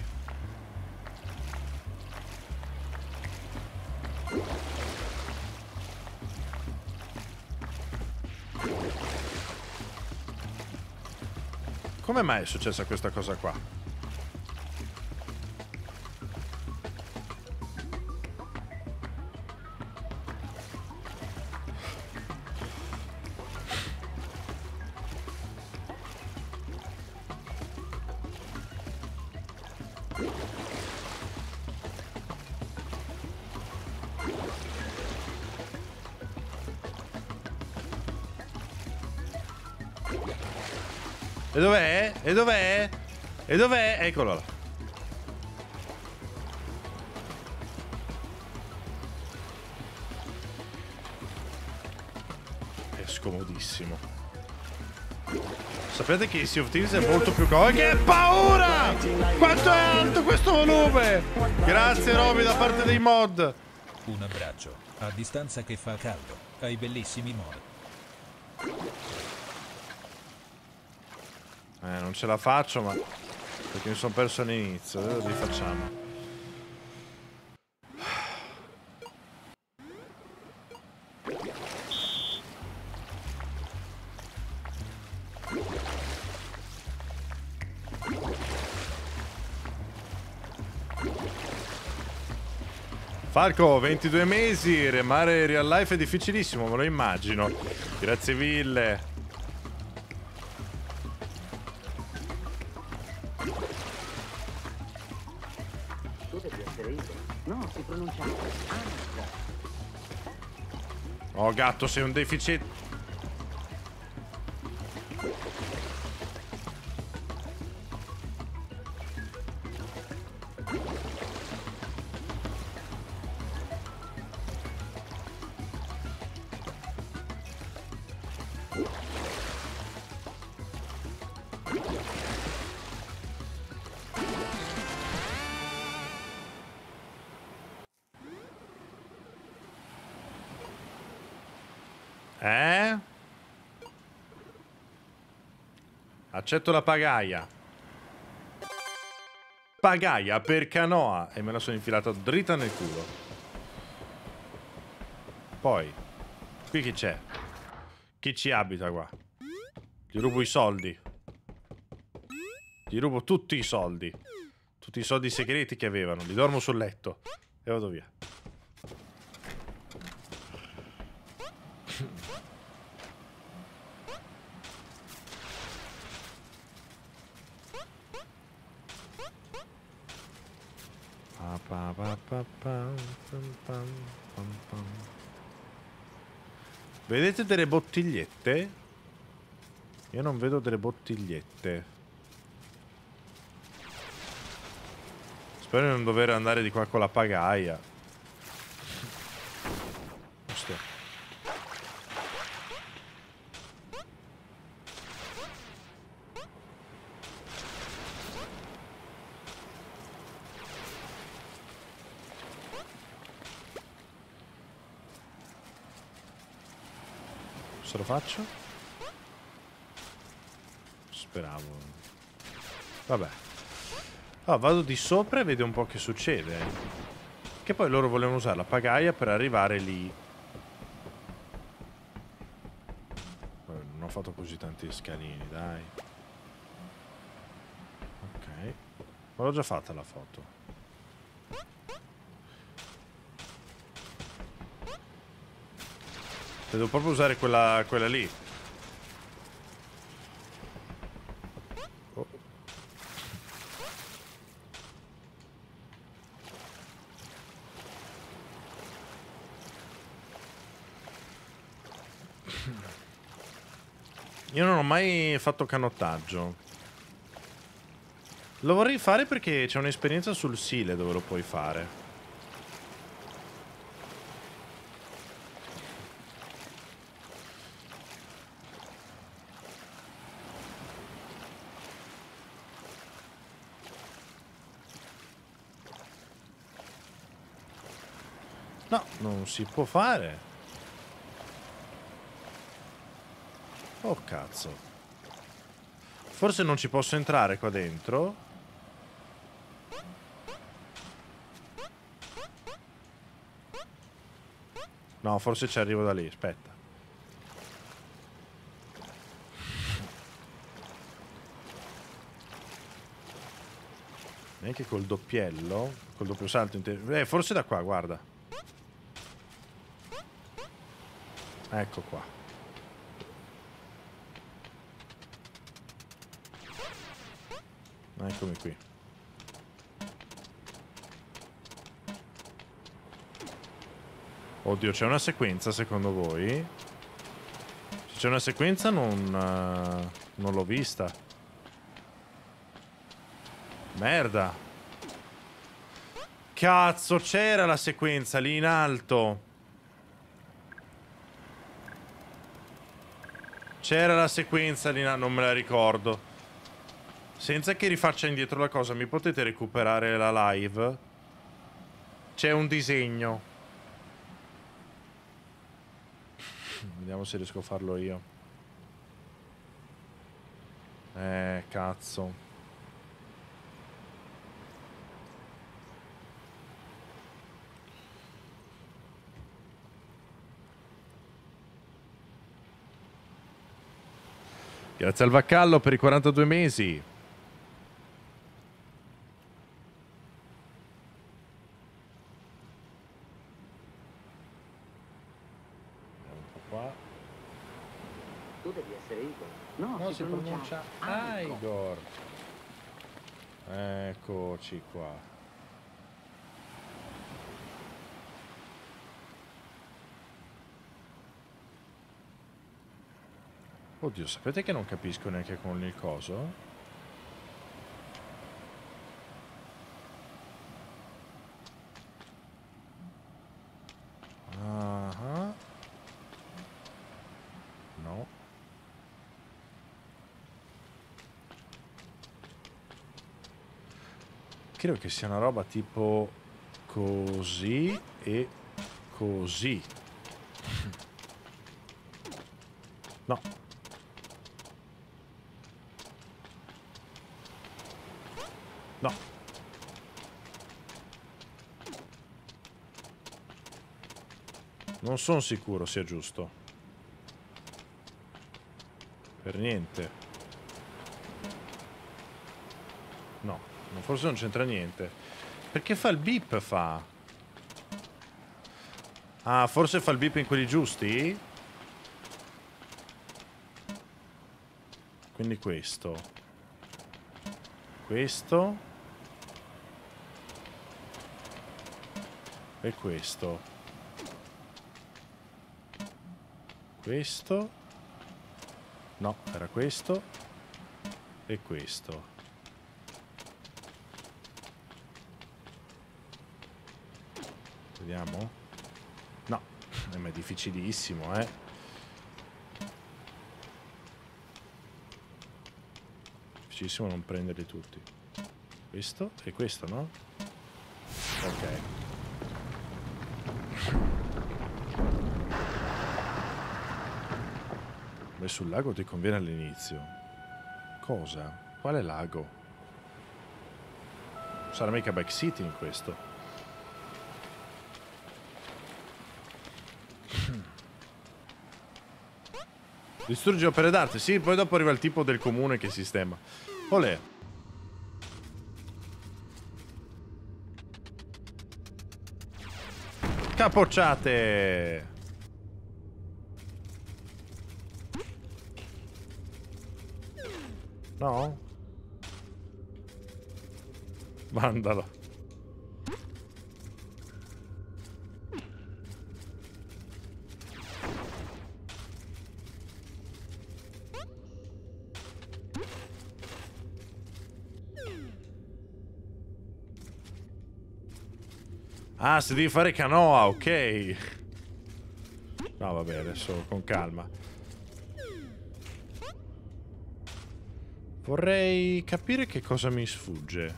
Come mai è successa questa cosa qua? Dov'è? Eccolo là. È scomodissimo. Sapete che Sea of Thieves è molto più comodo. Che paura! Quanto è alto questo volume! Grazie Roby da parte dei mod. Un abbraccio. A distanza che fa caldo. Ai bellissimi mod. Eh, non ce la faccio, ma... Perché mi sono perso all'inizio. Adesso rifacciamo. Falco, 22 mesi, remare real life è difficilissimo, me lo immagino. Grazie mille. Gatto, sei un deficit. Accetto la pagaia. Pagaia per canoa. E me la sono infilata dritta nel culo. Poi, qui chi c'è? Chi ci abita qua? Gli rubo i soldi. Gli rubo tutti i soldi. Tutti i soldi segreti che avevano. Li dormo sul letto. E vado via. Vedete delle bottigliette? Io non vedo delle bottigliette. Spero di non dover andare di qua con la pagaia. Giusto. Se lo faccio? Speravo. Vabbè. Ah, vado di sopra e vedo un po' che succede. Che poi loro volevano usare la pagaia per arrivare lì. Non ho fatto così tanti scalini, dai. Ok. Ma l'ho già fatta la foto. Devo proprio usare quella, quella lì. Oh. Io non ho mai fatto canottaggio. Lo vorrei fare perché c'è un'esperienza sul Sile dove lo puoi fare. No, non si può fare. Oh cazzo. Forse non ci posso entrare qua dentro. No, forse ci arrivo da lì, aspetta. Neanche col doppiello, col doppio salto. Eh, forse da qua, guarda. Ecco qua. Eccomi qui. Oddio, c'è una sequenza secondo voi? Se c'è una sequenza non, eh, non l'ho vista. Merda. Cazzo, c'era la sequenza lì in alto. C'era la sequenza lì non me la ricordo. Senza che rifaccia indietro la cosa, mi potete recuperare la live? C'è un disegno. Vediamo se riesco a farlo io. Eh, cazzo. Grazie al Vaccallo per i 42 mesi. Vediamo un po' qua. Tu devi essere Igor. No, No, si, si pronuncia Igor. Eccoci qua. Oddio, sapete che non capisco neanche con il coso? Credo che sia una roba tipo così e così. No. Non sono sicuro sia giusto. Per niente. No, forse non c'entra niente. Perché fa il beep, fa? Ah, forse fa il beep in quelli giusti? Quindi questo. Questo. E questo. Questo. No, era questo. E questo. Vediamo. No, eh, ma è difficilissimo, eh. Difficilissimo non prenderli tutti. Questo e questo, no? Ok. Beh, sul lago ti conviene all'inizio. Cosa? Quale lago? Sarà mica Back City in questo. Distrugge opere d'arte, sì, poi dopo arriva il tipo del comune che sistema. Olè. Capocciate! No? Mandalo. Ah, se devi fare canoa, ok. No, vabbè, adesso con calma. Vorrei capire che cosa mi sfugge.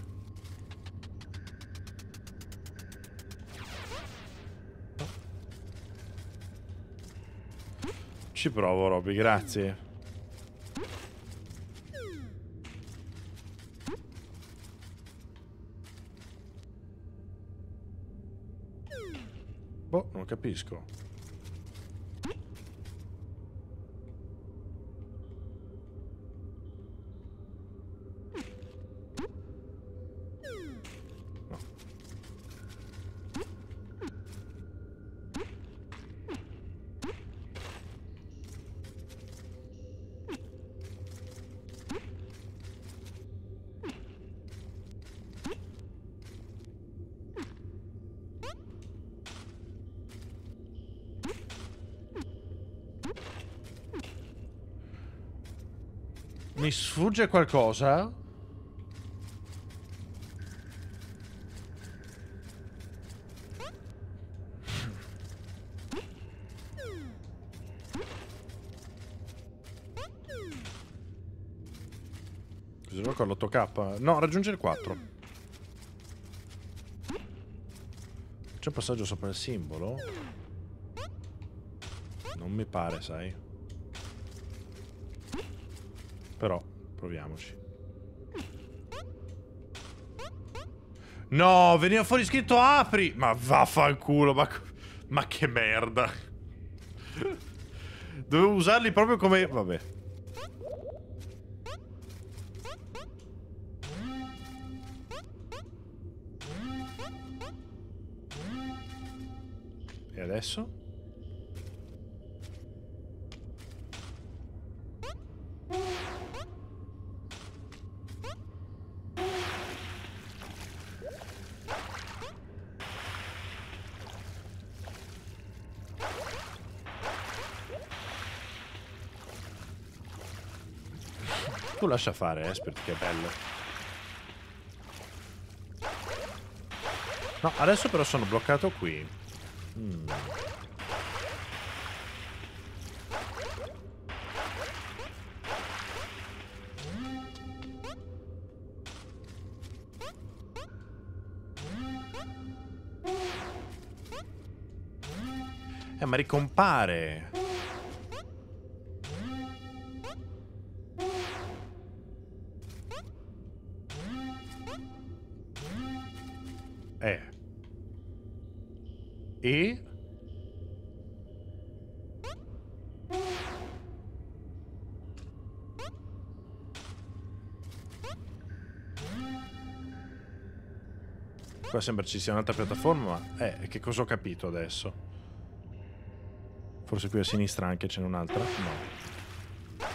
Ci provo, Robby, grazie. distrugge qualcosa? Chiuso con l'8k. No, raggiunge il 4. C'è un passaggio sopra il simbolo? Non mi pare, sai. Però proviamoci. No, veniva fuori scritto apri! Ma vaffanculo, ma, ma che merda. Dovevo usarli proprio come... Vabbè. Lascia fare, Espert, che bello. No, adesso però sono bloccato qui. Mm. Eh, ma ricompare. Qua sembra ci sia un'altra piattaforma, ma... Eh, che cosa ho capito adesso? Forse qui a sinistra anche c'è un'altra? No.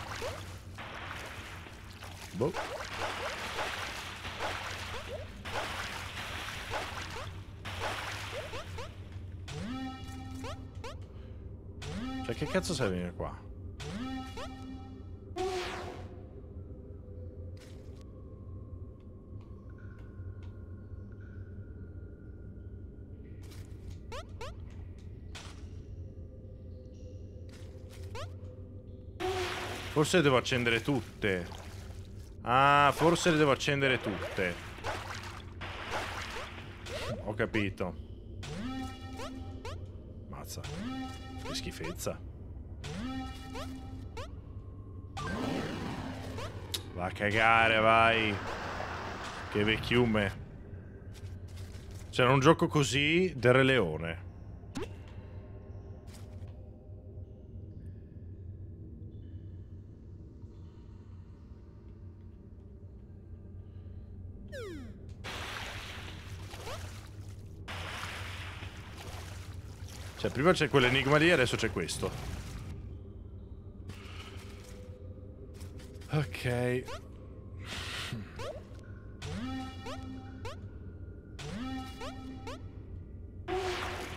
Boh. Cioè, che cazzo serve venire qua? Forse devo accendere tutte. Ah, forse le devo accendere tutte. Ho capito. Mazza. Che schifezza. Va a cagare, vai. Che vecchiume. C'era un gioco così del Re Leone. Cioè, prima c'è quell'enigma lì, adesso c'è questo. Ok.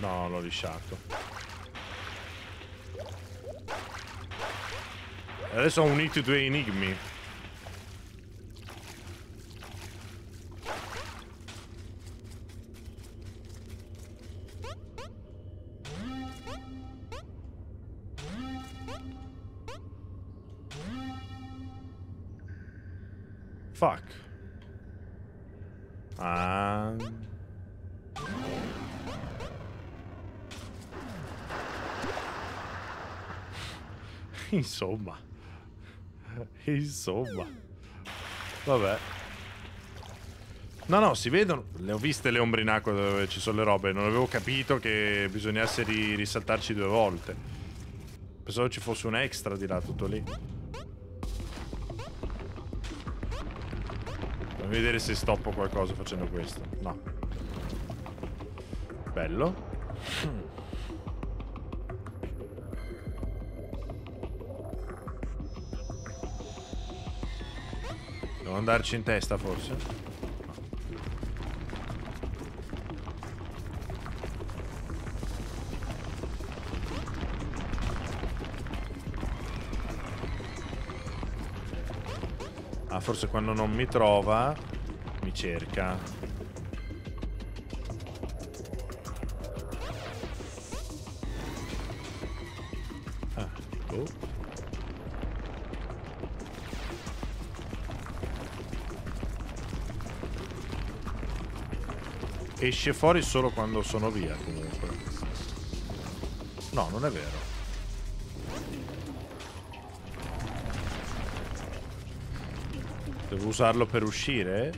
No, l'ho lisciato. Adesso ho unito i due enigmi. Insomma. Insomma. Vabbè. No, no, si vedono. Le ho viste le ombre in acqua dove ci sono le robe. Non avevo capito che bisognasse ri risaltarci due volte. Pensavo ci fosse un extra di là, tutto lì. Fammi vedere se stoppo qualcosa facendo questo. No. Bello. andarci in testa forse? Ah, forse quando non mi trova mi cerca. Esce fuori solo quando sono via comunque. No, non è vero. Devo usarlo per uscire?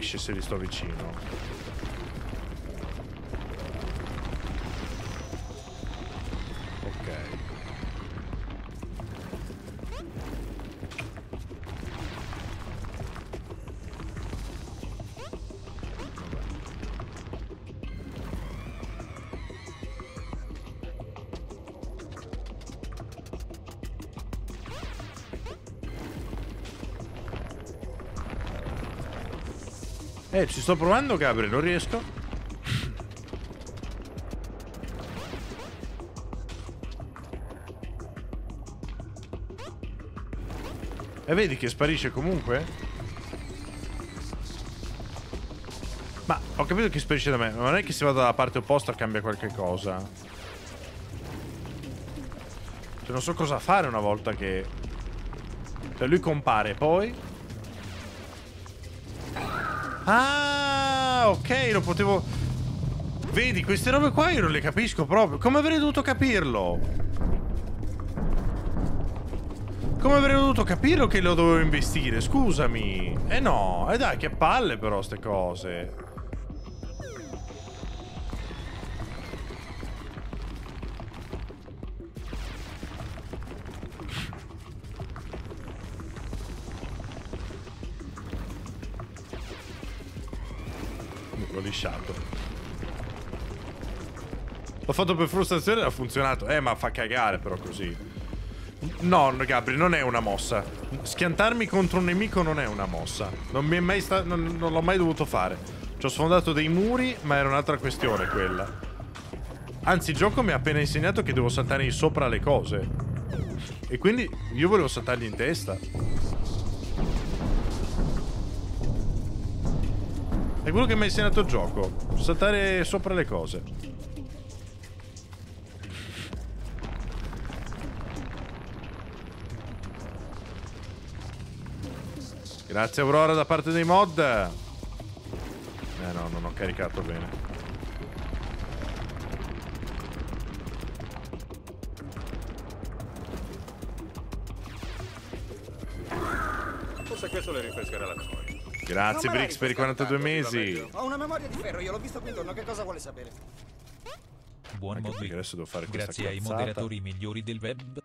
Esce se gli sto vicino. Ci sto provando, Gabriele, non riesco. E vedi che sparisce comunque? Ma ho capito che sparisce da me, ma non è che se vado dalla parte opposta cambia qualche cosa. Cioè non so cosa fare una volta che... Cioè lui compare, poi... Ah, ok, lo potevo... Vedi, queste robe qua io non le capisco proprio. Come avrei dovuto capirlo? Come avrei dovuto capirlo che lo dovevo investire? Scusami. Eh no, eh dai, che palle però ste cose. Fatto per frustrazione ha funzionato. Eh, ma fa cagare però così. No, Gabri, non è una mossa. Schiantarmi contro un nemico non è una mossa. Non non, non l'ho mai dovuto fare. Ci ho sfondato dei muri, ma era un'altra questione quella. Anzi, il gioco mi ha appena insegnato che devo saltare sopra le cose. E quindi io volevo saltargli in testa. È quello che mi ha insegnato il gioco. Saltare sopra le cose. Grazie Aurora da parte dei mod. Eh no, non ho caricato bene. Forse questo le rinfrescherà la memoria. Grazie Brix per i 42 mesi. Ho una memoria di ferro, io l'ho visto qui intorno, che cosa vuole sapere? Buon Anche adesso devo fare questa Grazie ai cazzata moderatori migliori del web.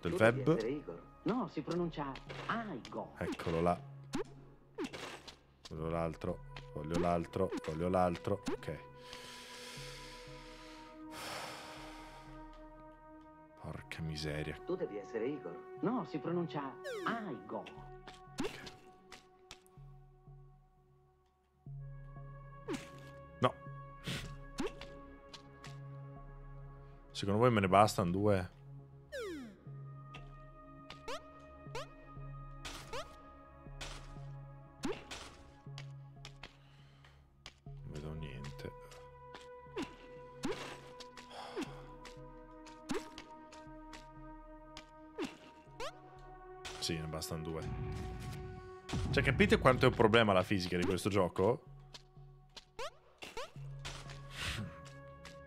del web. No, si pronuncia Aigo. Eccolo là. Voglio l'altro. Voglio l'altro. Voglio l'altro. Ok. Porca miseria. Tu devi essere Igor. No, si pronuncia Aigo. No. Secondo voi me ne bastano due? Cioè, capite quanto è un problema la fisica di questo gioco?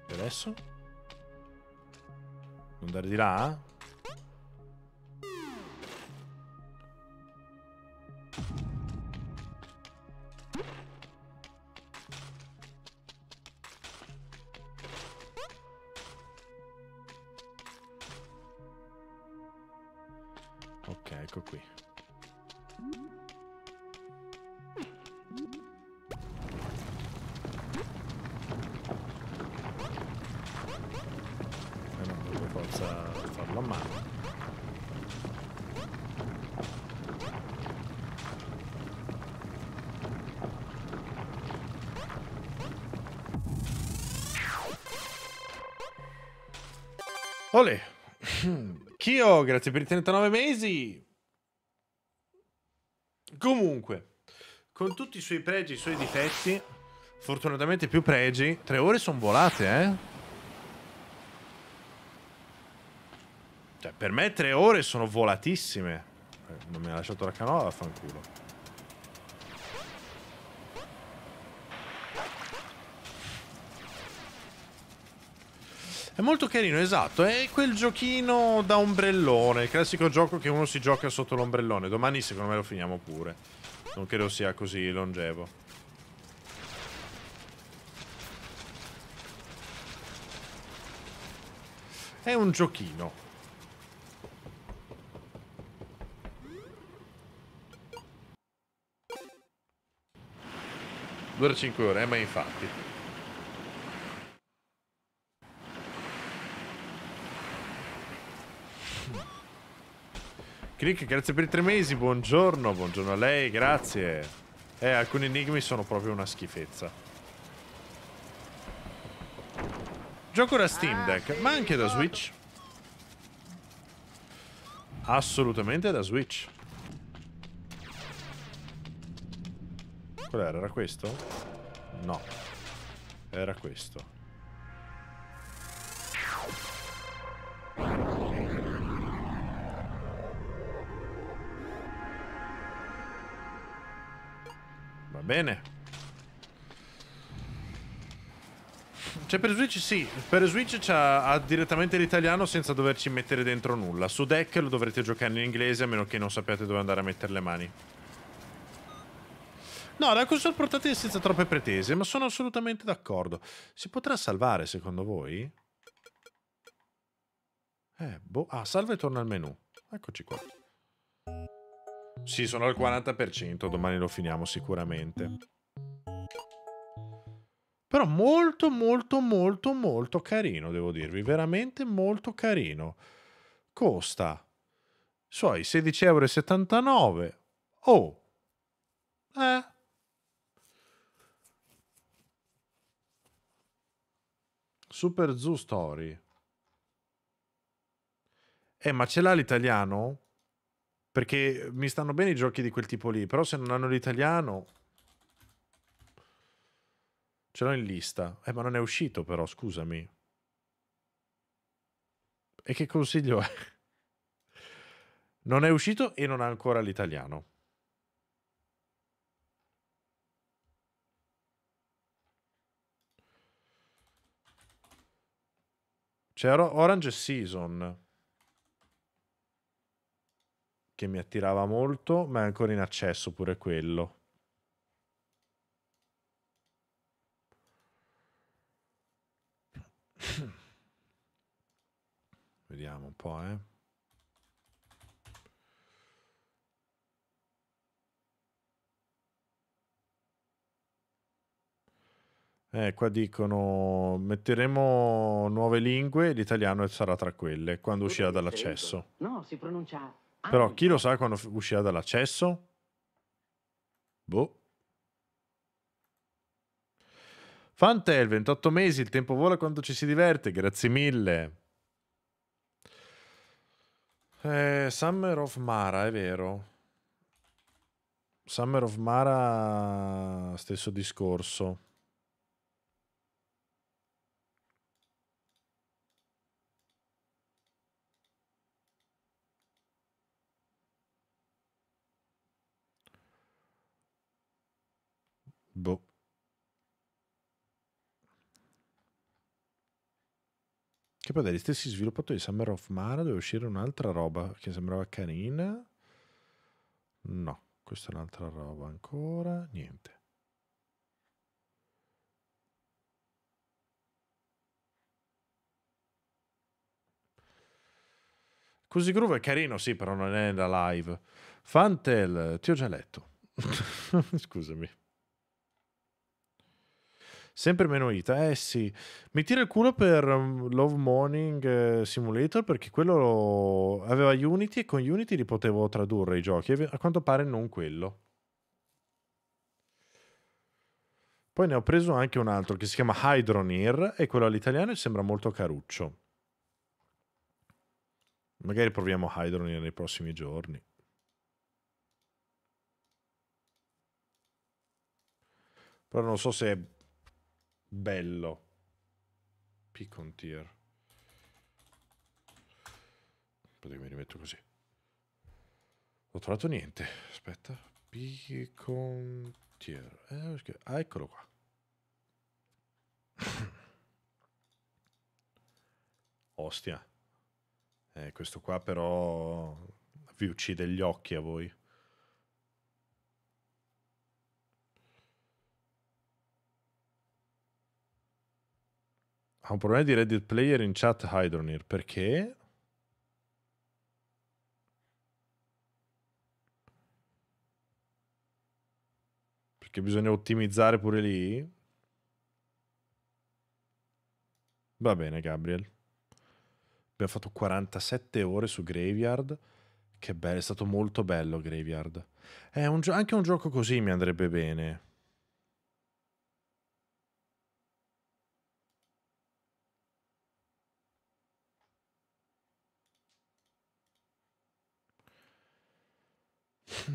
E adesso? Non andare di là? Kyo, grazie per i 39 mesi! Comunque, con tutti i suoi pregi e i suoi difetti, fortunatamente più pregi, tre ore sono volate, eh? Cioè, per me tre ore sono volatissime. Eh, non mi ha lasciato la canola, fanculo. Molto carino, esatto. È quel giochino da ombrellone. Il classico gioco che uno si gioca sotto l'ombrellone. Domani, secondo me, lo finiamo pure. Non credo sia così longevo. È un giochino. Dura 5 ore, eh, ma infatti. Click, grazie per i tre mesi, buongiorno, buongiorno a lei, grazie. Eh, alcuni enigmi sono proprio una schifezza. Gioco da Steam Deck, ma anche da Switch. Assolutamente da Switch. Qual era? Era questo? No. Era questo. Bene. Cioè per Switch sì, per Switch ha direttamente l'italiano senza doverci mettere dentro nulla. Su deck lo dovrete giocare in inglese a meno che non sappiate dove andare a mettere le mani. No, la console portatile senza troppe pretese, ma sono assolutamente d'accordo. Si potrà salvare secondo voi? Eh, boh. Ah, salva e torna al menu. Eccoci qua. Sì, sono al 40%, domani lo finiamo sicuramente. Però molto, molto, molto, molto carino, devo dirvi. Veramente molto carino. Costa suoi 16,79 euro. Oh. Eh. Super Zoo Story. Eh, ma ce l'ha l'italiano? Perché mi stanno bene i giochi di quel tipo lì, però se non hanno l'italiano... Ce l'ho in lista. Eh, ma non è uscito però, scusami. E che consiglio è? Non è uscito e non ha ancora l'italiano. C'è Orange Season che mi attirava molto, ma è ancora in accesso pure quello. Vediamo un po', eh. Eh, qua dicono metteremo nuove lingue, l'italiano sarà tra quelle quando uscirà dall'accesso. No, si pronuncia... Però chi lo sa quando uscirà dall'accesso? Boh. Fantel, 28 mesi, il tempo vola quando ci si diverte, grazie mille. Eh, Summer of Mara, è vero. Summer of Mara, stesso discorso. Boh. Che poi dagli stessi sviluppatori di Summer of Mara deve uscire un'altra roba che sembrava carina. No, questa è un'altra roba ancora. Niente. Così Groove è carino, sì, però non è da live. Fantel, ti ho già letto. Scusami. Sempre meno Ita, eh sì. Mi tira il culo per um, Love Morning eh, Simulator perché quello aveva Unity e con Unity li potevo tradurre i giochi. A quanto pare non quello. Poi ne ho preso anche un altro che si chiama Hydronir e quello all'italiano sembra molto caruccio. Magari proviamo Hydronir nei prossimi giorni. Però non so se bello. Picon tier. Aspetta mi rimetto così. Non ho trovato niente. Aspetta. Picon tier. Eh, ah, eccolo qua. Ostia. Eh, questo qua però vi uccide gli occhi a voi. Ha un problema di Reddit player in chat Hydronir. Perché? Perché bisogna ottimizzare pure lì? Va bene, Gabriel. Abbiamo fatto 47 ore su Graveyard. Che bello, è stato molto bello Graveyard. Un anche un gioco così mi andrebbe bene.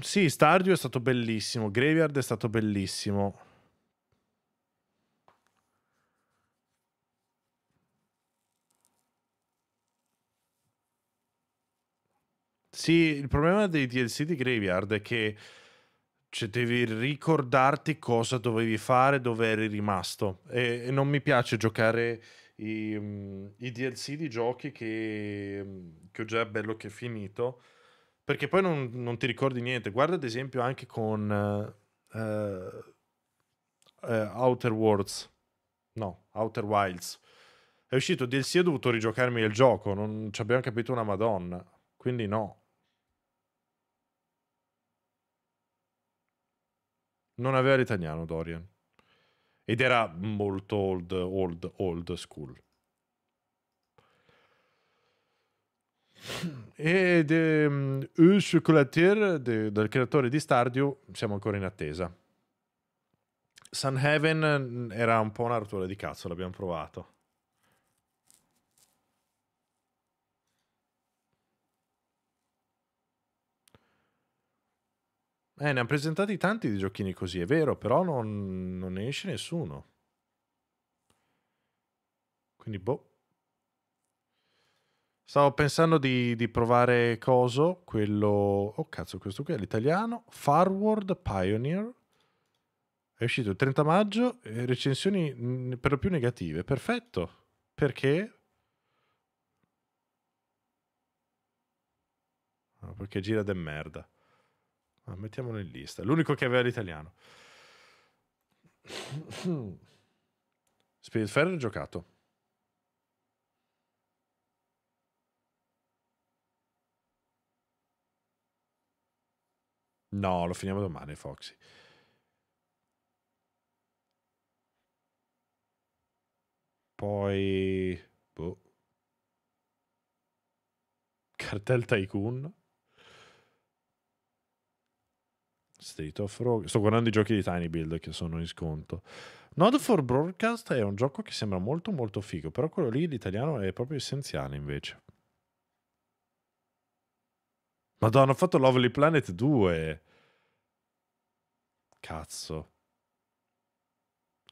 Sì, Stardew è stato bellissimo. Graveyard è stato bellissimo. Sì, il problema dei DLC di Graveyard è che cioè, devi ricordarti cosa dovevi fare, dove eri rimasto. E, e non mi piace giocare i, mm, i DLC di giochi che, mm, che ho già bello che finito, perché poi non, non ti ricordi niente. Guarda ad esempio anche con eh, eh, Outer Worlds, no, Outer Wilds. È uscito DLC e ho dovuto rigiocarmi il gioco, non ci abbiamo capito una madonna. Quindi no. Non aveva l'italiano Dorian. Ed era molto old, old, old school. Ed ehm, Il Chocolatier de- del creatore di Stardew siamo ancora in attesa. Sun Heaven mm, era un po' una rottura di cazzo, l'abbiamo provato. Eh, ne hanno presentati tanti di giochini così, è vero, però non, non ne esce nessuno. Quindi, boh. Stavo pensando di, di provare coso, quello... Oh cazzo, questo qui è l'italiano. Farward Pioneer. È uscito il 30 maggio, recensioni mh, per lo più negative. Perfetto. Perché? Perché gira de merda. Ah, mettiamolo in lista. L'unico che aveva l'italiano. Spiritfarer giocato. No, lo finiamo domani, Foxy. Poi... Boh. Cartel Tycoon. State of Rogue. Sto guardando i giochi di Tiny Build che sono in sconto. Node for Broadcast è un gioco che sembra molto molto figo, però quello lì l'italiano è proprio essenziale invece. Madonna, ho fatto Lovely Planet 2. Cazzo.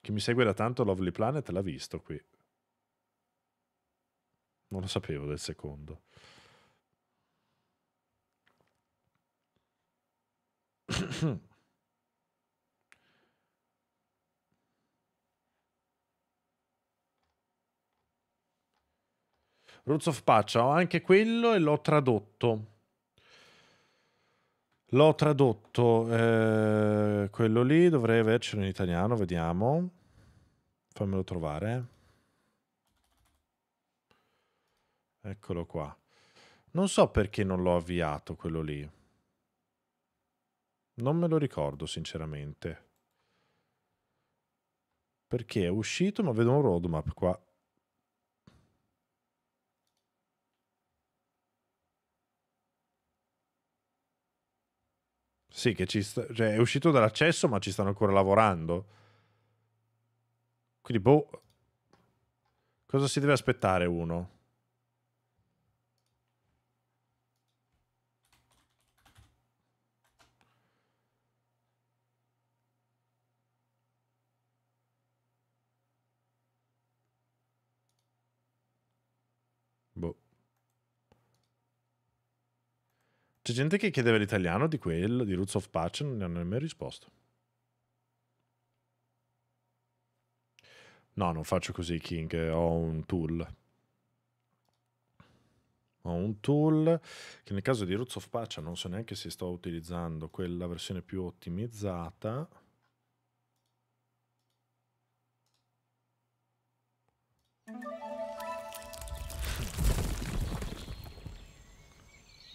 Chi mi segue da tanto Lovely Planet l'ha visto qui. Non lo sapevo del secondo. Roots of Patch, ho anche quello e l'ho tradotto. L'ho tradotto, eh, quello lì dovrei avercelo in italiano, vediamo. Fammelo trovare. Eccolo qua. Non so perché non l'ho avviato quello lì. Non me lo ricordo sinceramente. Perché è uscito, ma vedo un roadmap qua. Sì, che sta, cioè è uscito dall'accesso, ma ci stanno ancora lavorando. Quindi, boh. Cosa si deve aspettare uno? C'è gente che chiedeva l'italiano di quello, di Roots of Patch, non ne hanno nemmeno risposto. No, non faccio così, King. Ho un tool. Ho un tool che nel caso di Roots of Patch non so neanche se sto utilizzando quella versione più ottimizzata.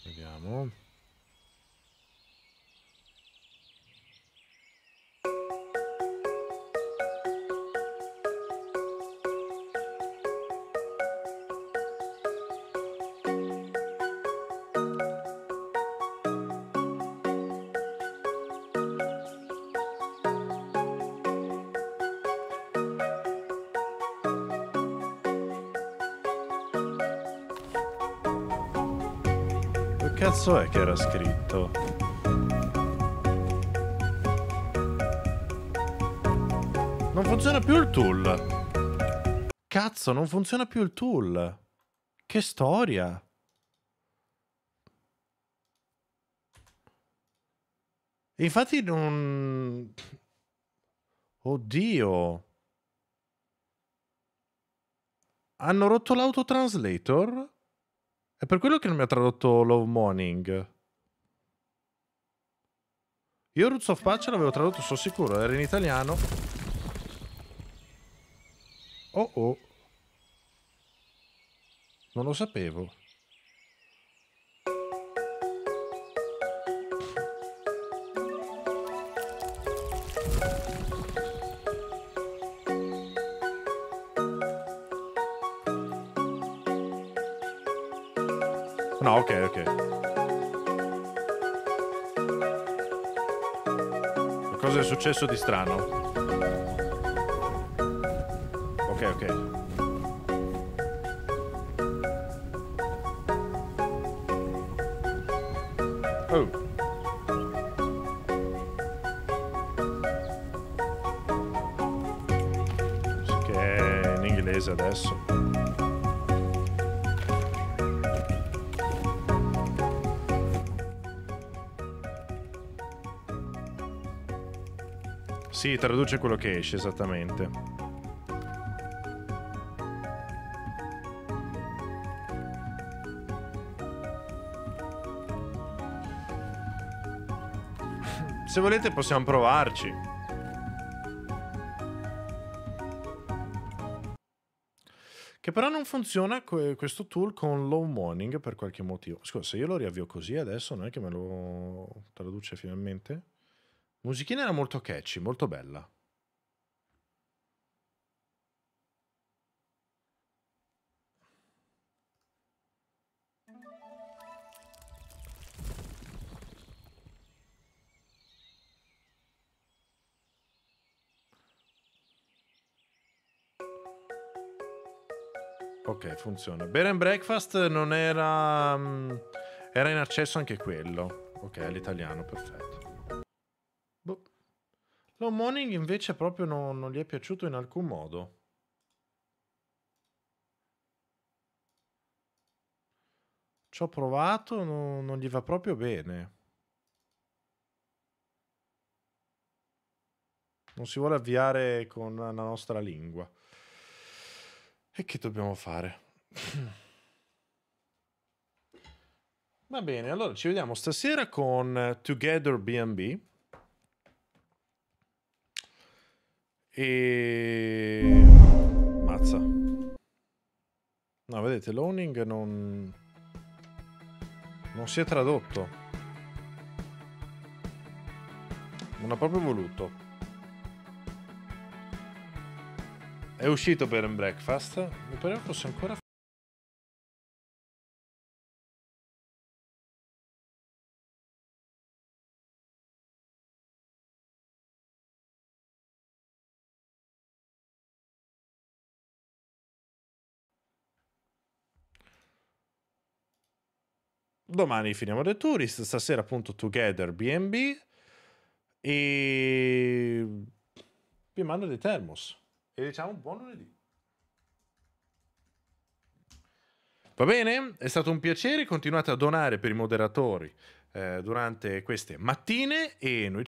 Vediamo. Cazzo è che era scritto? Non funziona più il tool. Cazzo, non funziona più il tool. Che storia. Infatti non... Oddio. Hanno rotto l'autotranslator? È per quello che non mi ha tradotto Love Morning. Io Roots of Patch l'avevo tradotto, sono sicuro, era in italiano. Oh oh. Non lo sapevo. No, ok, ok. Cosa è successo di strano? Ok, ok. Oh. Che è in inglese adesso. Sì, traduce quello che esce esattamente. Se volete possiamo provarci. Che però non funziona que- questo tool con low morning per qualche motivo. Scusa, se io lo riavvio così adesso non è che me lo traduce finalmente? Musichina era molto catchy, molto bella. Ok, funziona. Bear and Breakfast non era... mm, Era in accesso anche quello. Ok, all'italiano, perfetto. Low Morning invece proprio non, non gli è piaciuto in alcun modo. Ci ho provato, no- non gli va proprio bene. Non si vuole avviare con la nostra lingua. E che dobbiamo fare? Va bene, allora ci vediamo stasera con Together BB. E... Mazza. No, vedete, l'owning non... Non si è tradotto. Non ha proprio voluto. È uscito per un breakfast. Mi pareva fosse ancora. Domani finiamo The Tourist, stasera appunto Together BB e vi mando dei termos e diciamo buon lunedì. Va bene? È stato un piacere, continuate a donare per i moderatori eh, durante queste mattine e noi